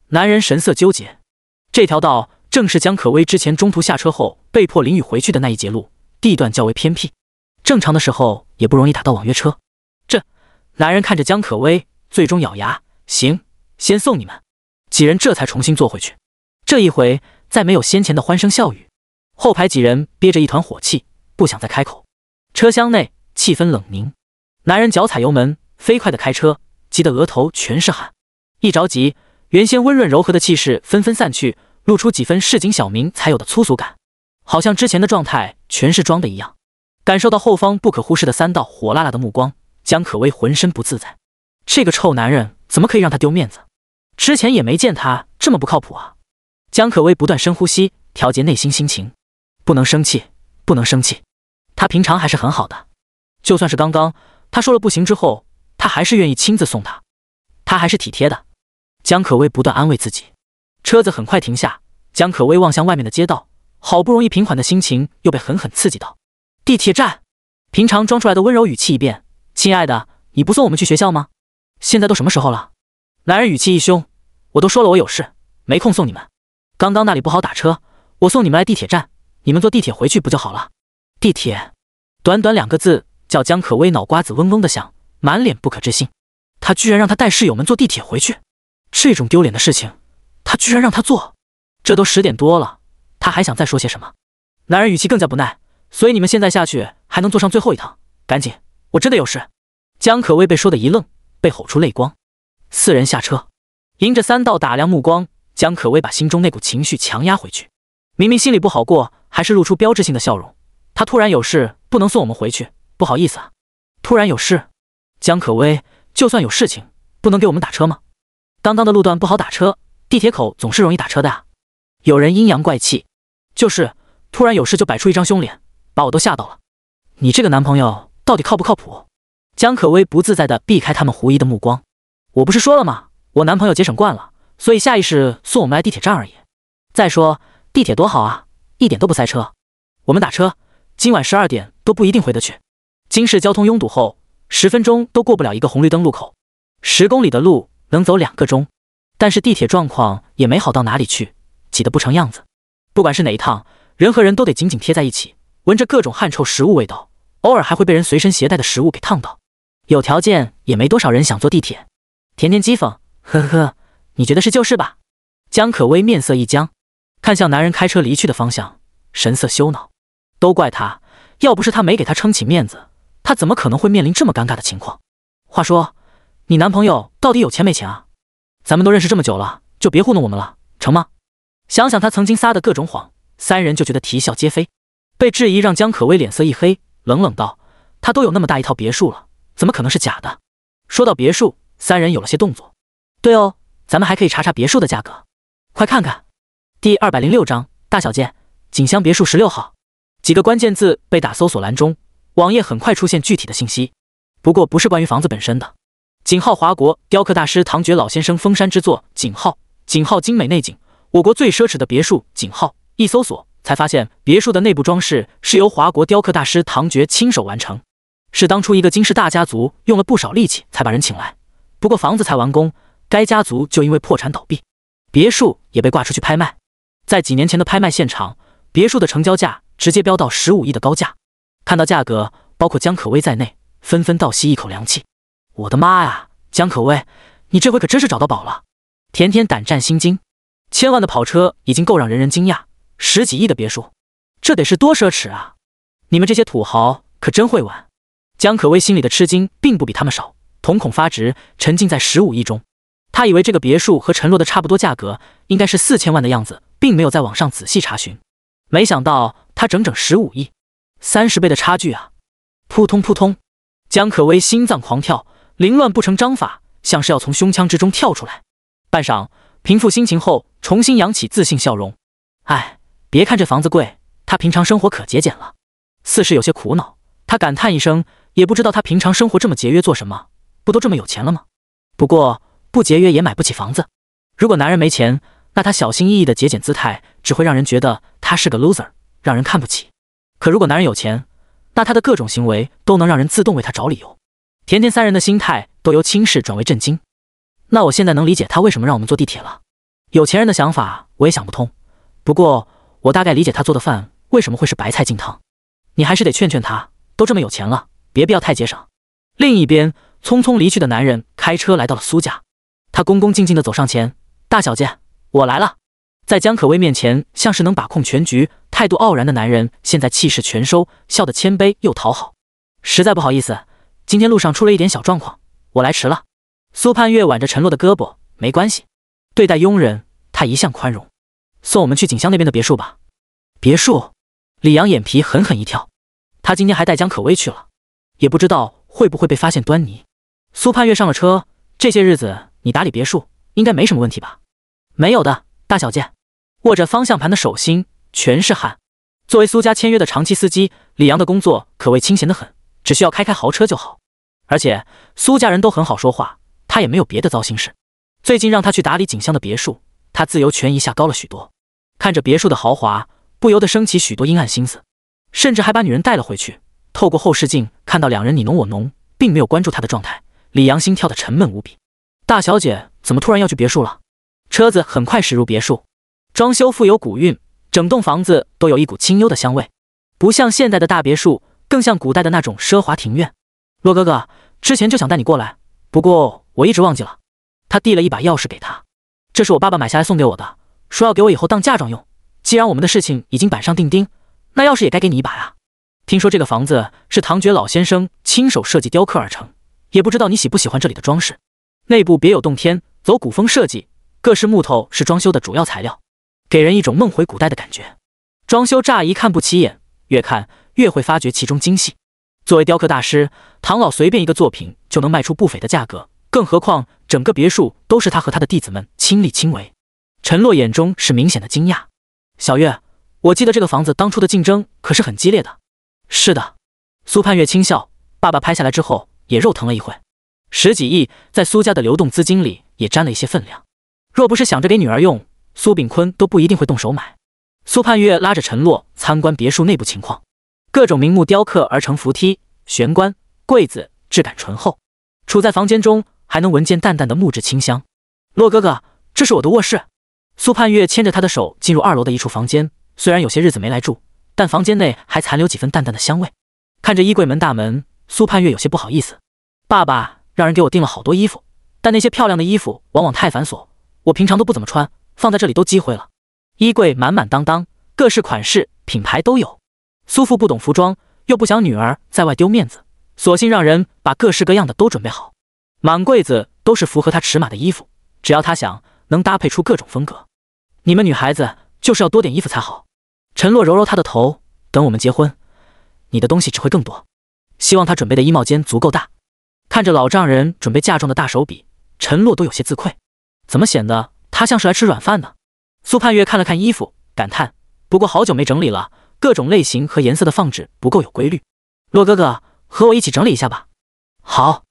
男人神色纠结，这条道正是江可薇之前中途下车后被迫淋雨回去的那一节路，地段较为偏僻，正常的时候也不容易打到网约车。这男人看着江可薇，最终咬牙：“行，先送你们。”几人这才重新坐回去。这一回再没有先前的欢声笑语，后排几人憋着一团火气，不想再开口。车厢内气氛冷凝，男人脚踩油门，飞快的开车，急得额头全是汗。一着急，原先温润柔和的气势纷纷散去，露出几分市井小民才有的粗俗感，好像之前的状态全是装的一样。感受到后方不可忽视的三道火辣辣的目光，江可薇浑身不自在。这个臭男人怎么可以让他丢面子？之前也没见他这么不靠谱啊！江可薇不断深呼吸，调节内心心情，不能生气，不能生气。他平常还是很好的，就算是刚刚他说了不行之后，他还是愿意亲自送他，他还是体贴的。江可薇不断安慰自己。车子很快停下，江可薇望向外面的街道，好不容易平缓的心情又被狠狠刺激到。地铁站，平常装出来的温柔语气一变：“亲爱的，你不送我们去学校吗？现在都什么时候了？”男人语气一凶：“我都说了我有事，没空送你们。”刚刚那里不好打车，我送你们来地铁站，你们坐地铁回去不就好了？地铁，短短两个字，叫江可薇脑瓜子嗡嗡的响，满脸不可置信。他居然让他带室友们坐地铁回去，这种丢脸的事情，他居然让他做。这都十点多了，他还想再说些什么？男人语气更加不耐，所以你们现在下去还能坐上最后一趟，赶紧，我真的有事。江可薇被说的一愣，被吼出泪光。四人下车，迎着三道打量目光。江可薇把心中那股情绪强压回去，明明心里不好过，还是露出标志性的笑容。他突然有事，不能送我们回去，不好意思啊。突然有事，江可薇，就算有事情，不能给我们打车吗？刚刚的路段不好打车，地铁口总是容易打车的啊。有人阴阳怪气，就是突然有事就摆出一张凶脸，把我都吓到了。你这个男朋友到底靠不靠谱？江可薇不自在的避开他们狐疑的目光。我不是说了吗？我男朋友节省惯了。所以下意识送我们来地铁站而已。再说地铁多好啊，一点都不塞车。我们打车，今晚十二点都不一定回得去。京市交通拥堵后，十分钟都过不了一个红绿灯路口。十公里的路能走两个钟，但是地铁状况也没好到哪里去，挤得不成样子。不管是哪一趟，人和人都得紧紧贴在一起，闻着各种汗臭食物味道，偶尔还会被人随身携带的食物给烫到。有条件也没多少人想坐地铁。甜甜讥讽，呵呵。你觉得是就是吧？江可薇面色一僵，看向男人开车离去的方向，神色羞恼。都怪他，要不是他没给他撑起面子，他怎么可能会面临这么尴尬的情况？话说，你男朋友到底有钱没钱啊？咱们都认识这么久了，就别糊弄我们了，成吗？想想他曾经撒的各种谎，三人就觉得啼笑皆非。被质疑让江可薇脸色一黑，冷冷道：“他都有那么大一套别墅了，怎么可能是假的？”说到别墅，三人有了些动作。对哦。咱们还可以查查别墅的价格，快看看，第二百零六章大小件，锦香别墅十六号。几个关键字被打搜索栏中，网页很快出现具体的信息，不过不是关于房子本身的。景号华国雕刻大师唐觉老先生封山之作，景号，景号精美内景，我国最奢侈的别墅，景号。一搜索才发现，别墅的内部装饰是由华国雕刻大师唐觉亲手完成，是当初一个金氏大家族用了不少力气才把人请来，不过房子才完工。该家族就因为破产倒闭，别墅也被挂出去拍卖。在几年前的拍卖现场，别墅的成交价直接飙到十五亿的高价。看到价格，包括江可薇在内，纷纷倒吸一口凉气。我的妈呀，江可薇，你这回可真是找到宝了！甜甜胆战心惊，千万的跑车已经够让人人惊讶，十几亿的别墅，这得是多奢侈啊！你们这些土豪可真会玩。江可薇心里的吃惊并不比他们少，瞳孔发直，沉浸在十五亿中。他以为这个别墅和陈洛的差不多价格，应该是四千万的样子，并没有在网上仔细查询。没想到他整整十五亿，三十倍的差距啊！扑通扑通，江可薇心脏狂跳，凌乱不成章法，像是要从胸腔之中跳出来。半晌，平复心情后，重新扬起自信笑容。哎，别看这房子贵，他平常生活可节俭了。似是有些苦恼，他感叹一声，也不知道他平常生活这么节约做什么？不都这么有钱了吗？不过。不节约也买不起房子。如果男人没钱，那他小心翼翼的节俭姿态只会让人觉得他是个 loser，让人看不起。可如果男人有钱，那他的各种行为都能让人自动为他找理由。甜甜三人的心态都由轻视转为震惊。那我现在能理解他为什么让我们坐地铁了。有钱人的想法我也想不通，不过我大概理解他做的饭为什么会是白菜进汤。你还是得劝劝他，都这么有钱了，别必要太节省。另一边，匆匆离去的男人开车来到了苏家，他恭恭敬敬地走上前：“大小姐，我来了。”在江可薇面前，像是能把控全局、态度傲然的男人，现在气势全收，笑得谦卑又讨好。实在不好意思，今天路上出了一点小状况，我来迟了。苏盼月挽着陈洛的胳膊，没关系。对待佣人，他一向宽容。送我们去锦香那边的别墅吧。别墅？李阳眼皮狠狠一跳。他今天还带江可薇去了，也不知道会不会被发现端倪。苏盼月上了车，这些日子你打理别墅应该没什么问题吧？没有的，大小姐。握着方向盘的手心全是汗。作为苏家签约的长期司机，李阳的工作可谓清闲得很，只需要开开豪车就好。而且苏家人都很好说话，他也没有别的糟心事。最近让他去打理锦香的别墅，他自由权一下高了许多。看着别墅的豪华，不由得升起许多阴暗心思，甚至还把女人带了回去。透过后视镜看到两人你侬我侬，并没有关注他的状态，李阳心跳得沉闷无比。大小姐怎么突然要去别墅了？车子很快驶入别墅。装修富有古韵，整栋房子都有一股清幽的香味，不像现代的大别墅，更像古代的那种奢华庭院。洛哥哥之前就想带你过来，不过我一直忘记了。他递了一把钥匙给他，这是我爸爸买下来送给我的，说要给我以后当嫁妆用。既然我们的事情已经板上钉钉，那钥匙也该给你一把呀。听说这个房子是唐觉老先生亲手设计雕刻而成，也不知道你喜不喜欢这里的装饰。内部别有洞天，走古风设计，各式木头是装修的主要材料。给人一种梦回古代的感觉。装修乍一看不起眼，越看越会发觉其中精细。作为雕刻大师，唐老随便一个作品就能卖出不菲的价格，更何况整个别墅都是他和他的弟子们亲力亲为。陈洛眼中是明显的惊讶。小月，我记得这个房子当初的竞争可是很激烈的。是的，苏盼月轻笑。爸爸拍下来之后也肉疼了一回，十几亿在苏家的流动资金里也沾了一些分量。若不是想着给女儿用。苏炳坤都不一定会动手买。苏盼月拉着陈洛参观别墅内部情况，各种名木雕刻而成扶梯、玄关、柜子，质感醇厚。处在房间中，还能闻见淡淡的木质清香。洛哥哥，这是我的卧室。苏盼月牵着他的手进入二楼的一处房间，虽然有些日子没来住，但房间内还残留几分淡淡的香味。看着衣柜门大门，苏盼月有些不好意思。爸爸让人给我订了好多衣服，但那些漂亮的衣服往往太繁琐，我平常都不怎么穿。放在这里都积灰了，衣柜满满当当，各式款式、品牌都有。苏父不懂服装，又不想女儿在外丢面子，索性让人把各式各样的都准备好。满柜子都是符合她尺码的衣服，只要她想，能搭配出各种风格。你们女孩子就是要多点衣服才好。陈洛揉揉她的头，等我们结婚，你的东西只会更多。希望他准备的衣帽间足够大。看着老丈人准备嫁妆的大手笔，陈洛都有些自愧，怎么显得？他像是来吃软饭的。苏盼月看了看衣服，感叹：“不过好久没整理了，各种类型和颜色的放置不够有规律。”洛哥哥，和我一起整理一下吧。好。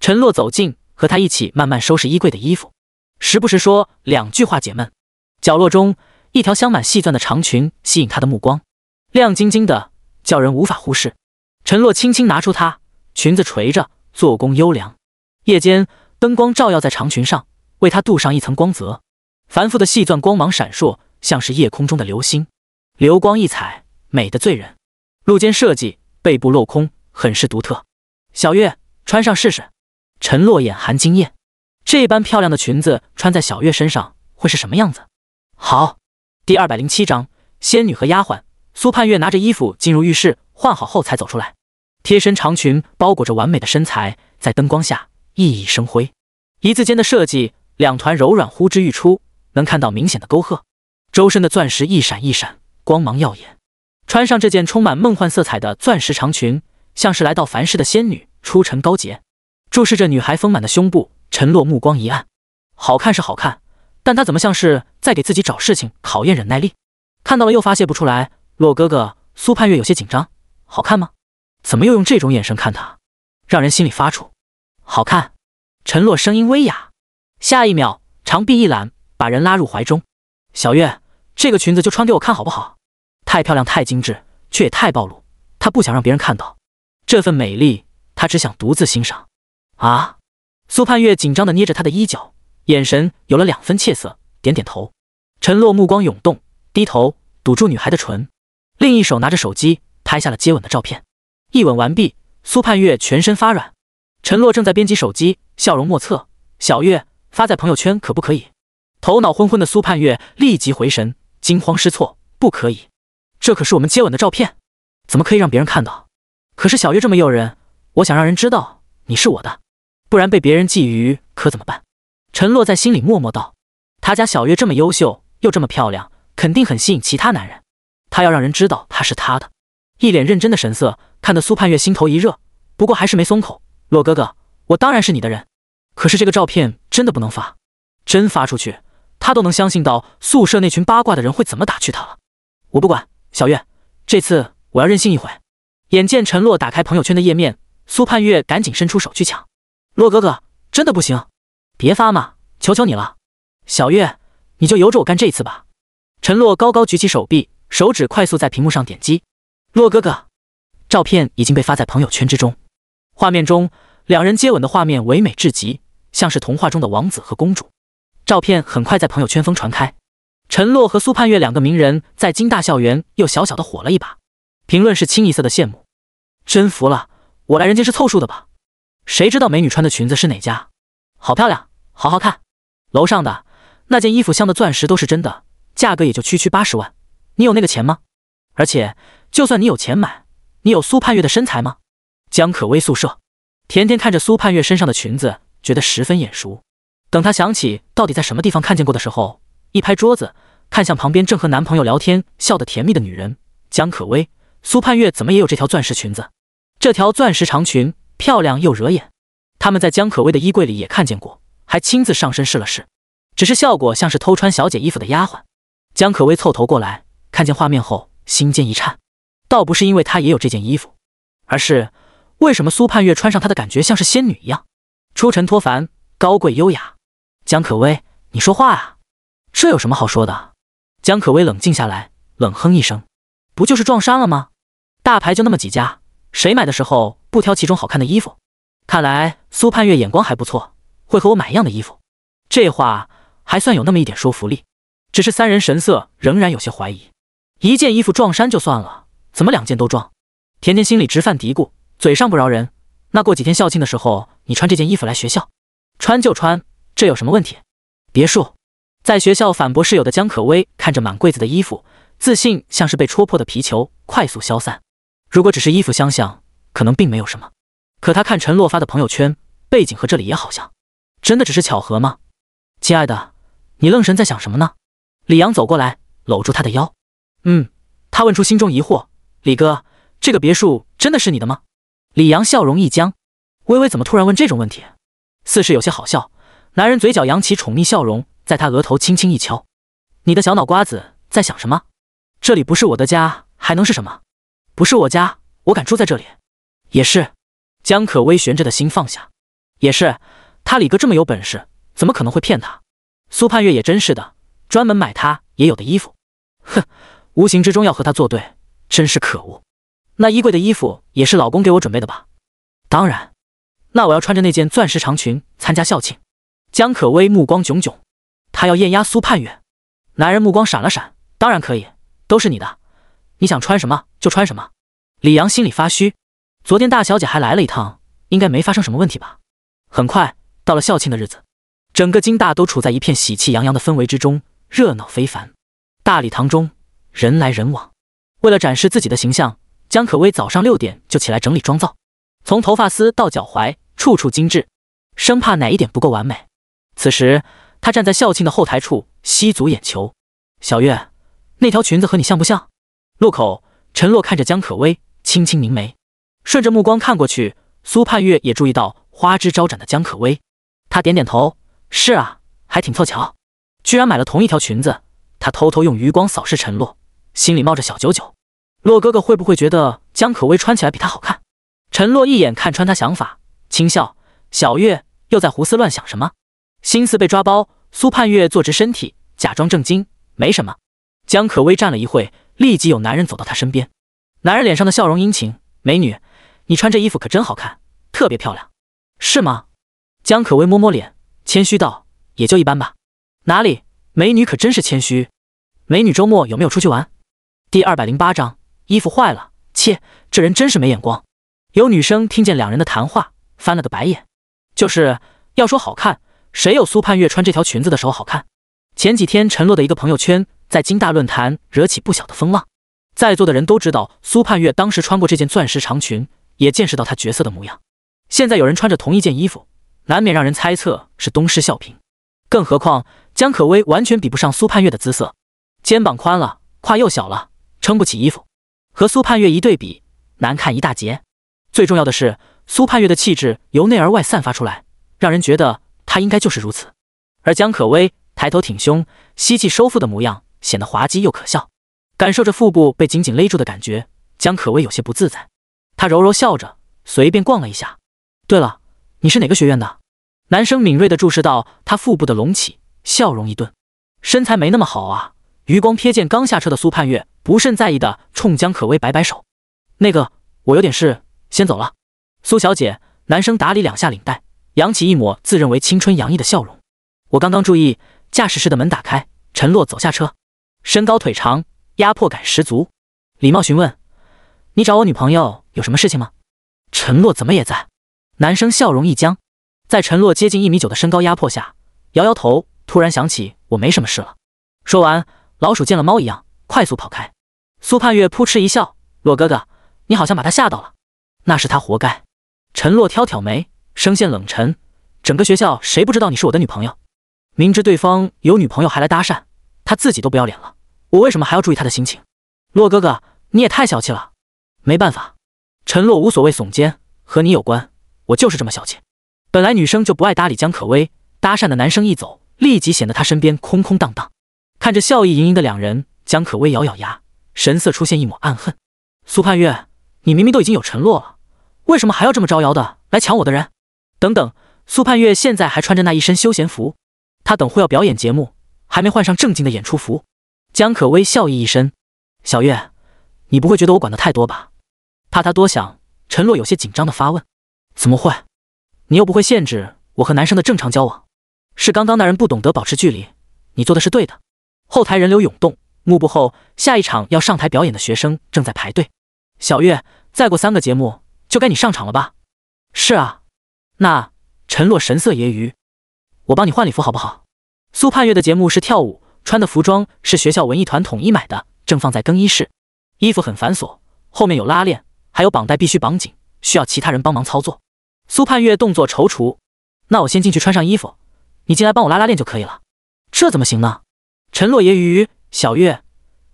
陈洛走近，和他一起慢慢收拾衣柜的衣服，时不时说两句话解闷。角落中，一条镶满细钻的长裙吸引他的目光，亮晶晶的，叫人无法忽视。陈洛轻轻拿出它，裙子垂着，做工优良。夜间，灯光照耀在长裙上，为它镀上一层光泽。繁复的细钻光芒闪烁，像是夜空中的流星，流光溢彩，美的醉人。露肩设计，背部镂空，很是独特。小月穿上试试。陈洛眼含惊艳，这般漂亮的裙子穿在小月身上会是什么样子？好。第二百零七章仙女和丫鬟。苏盼月拿着衣服进入浴室换好后才走出来，贴身长裙包裹着完美的身材，在灯光下熠熠生辉。一字肩的设计，两团柔软呼之欲出。能看到明显的沟壑，周身的钻石一闪一闪，光芒耀眼。穿上这件充满梦幻色彩的钻石长裙，像是来到凡世的仙女，出尘高洁。注视着女孩丰满的胸部，陈洛目光一暗。好看是好看，但她怎么像是在给自己找事情，考验忍耐力？看到了又发泄不出来。洛哥哥，苏盼月有些紧张。好看吗？怎么又用这种眼神看他，让人心里发怵。好看。陈洛声音微哑。下一秒，长臂一揽。把人拉入怀中，小月，这个裙子就穿给我看好不好？太漂亮，太精致，却也太暴露。他不想让别人看到这份美丽，他只想独自欣赏。啊！苏盼月紧张的捏着他的衣角，眼神有了两分怯色，点点头。陈洛目光涌动，低头堵住女孩的唇，另一手拿着手机拍下了接吻的照片。一吻完毕，苏盼月全身发软。陈洛正在编辑手机，笑容莫测。小月发在朋友圈可不可以？头脑昏昏的苏盼月立即回神，惊慌失措，不可以，这可是我们接吻的照片，怎么可以让别人看到？可是小月这么诱人，我想让人知道你是我的，不然被别人觊觎可怎么办？陈洛在心里默默道：他家小月这么优秀，又这么漂亮，肯定很吸引其他男人，他要让人知道她是他的。一脸认真的神色，看得苏盼月心头一热，不过还是没松口。洛哥哥，我当然是你的人，可是这个照片真的不能发，真发出去，他都能相信到宿舍那群八卦的人会怎么打趣他了。我不管，小月，这次我要任性一回。眼见陈洛打开朋友圈的页面，苏盼月赶紧伸出手去抢。洛哥哥，真的不行，别发嘛，求求你了。小月，你就由着我干这一次吧。陈洛高高举起手臂，手指快速在屏幕上点击。洛哥哥，照片已经被发在朋友圈之中。画面中，两人接吻的画面唯美至极，像是童话中的王子和公主。照片很快在朋友圈疯传开，陈洛和苏盼月两个名人在金大校园又小小的火了一把，评论是清一色的羡慕。真服了，我来人间是凑数的吧？谁知道美女穿的裙子是哪家？好漂亮，好好看。楼上的那件衣服镶的钻石都是真的，价格也就区区八十万。你有那个钱吗？而且，就算你有钱买，你有苏盼月的身材吗？江可薇宿舍，甜甜看着苏盼月身上的裙子，觉得十分眼熟。等她想起到底在什么地方看见过的时候，一拍桌子，看向旁边正和男朋友聊天、笑得甜蜜的女人江可薇。苏盼月怎么也有这条钻石裙子？这条钻石长裙漂亮又惹眼。他们在江可薇的衣柜里也看见过，还亲自上身试了试，只是效果像是偷穿小姐衣服的丫鬟。江可薇凑头过来，看见画面后心尖一颤，倒不是因为她也有这件衣服，而是。为什么苏盼月穿上她的感觉像是仙女一样，出尘脱凡，高贵优雅？江可薇，你说话啊！这有什么好说的？江可薇冷静下来，冷哼一声：“不就是撞衫了吗？大牌就那么几家，谁买的时候不挑其中好看的衣服？看来苏盼月眼光还不错，会和我买一样的衣服。这话还算有那么一点说服力。只是三人神色仍然有些怀疑：一件衣服撞衫就算了，怎么两件都撞？甜甜心里直犯嘀咕。嘴上不饶人，那过几天校庆的时候，你穿这件衣服来学校，穿就穿，这有什么问题？别墅，在学校反驳室友的江可薇看着满柜子的衣服，自信像是被戳破的皮球，快速消散。如果只是衣服相像，可能并没有什么。可他看陈洛发的朋友圈，背景和这里也好像，真的只是巧合吗？亲爱的，你愣神在想什么呢？李阳走过来，搂住他的腰。嗯，他问出心中疑惑。李哥，这个别墅真的是你的吗？李阳笑容一僵，微微怎么突然问这种问题？似是有些好笑。男人嘴角扬起宠溺笑容，在他额头轻轻一敲：“你的小脑瓜子在想什么？这里不是我的家，还能是什么？不是我家，我敢住在这里。也是。”江可薇悬着的心放下。也是，他李哥这么有本事，怎么可能会骗他？苏盼月也真是的，专门买他也有的衣服。哼，无形之中要和他作对，真是可恶。那衣柜的衣服也是老公给我准备的吧？当然。那我要穿着那件钻石长裙参加校庆。江可薇目光炯炯，他要艳压苏盼月。男人目光闪了闪，当然可以，都是你的，你想穿什么就穿什么。李阳心里发虚，昨天大小姐还来了一趟，应该没发生什么问题吧？很快到了校庆的日子，整个金大都处在一片喜气洋洋的氛围之中，热闹非凡。大礼堂中人来人往，为了展示自己的形象。江可薇早上六点就起来整理妆造，从头发丝到脚踝，处处精致，生怕哪一点不够完美。此时，她站在校庆的后台处，吸足眼球。小月，那条裙子和你像不像？路口，陈洛看着江可薇，轻轻凝眉，顺着目光看过去，苏盼月也注意到花枝招展的江可薇，她点点头，是啊，还挺凑巧，居然买了同一条裙子。她偷偷用余光扫视陈洛，心里冒着小九九。洛哥哥会不会觉得江可薇穿起来比他好看？陈洛一眼看穿他想法，轻笑：“小月又在胡思乱想什么？心思被抓包。”苏盼月坐直身体，假装正经：“没什么。”江可薇站了一会，立即有男人走到她身边。男人脸上的笑容殷勤，美女，你穿这衣服可真好看，特别漂亮，是吗？江可薇摸摸脸，谦虚道：“也就一般吧。”哪里，美女可真是谦虚。美女周末有没有出去玩？第二百零八章，衣服坏了。切，这人真是没眼光。有女生听见两人的谈话，翻了个白眼。就是要说好看，谁有苏盼月穿这条裙子的时候好看？前几天陈洛的一个朋友圈在金大论坛惹起不小的风浪，在座的人都知道苏盼月当时穿过这件钻石长裙，也见识到她绝色的模样。现在有人穿着同一件衣服，难免让人猜测是东施效颦。更何况江可薇完全比不上苏盼月的姿色，肩膀宽了，胯又小了，撑不起衣服。和苏盼月一对比，难看一大截。最重要的是，苏盼月的气质由内而外散发出来，让人觉得他应该就是如此。而江可薇抬头挺胸、吸气收腹的模样，显得滑稽又可笑。感受着腹部被紧紧勒住的感觉，江可薇有些不自在。她柔柔笑着，随便逛了一下。对了，你是哪个学院的？男生敏锐地注视到她腹部的隆起，笑容一顿。身材没那么好啊。余光瞥见刚下车的苏盼月，不甚在意的冲江可薇摆摆手：“那个，我有点事，先走了。”苏小姐，男生打理两下领带，扬起一抹自认为青春洋溢的笑容。我刚刚注意，驾驶室的门打开，陈洛走下车，身高腿长，压迫感十足。礼貌询问：“你找我女朋友有什么事情吗？”陈洛怎么也在？男生笑容一僵，在陈洛接近一米九的身高压迫下，摇摇头，突然想起我没什么事了。说完。老鼠见了猫一样快速跑开，苏盼月扑哧一笑：“洛哥哥，你好像把他吓到了，那是他活该。”陈洛挑挑眉，声线冷沉：“整个学校谁不知道你是我的女朋友？明知对方有女朋友还来搭讪，他自己都不要脸了，我为什么还要注意他的心情？”洛哥哥，你也太小气了。没办法，陈洛无所谓耸肩：“和你有关，我就是这么小气。”本来女生就不爱搭理江可薇，搭讪的男生一走，立即显得她身边空空荡荡。看着笑意盈盈的两人，江可薇咬咬牙，神色出现一抹暗恨。苏盼月，你明明都已经有陈洛了，为什么还要这么招摇的来抢我的人？等等，苏盼月现在还穿着那一身休闲服，他等会要表演节目，还没换上正经的演出服。江可薇笑意一身，小月，你不会觉得我管的太多吧？怕他多想，陈洛有些紧张的发问。怎么会？你又不会限制我和男生的正常交往，是刚刚那人不懂得保持距离，你做的是对的。后台人流涌动，幕布后下一场要上台表演的学生正在排队。小月，再过三个节目就该你上场了吧？是啊。那陈洛神色揶揄，我帮你换礼服好不好？苏盼月的节目是跳舞，穿的服装是学校文艺团统一买的，正放在更衣室。衣服很繁琐，后面有拉链，还有绑带必须绑紧，需要其他人帮忙操作。苏盼月动作踌躇，那我先进去穿上衣服，你进来帮我拉拉链就可以了。这怎么行呢？陈洛揶揄：“小月，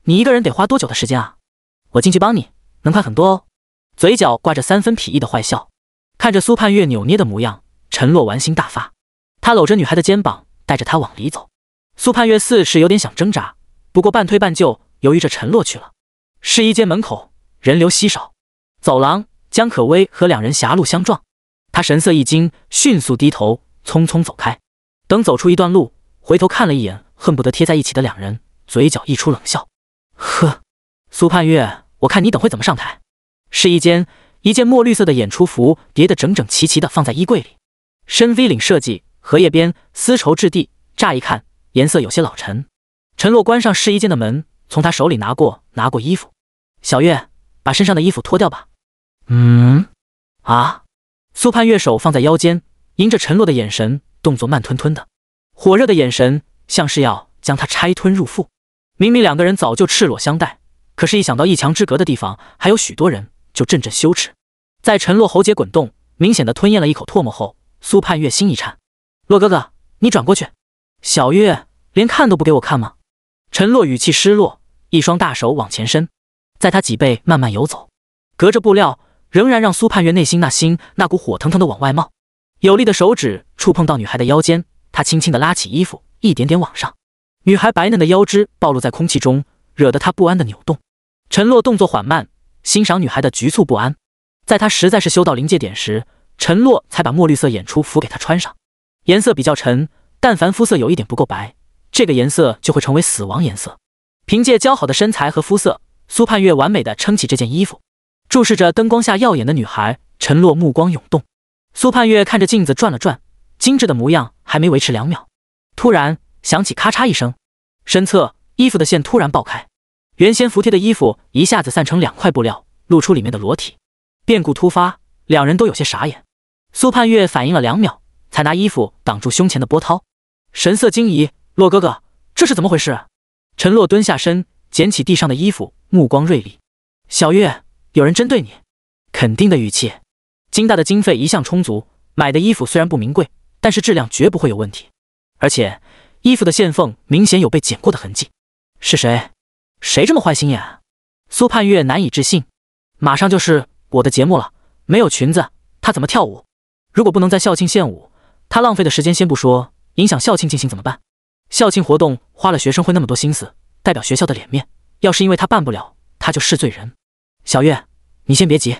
你一个人得花多久的时间啊？我进去帮你，能快很多哦。”嘴角挂着三分痞意的坏笑，看着苏盼月扭捏的模样，陈洛玩心大发。他搂着女孩的肩膀，带着她往里走。苏盼月似是有点想挣扎，不过半推半就，犹豫着陈洛去了。试衣间门口人流稀少，走廊江可薇和两人狭路相撞，他神色一惊，迅速低头，匆匆走开。等走出一段路，回头看了一眼。恨不得贴在一起的两人，嘴角溢出冷笑。呵，苏盼月，我看你等会怎么上台。试衣间，一件墨绿色的演出服叠得整整齐齐的放在衣柜里，深 V 领设计，荷叶边，丝绸质地，乍一看颜色有些老陈。陈洛关上试衣间的门，从他手里拿过拿过衣服。小月，把身上的衣服脱掉吧。嗯，啊。苏盼月手放在腰间，迎着陈洛的眼神，动作慢吞吞的，火热的眼神。像是要将他拆吞入腹。明明两个人早就赤裸相待，可是，一想到一墙之隔的地方还有许多人，就阵阵羞耻。在陈洛喉结滚动，明显的吞咽了一口唾沫后，苏盼月心一颤：“洛哥哥，你转过去。”小月连看都不给我看吗？陈洛语气失落，一双大手往前伸，在他脊背慢慢游走，隔着布料，仍然让苏盼月内心那心那股火腾腾的往外冒。有力的手指触碰到女孩的腰间，他轻轻的拉起衣服。一点点往上，女孩白嫩的腰肢暴露在空气中，惹得他不安的扭动。陈洛动作缓慢，欣赏女孩的局促不安。在他实在是修到临界点时，陈洛才把墨绿色演出服给她穿上。颜色比较沉，但凡肤色有一点不够白，这个颜色就会成为死亡颜色。凭借姣好的身材和肤色，苏盼月完美的撑起这件衣服，注视着灯光下耀眼的女孩，陈洛目光涌动。苏盼月看着镜子转了转，精致的模样还没维持两秒，突然响起咔嚓一声，身侧衣服的线突然爆开，原先服帖的衣服一下子散成两块布料，露出里面的裸体。变故突发，两人都有些傻眼。苏盼月反应了两秒，才拿衣服挡住胸前的波涛，神色惊疑：“洛哥哥，这是怎么回事？”陈洛蹲下身，捡起地上的衣服，目光锐利：“小月，有人针对你。”肯定的语气。金大的经费一向充足，买的衣服虽然不名贵，但是质量绝不会有问题。而且衣服的线缝明显有被剪过的痕迹。是谁？谁这么坏心眼？苏盼月难以置信。马上就是我的节目了，没有裙子，他怎么跳舞？如果不能在校庆献舞，他浪费的时间先不说，影响校庆进行怎么办？校庆活动花了学生会那么多心思，代表学校的脸面，要是因为他办不了，他就是罪人。小月，你先别急。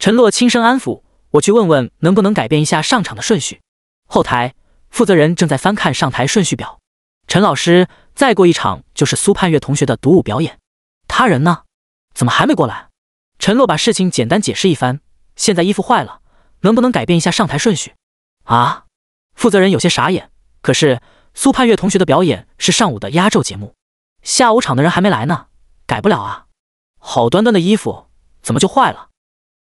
陈洛轻声安抚。我去问问能不能改变一下上场的顺序。后台负责人正在翻看上台顺序表。陈老师，再过一场就是苏盼月同学的独舞表演。他人呢？怎么还没过来？陈洛把事情简单解释一番。现在衣服坏了，能不能改变一下上台顺序？啊！负责人有些傻眼。可是苏盼月同学的表演是上午的压轴节目，下午场的人还没来呢，改不了啊。好端端的衣服怎么就坏了？